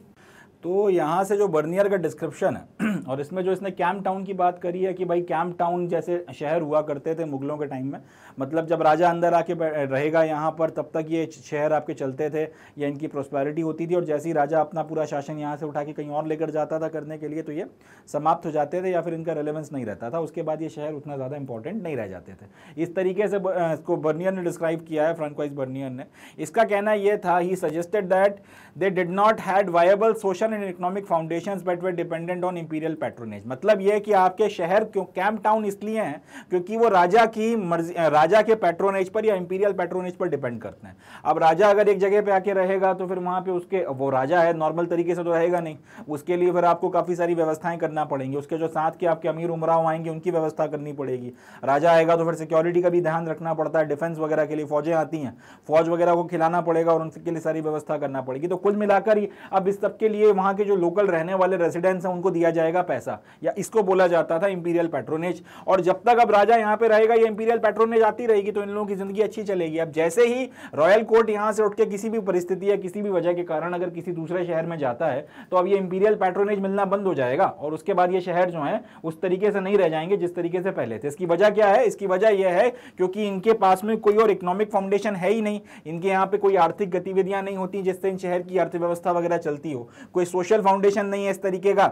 S1: तो यहाँ से जो बर्नियर का डिस्क्रिप्शन है, और इसमें जो इसने कैंप टाउन की बात करी है कि भाई कैम्प टाउन जैसे शहर हुआ करते थे मुगलों के टाइम में मतलब जब राजा अंदर आके रहेगा यहाँ पर, तब तक ये शहर आपके चलते थे, या इनकी प्रोस्पैरिटी होती थी, और जैसे ही राजा अपना पूरा शासन यहाँ से उठा के कहीं और लेकर जाता था करने के लिए तो ये समाप्त हो जाते थे, या फिर इनका रेलेवेंस नहीं रहता था। उसके बाद ये शहर उतना ज़्यादा इंपॉर्टेंट नहीं रह जाते थे। इस तरीके से इसको बर्नियर ने डिस्क्राइब किया है फ्रांकवाइज बर्नियर ने। इसका कहना यह था he suggested that they did not had viable social and economic foundation but were dependent on imperial patronage मतलब यह कि आपके शहर क्यों कैंप टाउन इसलिए हैं क्योंकि वो राजा की मर्ज़ी राजा के पेट्रोनेज पर या इंपीरियल पेट्रोनेज पर डिपेंड करते हैं। अब राजा अगर एक जगह पे आके रहेगा तो फिर वहाँ पे उसके, वो राजा है नॉर्मल तरीके से तो रहेगा नहीं। उसके लिए फिर आपको काफ़ी सारी व्यवस्थाएँ करना पड़ेंगी। उसके जो साथ के आपके अमीर उमराव आएँगे, उनकी व्यवस्था करनी पड़ेगी। राजा आएगा तो फिर सिक्योरिटी का भी ध्यान रखना पड़ता है डिफेंस वगैरह के लिए फौजें आती हैं। फौज वगैरह को खिलाना पड़ेगा और उनके लिए सारी व्यवस्था करना पड़ेगी। तो कुल मिलाकर ही, अब इस सबके लिए वहाँ के जो लोकल रहने वाले रेसिडेंट्स हैं, उनको दिया जाएगा पैसा, या इसको बोला जाता था इंपीरियल पेट्रोनेज और जब तक अब राजा यहाँ पे रहेगा, ये इंपीरियल पेट्रोनेज आती रहेगी तो इन लोगों की ज़िंदगी अच्छी चलेगी। अब जैसे ही रॉयल कोर्ट यहाँ से उठ के किसी भी परिस्थिति या किसी भी वजह के कारण अगर किसी दूसरे शहर में जाता है तो अब ये इंपीरियल पैट्रोनेज मिलना बंद हो जाएगा। और उसके बाद ये शहर जो है, उस तरीके से नहीं रह जाएँगे जिस तरीके से पहले थे। इसकी वजह क्या है? इसकी वजह यह है, क्योंकि इनके पास में कोई और इकोनॉमिक फाउंडेशन है ही नहीं। इनके यहाँ पे कोई आर्थिक गतिविधियाँ नहीं होती जिससे इन शहर की अर्थव्यवस्था वगैरह चलती हो। कोई सोशल फाउंडेशन नहीं है इस तरीके का।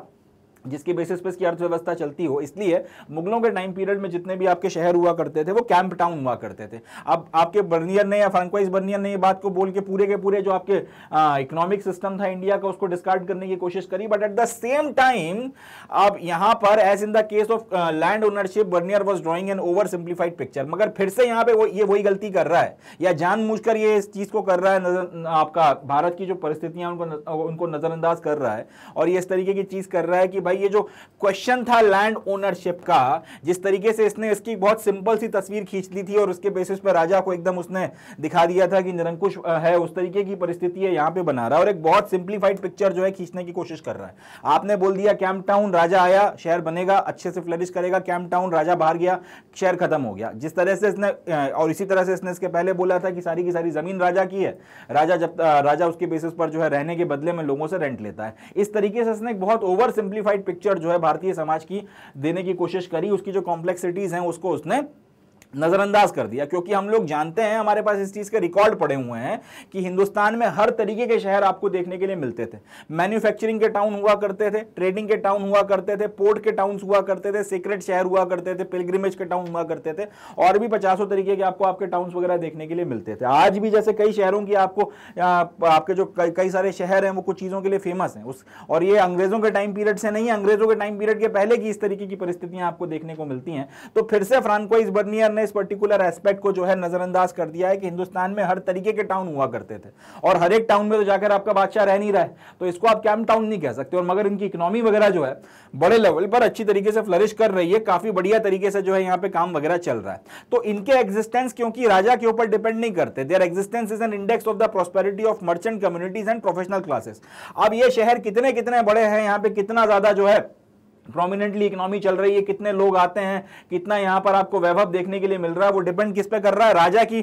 S1: जिसकी बेसिस पे इसकी अर्थव्यवस्था चलती हो। इसलिए मुगलों के टाइम पीरियड में जितने भी आपके शहर हुआ करते थे, वो कैंप टाउन हुआ करते थे। अब आपके बर्नियर ने या फ्रांकवाइज बर्नियर ने ये बात को बोल के पूरे के पूरे जो आपके इकोनॉमिक सिस्टम था इंडिया का, उसको डिस्कार्ड करने की कोशिश करी। But at the same time अब यहाँ पर as in the case of land ownership Bernier was drawing an over simplified picture मगर फिर से यहाँ पर वो, ये वही गलती कर रहा है। या जान ये इस चीज़ को कर रहा है, नज़र, आपका भारत की जो परिस्थितियाँ उनको उनको नजरअंदाज कर रहा है। और ये इस तरीके की चीज़ कर रहा है कि भाई, ये जो क्वेश्चन था लैंड ओनरशिप का, जिस तरीके से इसने इसकी बहुत सिंपल सी तस्वीर खींच ली थी और उसके बेसिस पर राजा को एकदम उसने दिखा दिया था कि निरंकुश है, उस तरीके की परिस्थिति है यहाँ पे बना रहा और एक बहुत सिंप्लीफाइड पिक्चर जो है खींचने की कोशिश कर रहा है। आपने बोल दिया कैंप टाउन राजा आया, शहर बनेगा, अच्छे से फ्लरिश करेगा कैंप टाउन राजा बाहर गया, शहर खत्म हो गया। जिस तरह से इसने और इसी तरह से इसने इसके पहले बोला था कि सारी की सारी ज़मीन राजा की है। राजा जब राजा उसके बेसिस पर जो है रहने के बदले में लोगों से रेंट लेता है। इस तरीके से इसने एक बहुत ओवर सिंप्लीफाइड पिक्चर जो है भारतीय समाज की देने की कोशिश करी, उसकी जो कॉम्प्लेक्सिटीज हैं, उसको उसने नज़रअंदाज कर दिया, क्योंकि हम लोग जानते हैं, हमारे पास इस चीज़ के रिकॉर्ड पड़े हुए हैं कि हिंदुस्तान में हर तरीके के शहर आपको देखने के लिए मिलते थे। मैन्युफैक्चरिंग के टाउन हुआ करते थे, ट्रेडिंग के टाउन हुआ करते थे, पोर्ट के टाउन हुआ करते थे, सीक्रेट शहर हुआ करते थे, पिलग्रिमेज के टाउन हुआ करते थे, और भी पचासों तरीके के आपको आपके टाउन वगैरह देखने के लिए मिलते थे। आज भी जैसे कई शहरों की आपको आपके जो कई सारे शहर हैं, वो कुछ चीज़ों के लिए फ़ेमस हैं। उस, और ये अंग्रेज़ों के टाइम पीरियड से नहीं, अंग्रेज़ों के टाइम पीरियड के पहले की इस तरीके की परिस्थितियाँ आपको देखने को मिलती हैं। तो फिर से फ्रांकोइस बर्नियर ने इस पर्टिकुलर एस्पेक्ट को जो है नजरअंदाज कर दिया है कि हिंदुस्तान में हर तरीके के टाउन हुआ करते थे। और हर एक टाउन में तो जाकर आपका बादशाह रह नहीं रहा है। तो इसको आप कैंप टाउन नहीं कह सकते। और मगर इनकी इकोनॉमी वगैरह जो है, बड़े लेवल पर अच्छी तरीके से फ्लरिश कर रही है। काफ़ी बढ़िया तरीके से जो है यहाँ पे काम वगैरह चल रहा है। तो इनके एग्जिस्टेंस क्योंकि राजा के ऊपर डिपेंड नहीं करते। Their existence is an index of the prosperity of merchant communities and professional classes अब ये शहर कितने कितने बड़े हैं, यहाँ पे कितना ज़्यादा जो है प्रोमिनेंटली इकोनॉमी चल रही है, कितने लोग आते हैं, कितना यहाँ पर आपको वैभव देखने के लिए मिल रहा है, वो डिपेंड किस पे कर रहा है? राजा की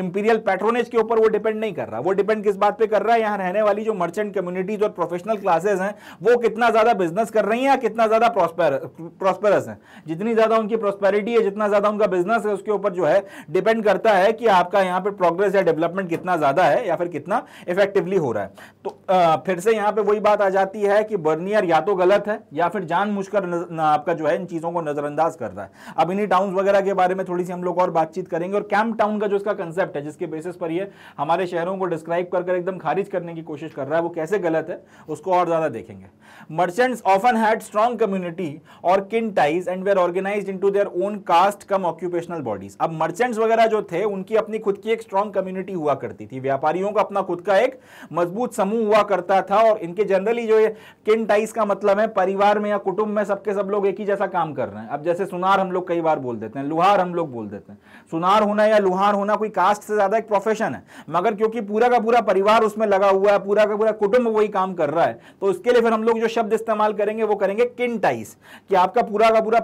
S1: इंपीरियल पैट्रोनेज के ऊपर वो डिपेंड नहीं कर रहा। वो डिपेंड किस बात पे कर रहा है? यहाँ रहने वाली जो मर्चेंट कम्युनिटीज और प्रोफेशनल क्लासेस हैं, वो कितना ज़्यादा बिज़नेस कर रही हैं या कितना ज़्यादा प्रॉस्पेरस है? जितनी ज़्यादा उनकी प्रॉस्पेरिटी है, जितना ज़्यादा उनका बिज़नेस है, उसके ऊपर जो है डिपेंड करता है कि आपका यहाँ पर प्रोग्रेस या डेवलपमेंट कितना ज़्यादा है या फिर कितना इफेक्टिवली हो रहा है। तो फिर से यहाँ पे वही बात आ जाती है कि बर्नियर या तो गलत है, या फिर जानबूझकर आपका जो है इन चीज़ों को नजरअंदाज कर रहा है। अब इन्हीं टाउन वगैरह के बारे में थोड़ी सी हम लोग और बातचीत करेंगे और कैंप टाउन का जो इसका कंसेप्ट है, जिसके बेसिस पर ये हमारे शहरों को डिस्क्राइब कर एकदम खारिज करने की कोशिश कर रहा है, वो कैसे गलत है, उसको और ज़्यादा देखेंगे। Merchants often had strong community or kin ties and were organise into their own caste cum occupational bodies अब मर्चेंट्स वगैरह जो थे, उनकी अपनी खुद की एक स्ट्रॉन्ग कम्युनिटी हुआ करती थी। व्यापारियों का अपना खुद का एक मज़बूत समूह हुआ करता था और इनके जनरली जो किन टाइज का मतलब है परिवार में या कुटुंब में सबके सब लोग एक ही जैसा काम कर रहे हैं। अब जैसे सुनार हम लोग कई बार बोल देते हैं, लुहार हम लोग बोल देते हैं। सुनार होना या लुहार होना कोई कास्ट से ज़्यादा एक प्रोफेशन है, मगर क्योंकि पूरा का पूरा परिवार उसमें लगा हुआ है, पूरा का पूरा कुटुंब वही काम कर रहा है तो उसके लिए फिर हम लोग जो शब्द इस्तेमाल करेंगे वो करेंगे किन टाइस कि आपका पूरा का पूरा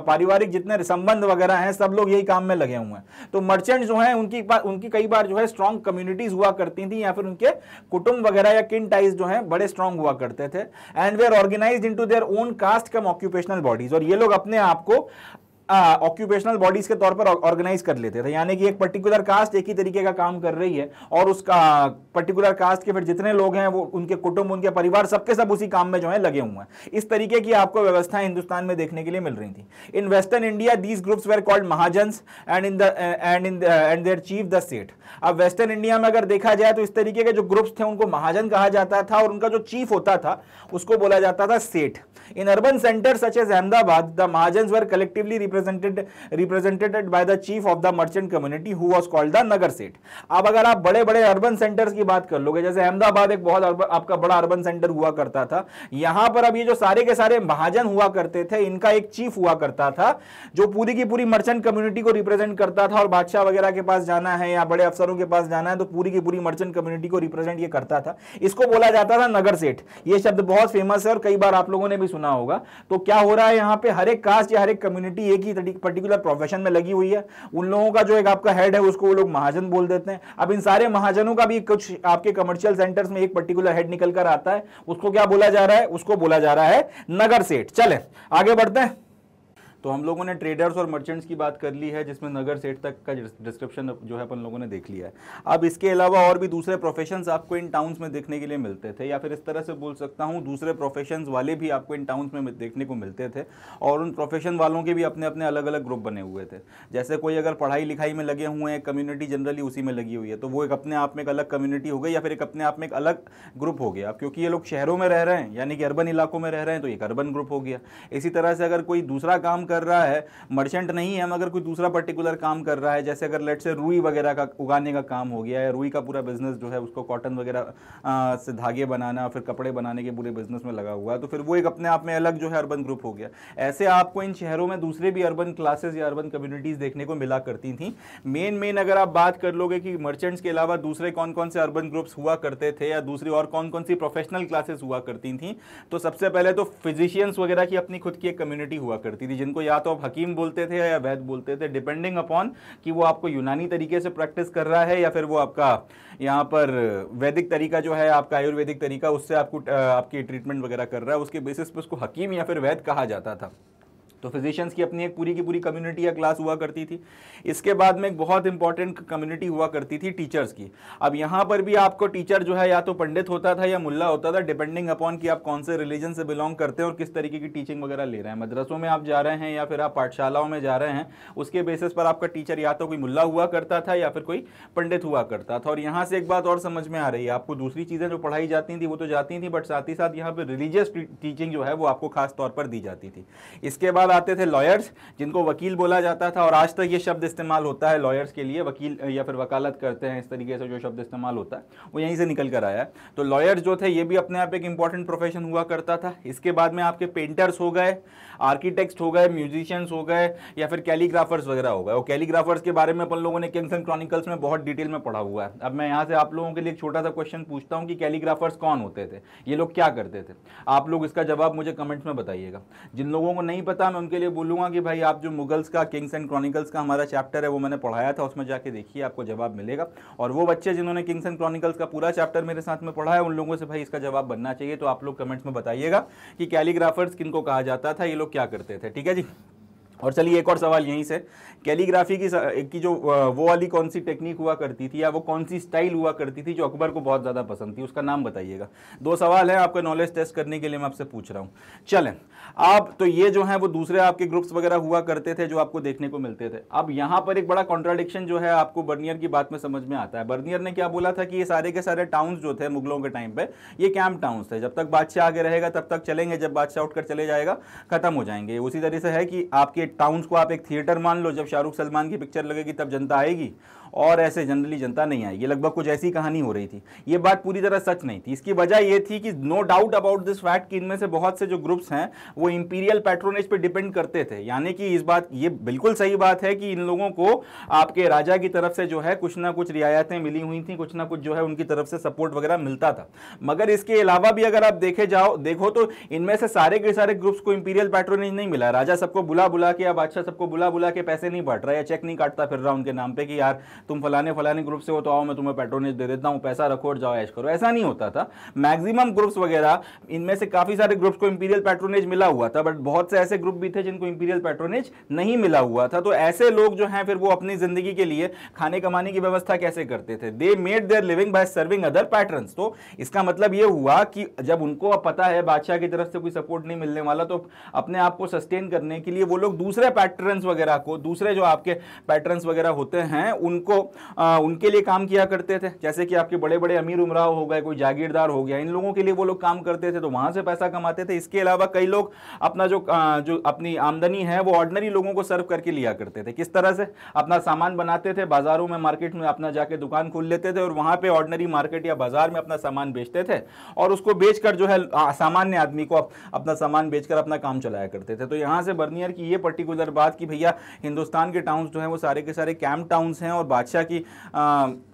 S1: पारिवारिक जितने संबंध वगैरह हैं, सब लोग यही काम में लगे हुए हैं। तो मर्चेंट जो है, उनकी उनकी कई बार जो है स्ट्रॉन्ग कम्युनिटीज हुआ करती थी, या फिर उनके कुटुंब वगैरह या किन टाइज जो है, बड़े स्ट्रॉन्ग हुआ करते थे। And were are organise into their own caste cum occupational bodies और ये लोग अपने आप को ऑक्यूपेशनल बॉडीज के तौर पर ऑर्गेनाइज कर लेते थे। यानी कि एक पर्टिकुलर कास्ट एक ही तरीके का काम कर रही है और उसका पर्टिकुलर कास्ट के फिर जितने लोग हैं वो, उनके कुटुंब, उनके परिवार सबके सब उसी काम में जो है लगे हुए हैं। इस तरीके की आपको व्यवस्था हिंदुस्तान में देखने के लिए मिल रही थी। In western India these groups were called mahajans and in the end in and their chief the seth अब वेस्टर्न इंडिया में अगर देखा जाए तो इस तरीके के जो ग्रुप्स थे उनको महाजन कहा जाता था और उनका जो चीफ होता था, उसको बोला जाता था seth in urban center such as Ahmedabad the mahajans were collectively represented represented by the chief of the merchant community, who was called the nagar seth अब अगर आप बड़े बड़े अर्बन सेंटर्स की बात कर लोगे, जैसे अहमदाबाद एक बहुत आपका बड़ा अर्बन सेंटर हुआ करता था, यहाँ पर अब ये जो सारे के सारे महाजन हुआ करते थे, इनका एक चीफ हुआ करता था, जो पूरी की पूरी मर्चेंट कम्युनिटी को रिप्रेजेंट करता था और बादशाह वगैरह के पास जाना है या बड़े अफसरों के पास जाना है तो पूरी की पूरी मर्चेंट कम्युनिटी को रिप्रेजेंट ये करता था। इसको बोला जाता था नगर सेठ ये शब्द बहुत फ़ेमस है और कई बार आप लोगों ने भी सुना होगा। तो क्या हो रहा है यहाँ पे? हर एक कास्ट या हर एक कम्युनिटी एक ही पर्टिकुलर प्रोफेशन में लगी हुई है। उन लोगों का जो एक आपका हेड है, उसको वो लोग महाजन बोल देते हैं। अब इन सारे महाजनों का भी कुछ आपके कमर्शियल सेंटर्स में एक पर्टिकुलर हेड निकल कर आता है। उसको क्या बोला जा रहा है? उसको बोला जा रहा है नगर सेठ। चले, आगे बढ़ते हैं। तो हम लोगों ने ट्रेडर्स और मर्चेंट्स की बात कर ली है, जिसमें नगर सेठ तक का डिस्क्रिप्शन जो है अपन लोगों ने देख लिया है। अब इसके अलावा और भी दूसरे प्रोफेशन आपको इन टाउन्स में देखने के लिए मिलते थे, या फिर इस तरह से बोल सकता हूँ, दूसरे प्रोफेशन वाले भी आपको इन टाउन्स में देखने को मिलते थे, और उन प्रोफेशन वालों के भी अपने अपने अलग अलग ग्रुप बने हुए थे। जैसे कोई अगर पढ़ाई लिखाई में लगे हुए हैं कम्युनिटी जनरली उसी में लगी हुई है तो वो एक अपने आप में एक अलग कम्युनिटी हो गई, या फिर एक अपने आप में एक अलग ग्रुप हो गया। क्योंकि ये लोग शहरों में रह रहे हैं, यानी कि अर्बन इलाकों में रह रहे हैं तो एक अर्बन ग्रुप हो गया। इसी तरह से अगर कोई दूसरा काम कर रहा है मर्चेंट नहीं है मगर कोई दूसरा पर्टिकुलर काम कर रहा है, जैसे अगर लेट से रुई वगैरह का, उगाने का काम हो गया है रुई का पूरा बिज़नेस जो है उसको कॉटन वगैरह से धागे बनाना, फिर कपड़े बनाने के पूरे बिज़नेस में लगा हुआ है तो फिर वो एक अपने आप में अलग जो है अर्बन ग्रुप हो गया। ऐसे आपको इन शहरों में दूसरे भी अर्बन क्लासेस या अर्बन कम्युनिटीज़ देखने को मिला करती थी। मेन मेन अगर आप बात कर लोगे कि मर्चेंट्स के अलावा दूसरे कौन कौन से अर्बन ग्रुप्स हुआ करते थे, या दूसरी और कौन कौन सी प्रोफेशनल क्लासेस हुआ करती थी तो सबसे पहले तो फिजिशियंस वगैरह की अपनी खुद की एक कम्युनिटी हुआ करती थी जिनको या तो आप हकीम बोलते थे या वैद बोलते थे डिपेंडिंग अपॉन कि वो आपको यूनानी तरीके से प्रैक्टिस कर रहा है या फिर वो आपका यहाँ पर वैदिक तरीका जो है, आपका आयुर्वेदिक तरीका, उससे आपको आपकी ट्रीटमेंट वगैरह कर रहा है, उसके बेसिस पर उसको हकीम या फिर वैद कहा जाता था। तो फिजिशियंस की अपनी एक पूरी की पूरी कम्युनिटी या क्लास हुआ करती थी। इसके बाद में एक बहुत इंपॉर्टेंट कम्युनिटी हुआ करती थी टीचर्स की। अब यहाँ पर भी आपको टीचर जो है, या तो पंडित होता था या मुल्ला होता था डिपेंडिंग अपॉन कि आप कौन से रिलीजन से बिलोंग करते हैं और किस तरीके की टीचिंग वगैरह ले रहे हैं। मदरसों में आप जा रहे हैं या फिर आप पाठशालाओं में जा रहे हैं, उसके बेसिस पर आपका टीचर या तो कोई मुल्ला हुआ करता था या फिर कोई पंडित हुआ करता था। और यहाँ से एक बात और समझ में आ रही है, आपको दूसरी चीज़ें जो पढ़ाई जाती थी, वो तो जाती थी बट साथ ही साथ यहाँ पर रिलीजियस टीचिंग जो है, वो आपको खास तौर पर दी जाती थी। इसके बाद आते थे लॉयर्स जिनको वकील बोला जाता था, और आज तक ये शब्द इस्तेमाल होता है लॉयर्स के लिए, वकील या फिर वकालत करते हैं, इस तरीके से जो शब्द इस्तेमाल होता है, वो यहीं से निकल कर आया है। तो लॉयर्स जो थे, ये भी अपने आप एक इंपॉर्टेंट प्रोफेशन हुआ करता था। इसके बाद में आपके पेंटर्स हो गए आर्किटेक्ट हो गए म्यूजिशियंस हो गए, या फिर कैलीग्राफर्स वगैरह हो गए। और कैलीग्राफर्स के बारे में अपन लोगों ने किंग्स एंड क्रॉनिकल्स में बहुत डिटेल में पढ़ा हुआ है। अब मैं यहाँ से आप लोगों के लिए एक छोटा सा क्वेश्चन पूछता हूँ कि कैलीग्राफर्स कौन होते थे? ये लोग क्या करते थे? आप लोग इसका जवाब मुझे कमेंट्स में बताइएगा। जिन लोगों को नहीं पता मैं उनके लिए बोलूँगा कि भाई आप जो मुगल्स का, किंग्स एंड क्रॉनिकल्स का हमारा चैप्टर है, वो मैंने पढ़ाया था, उसमें जाके देखिए, आपको जवाब मिलेगा। और वो बच्चे जिन्होंने किंग्स एंड क्रॉनिकल्स का पूरा चैप्टर मेरे साथ में पढ़ा है, उन लोगों से भाई इसका जवाब बनना चाहिए तो आप लोग कमेंट्स में बताइएगा कि कैलीग्राफर्स किनको कहा जाता था, ये लोग क्या करते थे, ठीक है जी? और चलिए, एक और सवाल यहीं से। कैलीग्राफी की की जो वो वाली कौन सी टेक्निक हुआ करती थी, या वो कौन सी स्टाइल हुआ करती थी जो अकबर को बहुत ज़्यादा पसंद थी, उसका नाम बताइएगा। दो सवाल है, आपका नॉलेज टेस्ट करने के लिए मैं आपसे पूछ रहा हूँ। चलें अब तो ये जो है वो दूसरे आपके ग्रुप्स वगैरह हुआ करते थे जो आपको देखने को मिलते थे। अब यहाँ पर एक बड़ा कॉन्ट्राडिक्शन जो है आपको बर्नियर की बात में समझ में आता है। बर्नियर ने क्या बोला था कि ये सारे के सारे टाउन्स जो थे मुगलों के टाइम पे, ये कैंप टाउन्स थे। जब तक बादशाह आगे रहेगा, तब तक चलेंगे। जब बादशाह उठकर चले जाएगा, खत्म हो जाएँगे। उसी तरह से है कि आपके टाउन्स को आप एक थिएटर मान लो। जब शाहरुख सलमान की पिक्चर लगेगी, तब जनता आएगी। और ऐसे जनरली जनता नहीं आएगी लगभग कुछ ऐसी कहानी हो रही थी। ये बात पूरी तरह सच नहीं थी। इसकी वजह ये थी कि no doubt about this fact कि इनमें से बहुत से जो ग्रुप्स हैं, वो इंपीरियल पैट्रोनेज पे डिपेंड करते थे। यानी कि इस बात, ये बिल्कुल सही बात है कि इन लोगों को आपके राजा की तरफ़ से जो है कुछ ना कुछ रियायतें मिली हुई थी, कुछ ना कुछ जो है उनकी तरफ़ से सपोर्ट वगैरह मिलता था। मगर इसके अलावा भी अगर आप देखे जाओ, देखो तो इनमें से सारे के सारे ग्रुप्स को इंपीरियल पैट्रोनेज नहीं मिला। राजा सबको बुला बुला के या बादशाह सबको बुला बुला के पैसे नहीं बांट रहा या चेक नहीं काटता फिर रहा उनके नाम पे कि यार तुम फलाने फलाने ग्रुप से हो तो आओ, मैं तुम्हें पेट्रोनेज दे देता हूँ, पैसा रखो और जाओ ऐश करो। ऐसा नहीं होता था। मैक्सिमम ग्रुप्स वगैरह, इनमें से काफ़ी सारे ग्रुप्स को इंपीरियल पेट्रोनेज मिला हुआ था बट बहुत से ऐसे ग्रुप भी थे जिनको इंपीरियल पेट्रोनेज नहीं मिला हुआ था। तो ऐसे लोग जो हैं, फिर वो अपनी ज़िंदगी के लिए खाने कमाने की व्यवस्था कैसे करते थे? They made their living by serving other pattern तो इसका मतलब ये हुआ कि जब उनको अब पता है बादशाह की तरफ़ से कोई सपोर्ट नहीं मिलने वाला तो अपने आप को सस्टेन करने के लिए वो लोग दूसरे पैटर्न वगैरह को, दूसरे जो आपके पैटर्न वगैरह होते हैं, उनको आ, उनके लिए काम किया करते थे। जैसे कि आपके बड़े बड़े अमीर उमराव हो गए कोई जागीरदार हो गया इन लोगों के लिए वो लोग काम करते थे तो वहाँ से पैसा कमाते थे। इसके अलावा कई लोग अपना जो आ, जो अपनी आमदनी है वो ऑर्डनरी लोगों को सर्व करके लिया करते थे। किस तरह से? अपना सामान बनाते थे बाजारों में मार्केट में अपना जाके दुकान खोल लेते थे और वहाँ पर ऑर्डनरी मार्केट या बाज़ार में अपना सामान बेचते थे और उसको बेचकर जो है सामान्य आदमी को अपना सामान बेचकर अपना काम चलाया करते थे। तो यहाँ से बर्नियर की ये पर्टिकुलर बात कि भैया हिंदुस्तान के टाउन्स जो है वो सारे के सारे कैंप टाउन्स हैं और बादशाह की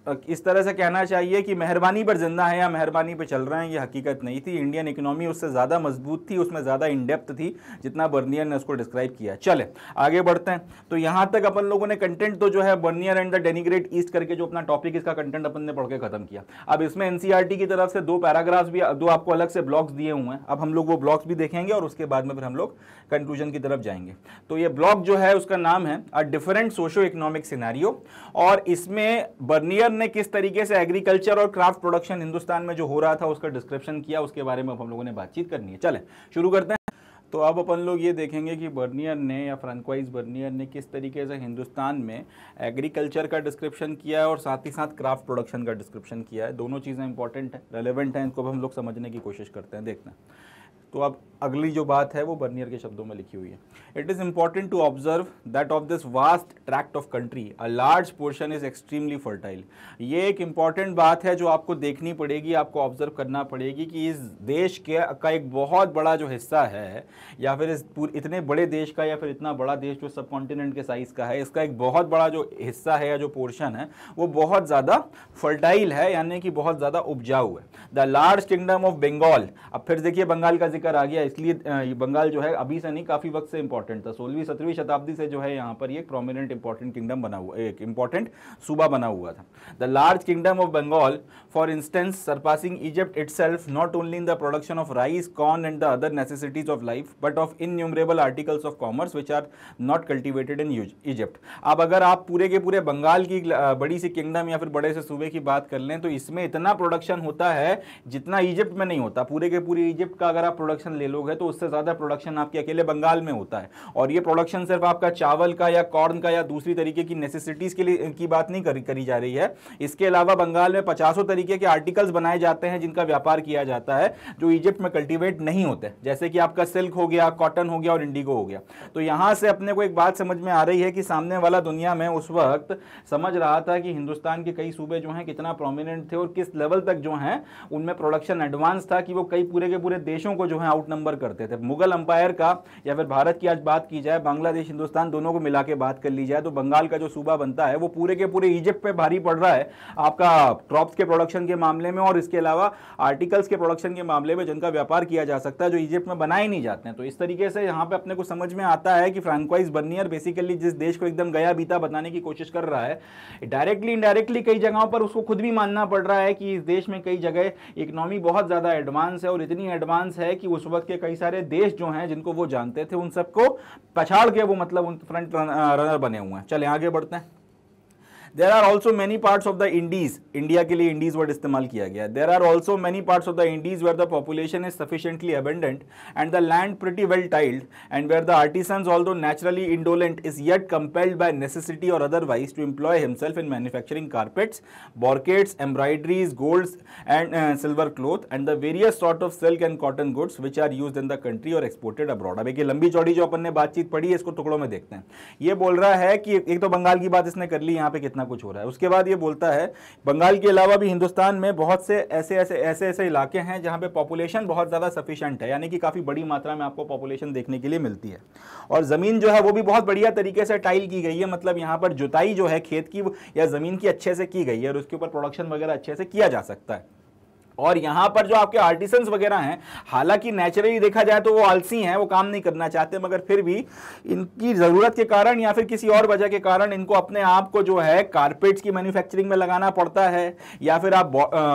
S1: इस तरह से कहना चाहिए कि मेहरबानी पर ज़िंदा है या मेहरबानी पर चल रहे हैं, ये हकीकत नहीं थी। इंडियन इकोनॉमी उससे ज़्यादा मज़बूत थी, उसमें ज़्यादा इनडेप्थ थी, जितना बर्नियर ने उसको डिस्क्राइब किया। चले, आगे बढ़ते हैं। तो यहाँ तक अपन लोगों ने कंटेंट तो जो है Bernier and the denigrate east करके जो अपना टॉपिक इसका कंटेंट अपन ने पढ़ के खत्म किया। अब इसमें एनसीआरटी की तरफ़ से दो पैराग्राफ्स भी, दो आपको अलग से ब्लॉक्स दिए हुए हैं। अब हम लोग वो ब्लॉक्स भी देखेंगे और उसके बाद में फिर हम लोग कंक्लूजन की तरफ़ जाएँगे। तो ये ब्लॉक जो है उसका नाम है a different socio economic scenario और इसमें बर्नियर ने किस तरीके से एग्रीकल्चर और क्राफ्ट प्रोडक्शन हिंदुस्तान में जो हो रहा था उसका डिस्क्रिप्शन किया, उसके बारे में हम लोगों ने बातचीत करनी है। चले, शुरू करते हैं। तो अब अपन लोग ये देखेंगे कि बर्नियर ने या फ्रांकवाइज बर्नियर ने किस तरीके से हिंदुस्तान में एग्रीकल्चर का डिस्क्रिप्शन किया है और साथ ही साथ क्राफ्ट प्रोडक्शन का डिस्क्रिप्शन किया है। दोनों चीज़ें इंपॉर्टेंट है रेलिवेंट हैं इनको हम लोग समझने की कोशिश करते हैं। देखते हैं। तो अब अगली जो बात है, वो बर्नियर के शब्दों में लिखी हुई है। It is important to observe that of this vast tract of country a large portion is extremely fertile ये एक इंपॉर्टेंट बात है जो आपको देखनी पड़ेगी, आपको ऑब्ज़र्व करना पड़ेगी कि इस देश के, का एक बहुत बड़ा जो हिस्सा है, या फिर इस पूरे, इतने बड़े देश का या फिर इतना बड़ा देश जो सब कॉन्टिनेंट के साइज़ का है, इसका एक बहुत बड़ा जो हिस्सा है या जो पोर्शन है, वो बहुत ज़्यादा फर्टाइल है, यानी कि बहुत ज़्यादा उपजाऊ है। The large kingdom of Bengal अब फिर देखिए, बंगाल का ज़िक्र आ गया इसलिए बंगाल जो है, अभी से नहीं, काफ़ी वक्त से इंपॉर्टेंट था। सोलहवीं, सत्रहवीं शताब्दी से जो है, यहाँ पर ये प्रोमिनेंट इंपॉर्टेंट किंगडम बना हुआ, एक इंपॉर्टेंट सूबा बना हुआ था। The large kingdom of Bengal for instance surpassing Egypt itself not only in the production of rice corn and the other necessities of life but of innumerable articles of commerce which are not cultivated in Egypt अब अगर आप पूरे के पूरे बंगाल की बड़ी सी किंगडम या फिर बड़े से सूबे की बात कर लें तो इसमें इतना प्रोडक्शन होता है जितना इजिप्ट में नहीं होता। पूरे के पूरे इजिप्ट का अगर आप प्रोडक्शन ले लोगे तो उससे ज़्यादा प्रोडक्शन आपके अकेले बंगाल में होता है। और ये प्रोडक्शन सिर्फ़ आपका चावल का या कॉर्न का या दूसरी तरीके की नेसेसिटीज़ के लिए की बात नहीं करी जा रही है। इसके अलावा बंगाल में पचासों तरीके के आर्टिकल्स बनाए जाते हैं जिनका व्यापार किया जाता है, जो इजिप्ट में कल्टीवेट नहीं होते। जैसे कि आपका सिल्क हो गया कॉटन हो गया और इंडिगो हो गया। तो यहाँ से अपने को एक बात समझ में आ रही है कि सामने वाला दुनिया में उस वक्त समझ रहा था कि हिंदुस्तान के कई सूबे जो हैं कितना प्रोमिनेंट थे और किस लेवल तक जो हैं, उनमें प्रोडक्शन एडवांस था कि वो कई पूरे के पूरे देशों को जो है आउट नंबर करते थे। मुगल अंपायर का या फिर भारत की आज बात की जाए, बांग्लादेश, हिंदुस्तान दोनों को मिला के बात कर ली जाए तो बंगाल का जो सूबा बनता है, वो पूरे के पूरे इजिप्ट पे भारी पड़ रहा है। आपका क्रॉप्स के प्रोडक्शन के मामले में और इसके अलावा आर्टिकल्स के प्रोडक्शन के मामले में जिनका व्यापार किया जा सकता है, जो इजिप्ट में बनाए नहीं जाते हैं। तो इस तरीके से यहाँ पे अपने को समझ में आता है कि फ्रांकवाइज बर्नियर बेसिकली जिस देश को एकदम गया बीता बताने की कोशिश कर रहा है डायरेक्टली इनडायरेक्टली कई जगहों पर उसको खुद भी मानना पड़ रहा है कि इस देश में कई जगह इकोनॉमी बहुत ज़्यादा एडवांस है और इतनी एडवांस है कि उस वक्त के कई सारे देश जो हैं, जिनको वो जानते थे, उन सबको पछाड़ के वो मतलब उन फ्रंट रनर बने हुए हैं। चले, आगे बढ़ते हैं। There are also many parts of the Indies India के लिए इंडीज वर्ड इस्तेमाल किया गया. There are also many parts of the Indies where the population is sufficiently abundant and the land pretty well tilled and where the artisans although naturally indolent is yet compelled by necessity or otherwise to employ himself in manufacturing carpets brocades embroideries gold and silver cloth and the various sort of silk and cotton goods which are use in the country or exported abroad अब एक लंबी चौड़ी जो अपन ने बातचीत पढ़ी है, इसको टुकड़ों में देखते हैं। ये बोल रहा है कि एक तो बंगाल की बात इसने कर ली, यहाँ पे कितना कुछ हो रहा है। उसके बाद ये बोलता है, बंगाल के अलावा भी हिंदुस्तान में बहुत से ऐसे ऐसे ऐसे ऐसे इलाके हैं जहाँ पे पॉपुलेशन बहुत ज़्यादा सफिशेंट है, यानी कि काफ़ी बड़ी मात्रा में आपको पॉपुलेशन देखने के लिए मिलती है। और ज़मीन जो है वो भी बहुत बढ़िया तरीके से टाइल की गई है मतलब यहाँ पर जुताई जो है खेत की या ज़मीन की अच्छे से की गई है और उसके ऊपर प्रोडक्शन वगैरह अच्छे से किया जा सकता है। और यहाँ पर जो आपके आर्टिसंस वगैरह हैं, हालाँकि नेचुरली देखा जाए तो वो आलसी हैं, वो काम नहीं करना चाहते, मगर फिर भी इनकी ज़रूरत के कारण या फिर किसी और वजह के कारण इनको अपने आप को जो है कारपेट्स की मैन्युफैक्चरिंग में लगाना पड़ता है, या फिर आप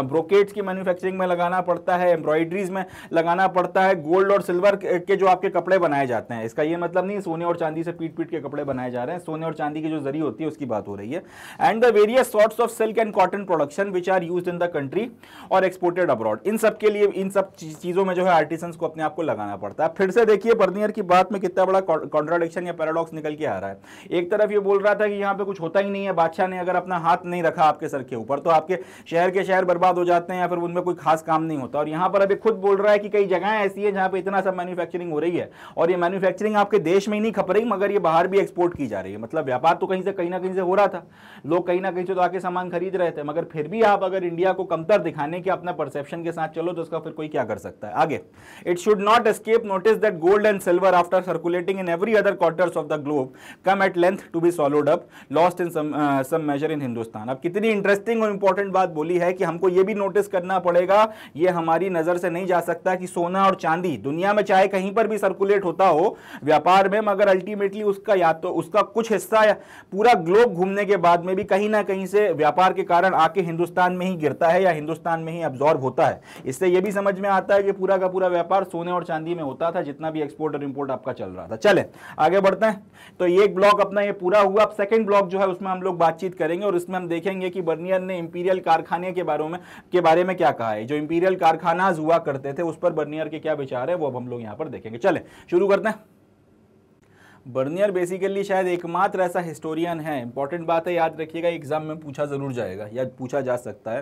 S1: ब्रोकेट्स की मैन्युफैक्चरिंग में लगाना पड़ता है एम्ब्रॉयडरीज में लगाना पड़ता है गोल्ड और सिल्वर के जो आपके कपड़े बनाए जाते हैं। इसका ये मतलब नहीं, सोने और चांदी से पीट पीट के कपड़े बनाए जा रहे हैं, सोने और चांदी की जो जरी होती है उसकी बात हो रही है। And the various sorts of silk and cotton production which are use in the country or export exported abroad इन सब के लिए, इन सब चीज़ों में जो है आर्टिसंस को अपने आप को लगाना पड़ता है। फिर से देखिए बर्नियर की बात में कितना बड़ा कॉन्ट्राडिक्शन या पैराडॉक्स निकल के आ रहा है। एक तरफ़ ये बोल रहा था कि यहाँ पे कुछ होता ही नहीं है, बादशाह ने अगर अपना हाथ नहीं रखा आपके सर के ऊपर तो आपके शहर के शहर बर्बाद हो जाते हैं या फिर उनमें कोई खास काम नहीं होता। और यहाँ पर अभी खुद बोल रहा है कि कई जगह ऐसी है जहाँ पे इतना सब मैन्युफैक्चरिंग हो रही है। और ये मैन्युफैक्चरिंग आपके देश में ही नहीं खप रही मगर ये बाहर भी एक्सपोर्ट की जा रही है। मतलब व्यापार तो कहीं से, कहीं ना कहीं से हो रहा था। लोग कहीं ना कहीं से तो आके सामान खरीद रहे थे। मगर फिर भी आप अगर इंडिया को कमतर दिखाने के अपना परसेप्शन के साथ चलो तो उसका फिर कोई क्या कर सकता है? आगे। It should not escape notice that gold and silver after circulating in every other quarters of the globe come at length to be swallowed up lost in some measure in Hindustan अब कितनी इंटरेस्टिंग और इंपॉर्टेंट बात बोली है कि हमको ये भी नोटिस करना पड़ेगा, ये हमारी नज़र से नहीं जा सकता कि सोना और चांदी दुनिया में चाहे कहीं पर भी सर्कुलेट होता हो, व्यापार में मगर अल्टीमेटली उसका या तो उसका कुछ हिस्सा पूरा ग्लोब घूमने के बाद में भी कहीं ना कहीं से व्यापार के कारण आके हिंदुस्तान में ही गिरता है या हिंदुस्तान में ही अब्जॉर्ब होता है। इससे से ये भी समझ में आता है कि पूरा का पूरा व्यापार सोने और चांदी में होता था, जितना भी एक्सपोर्ट और इंपोर्ट आपका चल रहा था। चले, आगे बढ़ते हैं। तो ये एक ब्लॉक अपना ये पूरा हुआ। अब सेकंड ब्लॉक जो है, उसमें हम लोग बातचीत करेंगे और इसमें हम देखेंगे कि बर्नियर ने इंपीरियल कारखाने के बारे में, के बारे में क्या कहा है। जो इंपीरियल कारखाना हुआ करते थे, उस पर बर्नियर के क्या विचार है, वो अब हम लोग यहाँ पर देखेंगे। चले, शुरू करते हैं। बर्नियर बेसिकली शायद एकमात्र ऐसा हिस्टोरियन है। इंपॉर्टेंट बात है, याद रखिएगा एग्ज़ाम में पूछा ज़रूर जाएगा, या पूछा जा सकता है।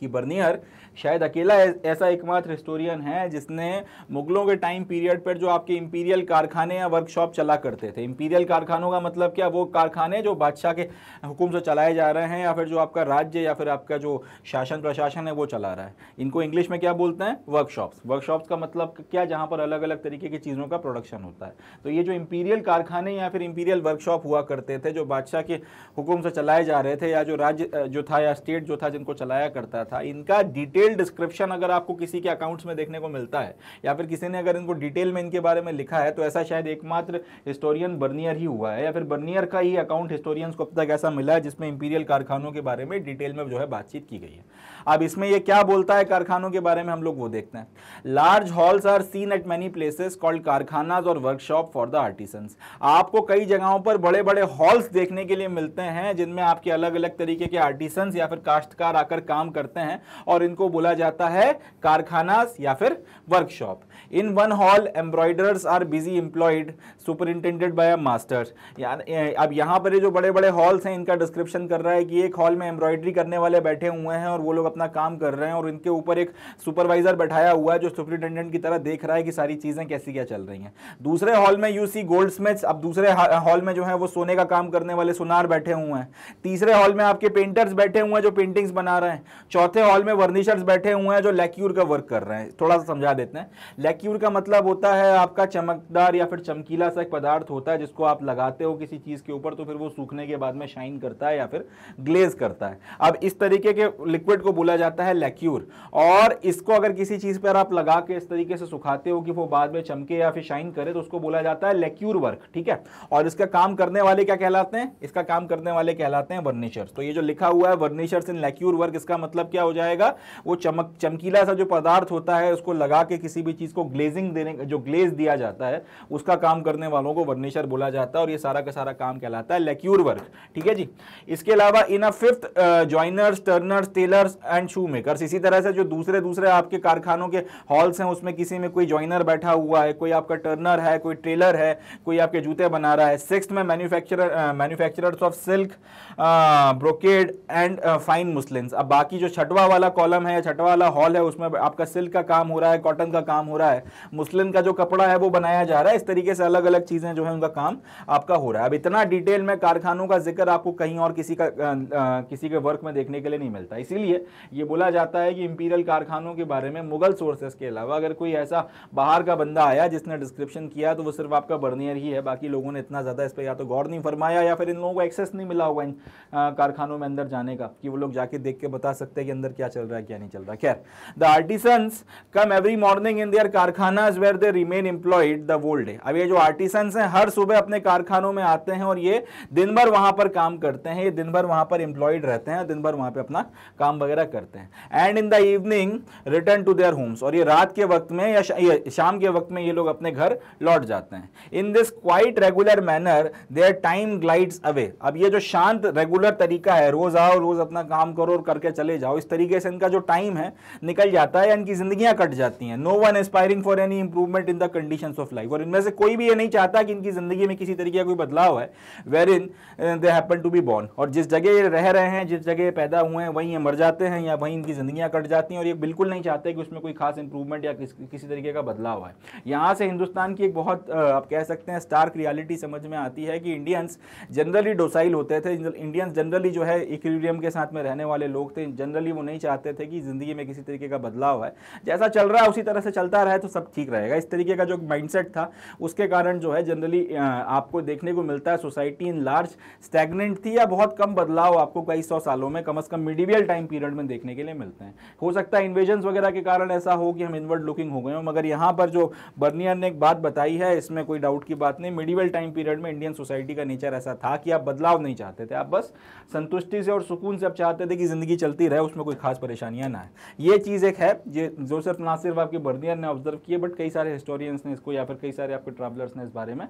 S1: कि बर्नियर। शायद अकेला ऐसा एकमात्र हिस्टोरियन है जिसने मुगलों के टाइम पीरियड पर जो आपके इंपीरियल कारखाने या वर्कशॉप चला करते थे। इंपीरियल कारखानों का मतलब क्या? वो कारखाने जो बादशाह के हुक्म से चलाए जा रहे हैं या फिर जो आपका राज्य या फिर आपका जो शासन प्रशासन है वो चला रहा है। इनको इंग्लिश में क्या बोलते हैं? वर्कशॉप्स वर्कशॉप्स का मतलब क्या? जहाँ पर अलग अलग तरीके की चीज़ों का प्रोडक्शन होता है। तो ये जो इंपीरियल कारखाने या फिर इंपीरियल वर्कशॉप हुआ करते थे, जो बादशाह के हुक्म से चलाए जा रहे थे या जो राज्य जो था या स्टेट जो था जिनको चलाया करता था। इनका डिटेल डिस्क्रिप्शन अगर आपको किसी के अकाउंट्स में देखने को मिलता है, या फिर किसी ने अगर इनको डिटेल में इनके बारे में लिखा है तो ऐसा शायद एकमात्र हिस्टोरियन बर्नियर ही हुआ है, या फिर बर्नियर का ही अकाउंट हिस्टोरियंस को अब तक ऐसा मिला है जिसमें इंपीरियल कारखानों के बारे में डिटेल में जो है बातचीत की गई है। अब इसमें ये क्या बोलता है कारखानों के बारे में हम लोग वो देखते हैं। Large halls are seen at many places called karkhanas or workshop for the artisans आपको कई जगहों पर बड़े बड़े हॉल्स देखने के लिए मिलते हैं, जिनमें आपके अलग अलग तरीके के आर्टिसंस या फिर काश्तकार आकर काम करते हैं और इनको बोला जाता है कारखानाज या फिर workshop in one hall embroiderers are busy employed superintended by master अब यहाँ पर जो बड़े बड़े हॉल्स हैं, इनका डिस्क्रिप्शन कर रहा है कि एक हॉल में एम्ब्रॉयडरी करने वाले बैठे हुए हैं और वो लोग अपना काम कर रहे हैं और इनके ऊपर एक सुपरवाइजर बैठाया हुआ है जो सुपरिटेंडेंट की तरह देख रहा है कि सारी चीज़ें कैसी क्या चल रही हैं। दूसरे हॉल में यू सी गोल्ड स्मिथ्स अब दूसरे हॉल में जो है वो सोने का काम करने वाले सुनार बैठे हुए हैं। तीसरे हॉल में आपके पेंटर्स बैठे हुए हैं जो पेंटिंग्स बना रहे हैं। चौथे हॉल में वर्निशर्स बैठे हुए हैं जो लैक्यूर का वर्क कर रहे हैं। थोड़ा सा समझा देते हैं। लैक्यूर का मतलब होता है आपका चमकदार या फिर चमकीला सा एक पदार्थ होता है जिसको आप लगाते हो किसी चीज़ के ऊपर तो फिर वो सूखने के बाद में शाइन करता है या फिर ग्लेज करता है। अब इस तरीके के लिक्विड को बोला जाता है लैक्यूर और इसको अगर किसी चीज़ पर आप लगा के इस तरीके से सुखाते हो कि वो बाद में चमके या फिर शाइन करे तो उसको बोला जाता है लेक्यूर वर्क ठीक है? और इसका काम करने वाले क्या कहलाते हैं? इसका काम करने वाले कहलाते हैं वर्निशर्स तो ये जो लिखा हुआ है वर्निशर्स इन लेक्यूर वर्क इसका मतलब क्या हो जाएगा? वो चमक, चमकीला सा जो पदार्थ होता है, उसको लगा के किसी भी चीज़ को ग्लेजिंग देने, जो ग्लेज दिया जाता है, उसका काम करने वालों को वर्निशर बोला जाता है और ये सारा का सारा काम कहलाता है लेक्यूर वर्क ठीक है जी? इसके अलावा in a fifth joiners turners tailors and shoe makers इसी तरह से जो दूसरे दूसरे आपके कारखानों के हॉल्स हैं, उसमें किसी में कोई ज्वाइनर बैठा हुआ है, कोई आपका टर्नर है, कोई ट्रेलर है, कोई आपके जूते बना रहा है। सिक्स में manufacturer manufacturers of silk brocade and fine muslins अब बाकी जो छठवा वाला कॉलम है या छठवा वाला हॉल है, उसमें आपका सिल्क का काम हो रहा है कॉटन का काम हो रहा है। मुस्लिम का जो कपड़ा है, वो बनाया जा रहा है। इस तरीके से अलग अलग चीज़ें जो है, उनका काम आपका हो रहा है। अब इतना डिटेल में कारखानों का ज़िक्र आपको कहीं और किसी का किसी के वर्क में देखने के लिए नहीं मिलता। इसीलिए ये बोला जाता है कि इंपीरियल कारखानों के बारे में मुगल सोर्सेस के अलावा अगर कोई ऐसा बाहर का बंदा आया जिसने डिस्क्रिप्शन किया तो वो सिर्फ़ आपका बर्नियर ही है। बाकी लोगों ने इतना ज़्यादा इस पर या तो गौर नहीं फरमाया या फिर इन लोगों को एक्सेस नहीं मिला होगा इन कारखानों में अंदर जाने का, कि वो लोग जाके देख के बता सकते हैं कि अंदर क्या चल रहा है, क्या नहीं चल रहा। खैर the artisans come every morning in their karkhanas where they remain employed the whole day अब ये जो आर्टिसंस हैं, हर सुबह अपने कारखानों में आते हैं और ये दिन भर वहाँ पर काम करते हैं, ये दिन भर वहाँ पर एम्प्लॉयड रहते हैं, दिन भर वहाँ पर अपना काम वगैरह करते हैं। And in the evening return to their homes और ये रात के वक्त में या शाम के वक्त में ये लोग अपने घर लौट जाते हैं। In this quiet regular manner their time glides away अब ये जो शांत रेगुलर तरीका है, रोज आओ, रोज अपना काम करो और करके चले जाओ, इस तरीके से इनका जो टाइम है, निकल जाता है इनकी जिंदगियाँ कट जाती हैं। No one aspiring for any improvement in the condition of life और इनमें से कोई भी ये नहीं चाहता कि इनकी ज़िंदगी में किसी तरीके का कोई बदलाव है wherein they happen to be born और जिस जगह ये रह रहे हैं, जिस जगह पैदा हुए हैं, वहीं ये मर जाते हैं। या वहीं इनकी जिंदगियाँ कट जाती हैं और ये बिल्कुल नहीं चाहते कि उसमें कोई खास इंप्रूवमेंट या किस, किसी तरीके का बदलाव है यहाँ से हिंदुस्तान की एक बहुत आप कह सकते हैं स्टार्क रियलिटी समझ में आती है कि इंडियंस जनरली डोसाइल होते थे। इंडियंस जनरली जो है इक्विलिब्रियम के साथ में रहने वाले लोग थे। जनरली वो नहीं चाहते थे कि ज़िंदगी में किसी तरीके का बदलाव है जैसा चल रहा है उसी तरह से चलता रहे तो सब ठीक रहेगा। इस तरीके का जो माइंडसेट था उसके कारण जो है जनरली आपको देखने को मिलता है सोसाइटी इन लार्ज स्टैगनेंट थी या बहुत कम बदलाव आपको कई सौ सालों में कम अज़ कम मीडिवियल टाइम पीरियड में देखने के लिए मिलते हैं। हो सकता है इन्वेजन वगैरह के कारण ऐसा हो कि हम इनवर्ड लुकिंग हो गए हो, मगर यहाँ पर जो बर्नियर ने एक बात बताई है, इसमें कोई डाउट की बात नहीं। मीडिवल टाइम पीरियड में इंडियन सोसाइटी का नेचर ऐसा था कि आप बदलाव नहीं चाहते थे। आप बस संतुष्टि से और सुकून से आप चाहते थे कि ज़िंदगी चलती रहे, उसमें कोई खास परेशानियाँ ना है ये चीज़ एक है जो सिर्फ़ ना सिर्फ़ आपके बर्नियर ने ऑब्ज़र्व किए बट कई सारे हिस्टोरियंस ने इसको या फिर कई सारे आपके ट्रैवलर्स ने इस बारे में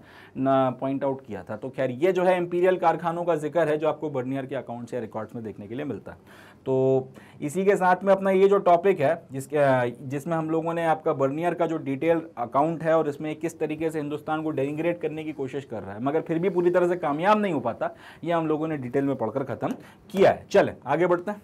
S1: पॉइंट आउट किया था। तो खैर, ये जो है इंपीरियल कारखानों का ज़िक्र है, जो आपको बर्नियर के अकाउंट्स या रिकॉर्ड्स में देखने के लिए मिलता है। तो इसी के साथ में अपना ये जो टॉपिक है, जिसके जिसमें हम लोगों ने आपका बर्नियर का जो डिटेल अकाउंट है और इसमें किस तरीके से हिंदुस्तान को डेनिग्रेट करने की कोशिश कर रहा है, मगर फिर भी पूरी तरह से कामयाब नहीं हो पाता, ये हम लोगों ने डिटेल में पढ़कर ख़त्म किया है। चलें, आगे बढ़ते हैं।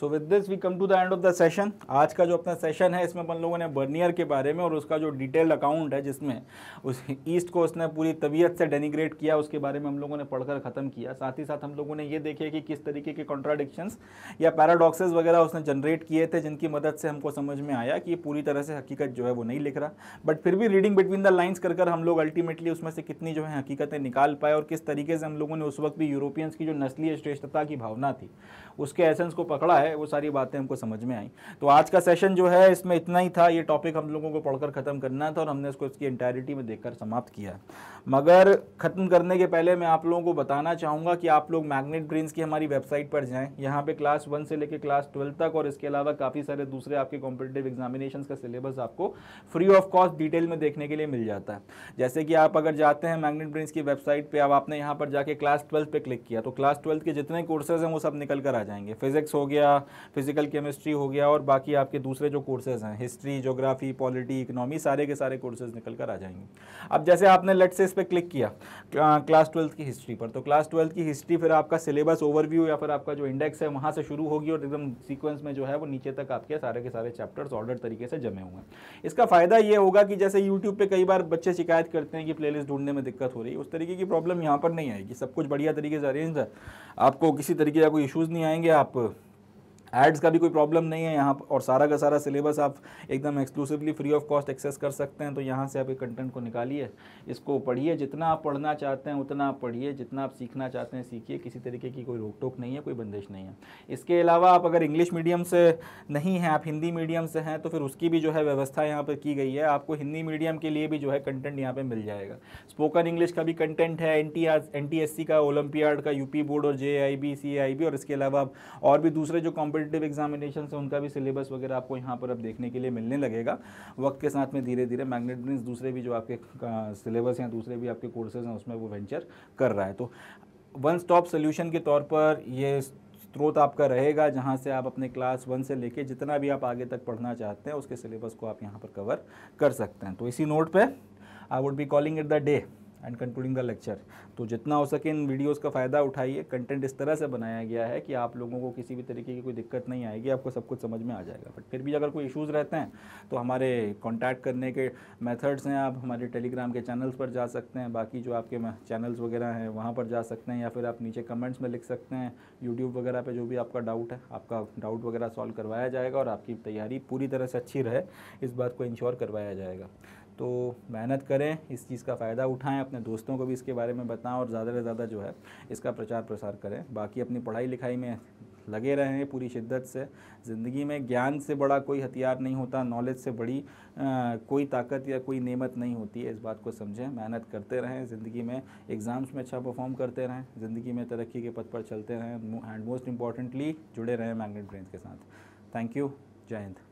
S1: So with this we come to the end of the session आज का जो अपना सेशन है, इसमें अपन लोगों ने बर्नियर के बारे में और उसका जो डिटेल्ड अकाउंट है, जिसमें उस ईस्ट को उसने पूरी तबीयत से डेनिग्रेट किया, उसके बारे में हम लोगों ने पढ़कर ख़त्म किया। साथ ही साथ हम लोगों ने ये देखे कि किस तरीके के कॉन्ट्राडिक्शंस या पैराडॉक्सेस वगैरह उसने जनरेट किए थे, जिनकी मदद से हमको समझ में आया कि पूरी तरह से हकीकत जो है वो नहीं लिख रहा। बट फिर भी रीडिंग बिटवीन द लाइन्स कर कर हम लोग अल्टीमेटली उसमें से कितनी जो है हकीकतें निकाल पाए और किस तरीके से हम लोगों ने उस वक्त भी यूरोपियंस की जो नस्लीय श्रेष्ठता की भावना थी। उसके एसेंस को पकड़ा है, वो सारी बातें हमको समझ में आई। तो आज का सेशन जो है, इसमें इतना ही था। ये टॉपिक हम लोगों को पढ़कर ख़त्म करना था और हमने इसको इसकी इंटायरिटी में देखकर समाप्त किया। मगर ख़त्म करने के पहले मैं आप लोगों को बताना चाहूँगा कि आप लोग मैग्नेट ब्रेन्स की हमारी वेबसाइट पर जाएँ। यहाँ पर क्लास वन से लेकर क्लास ट्वेल्थ तक और इसके अलावा काफ़ी सारे दूसरे आपके कॉम्पिटेटिव एग्जामिनेशन का सिलेबस आपको फ्री ऑफ़ कॉस्ट डिटेल में देखने के लिए मिल जाता है। जैसे कि आप अगर जाते हैं मैग्नेट ब्रेन्स की वेबसाइट पर अब आपने यहाँ पर जाके क्लास ट्वेल्थ पे क्लिक किया। तो क्लास ट्वेल्थ के जितने कोर्सेज हैं, वो सब निकल कर जाएँगे। फिजिक्स हो गया फ़िज़िकल केमिस्ट्री हो गया और बाकी आपके दूसरे जो कोर्सेज हैं हिस्ट्री जोग्राफी पॉलिटी इकोनॉमी सारे के सारे कोर्सेज निकल कर आ जाएँगे। अब जैसे आपने लेट से इस पर क्लिक किया क्लास ट्वेल्थ की हिस्ट्री पर तो क्लास ट्वेल्थ की हिस्ट्री फिर आपका सिलेबस ओवरव्यू या फिर आपका जो इंडेक्स है, वहाँ से शुरू होगी और एकदम सीक्वेंस में जो है वो नीचे तक आपके सारे के सारे चैप्टर्स ऑर्डर तरीके से जमे हुए हैं। इसका फ़ायदा ये होगा कि जैसे यूट्यूब पर कई बार बच्चे शिकायत करते हैं कि प्लेलिस्ट ढूँढने में दिक्कत हो रही है, उस तरीके की प्रॉब्लम यहाँ पर नहीं आएगी। सब कुछ बढ़िया तरीके से अरेंज है। आपको किसी तरीके का कोई इशूज़ नहीं आएँगे। आप? एड्स का भी कोई प्रॉब्लम नहीं है यहाँ और सारा का सारा सिलेबस आप एकदम exclusively free of cost access कर सकते हैं तो यहाँ से आप एक कंटेंट को निकालिए, इसको पढ़िए, जितना आप पढ़ना चाहते हैं उतना आप पढ़िए, जितना आप सीखना चाहते हैं सीखिए, किसी तरीके की कोई रोक टोक नहीं है, कोई बंदिश नहीं है। इसके अलावा आप अगर इंग्लिश मीडियम से नहीं हैं, आप हिंदी मीडियम से हैं तो फिर उसकी भी जो है व्यवस्था यहाँ पर की गई है, आपको हिंदी मीडियम के लिए भी जो है कंटेंट यहाँ पर मिल जाएगा। स्पोकन इंग्लिश का भी कंटेंट है एन टी का ओलंपियाड का यूपी बोर्ड और जे आई बी और इसके अलावा आप और भी दूसरे जो कॉम्पिटेटिव एग्जामिनेशन है, उनका भी सिलेबस वगैरह आपको यहाँ पर अब देखने के लिए मिलने लगेगा। वक्त के साथ में धीरे धीरे मैग्नेट दूसरे भी जो आपके सिलेबस हैं, दूसरे भी आपके कोर्सेज हैं, उसमें वो वेंचर कर रहा है। तो वन स्टॉप सोल्यूशन के तौर पर ये स्रोत आपका रहेगा, जहाँ से आप अपने क्लास वन से लेके जितना भी आप आगे तक पढ़ना चाहते हैं, उसके सिलेबस को आप यहाँ पर कवर कर सकते हैं। तो इसी नोट पे I would be calling it the day and concluding the lecture तो जितना हो सके इन वीडियोस का फ़ायदा उठाइए। कंटेंट इस तरह से बनाया गया है कि आप लोगों को किसी भी तरीके की कोई दिक्कत नहीं आएगी, आपको सब कुछ समझ में आ जाएगा। बट फिर भी अगर कोई इश्यूज़ रहते हैं तो हमारे कॉन्टैक्ट करने के मेथड्स हैं। आप हमारे टेलीग्राम के चैनल्स पर जा सकते हैं। बाकी जो आपके चैनल्स वगैरह हैं, वहाँ पर जा सकते हैं या फिर आप नीचे कमेंट्स में लिख सकते हैं। यूट्यूब वगैरह पर जो भी आपका डाउट है, आपका डाउट वगैरह सॉल्व करवाया जाएगा और आपकी तैयारी पूरी तरह से अच्छी रहे। इस बात को इंश्योर करवाया जाएगा। तो मेहनत करें इस चीज़ का फ़ायदा उठाएँ अपने दोस्तों को भी इसके बारे में बताएँ और ज़्यादा से ज़्यादा जो है इसका प्रचार प्रसार करें। बाकी अपनी पढ़ाई लिखाई में लगे रहें पूरी शिद्दत से। ज़िंदगी में ज्ञान से बड़ा कोई हथियार नहीं होता नॉलेज से बड़ी आ, कोई ताकत या कोई नेमत नहीं होती है इस बात को समझें। मेहनत करते रहें ज़िंदगी में एग्ज़ाम्स में अच्छा परफॉर्म करते रहें ज़िंदगी में तरक्की के पथ पर चलते रहें। एंड मोस्ट इंपॉर्टेंटली जुड़े रहें मैग्नेट ब्रेन के साथ। थैंक यू जय हिंद।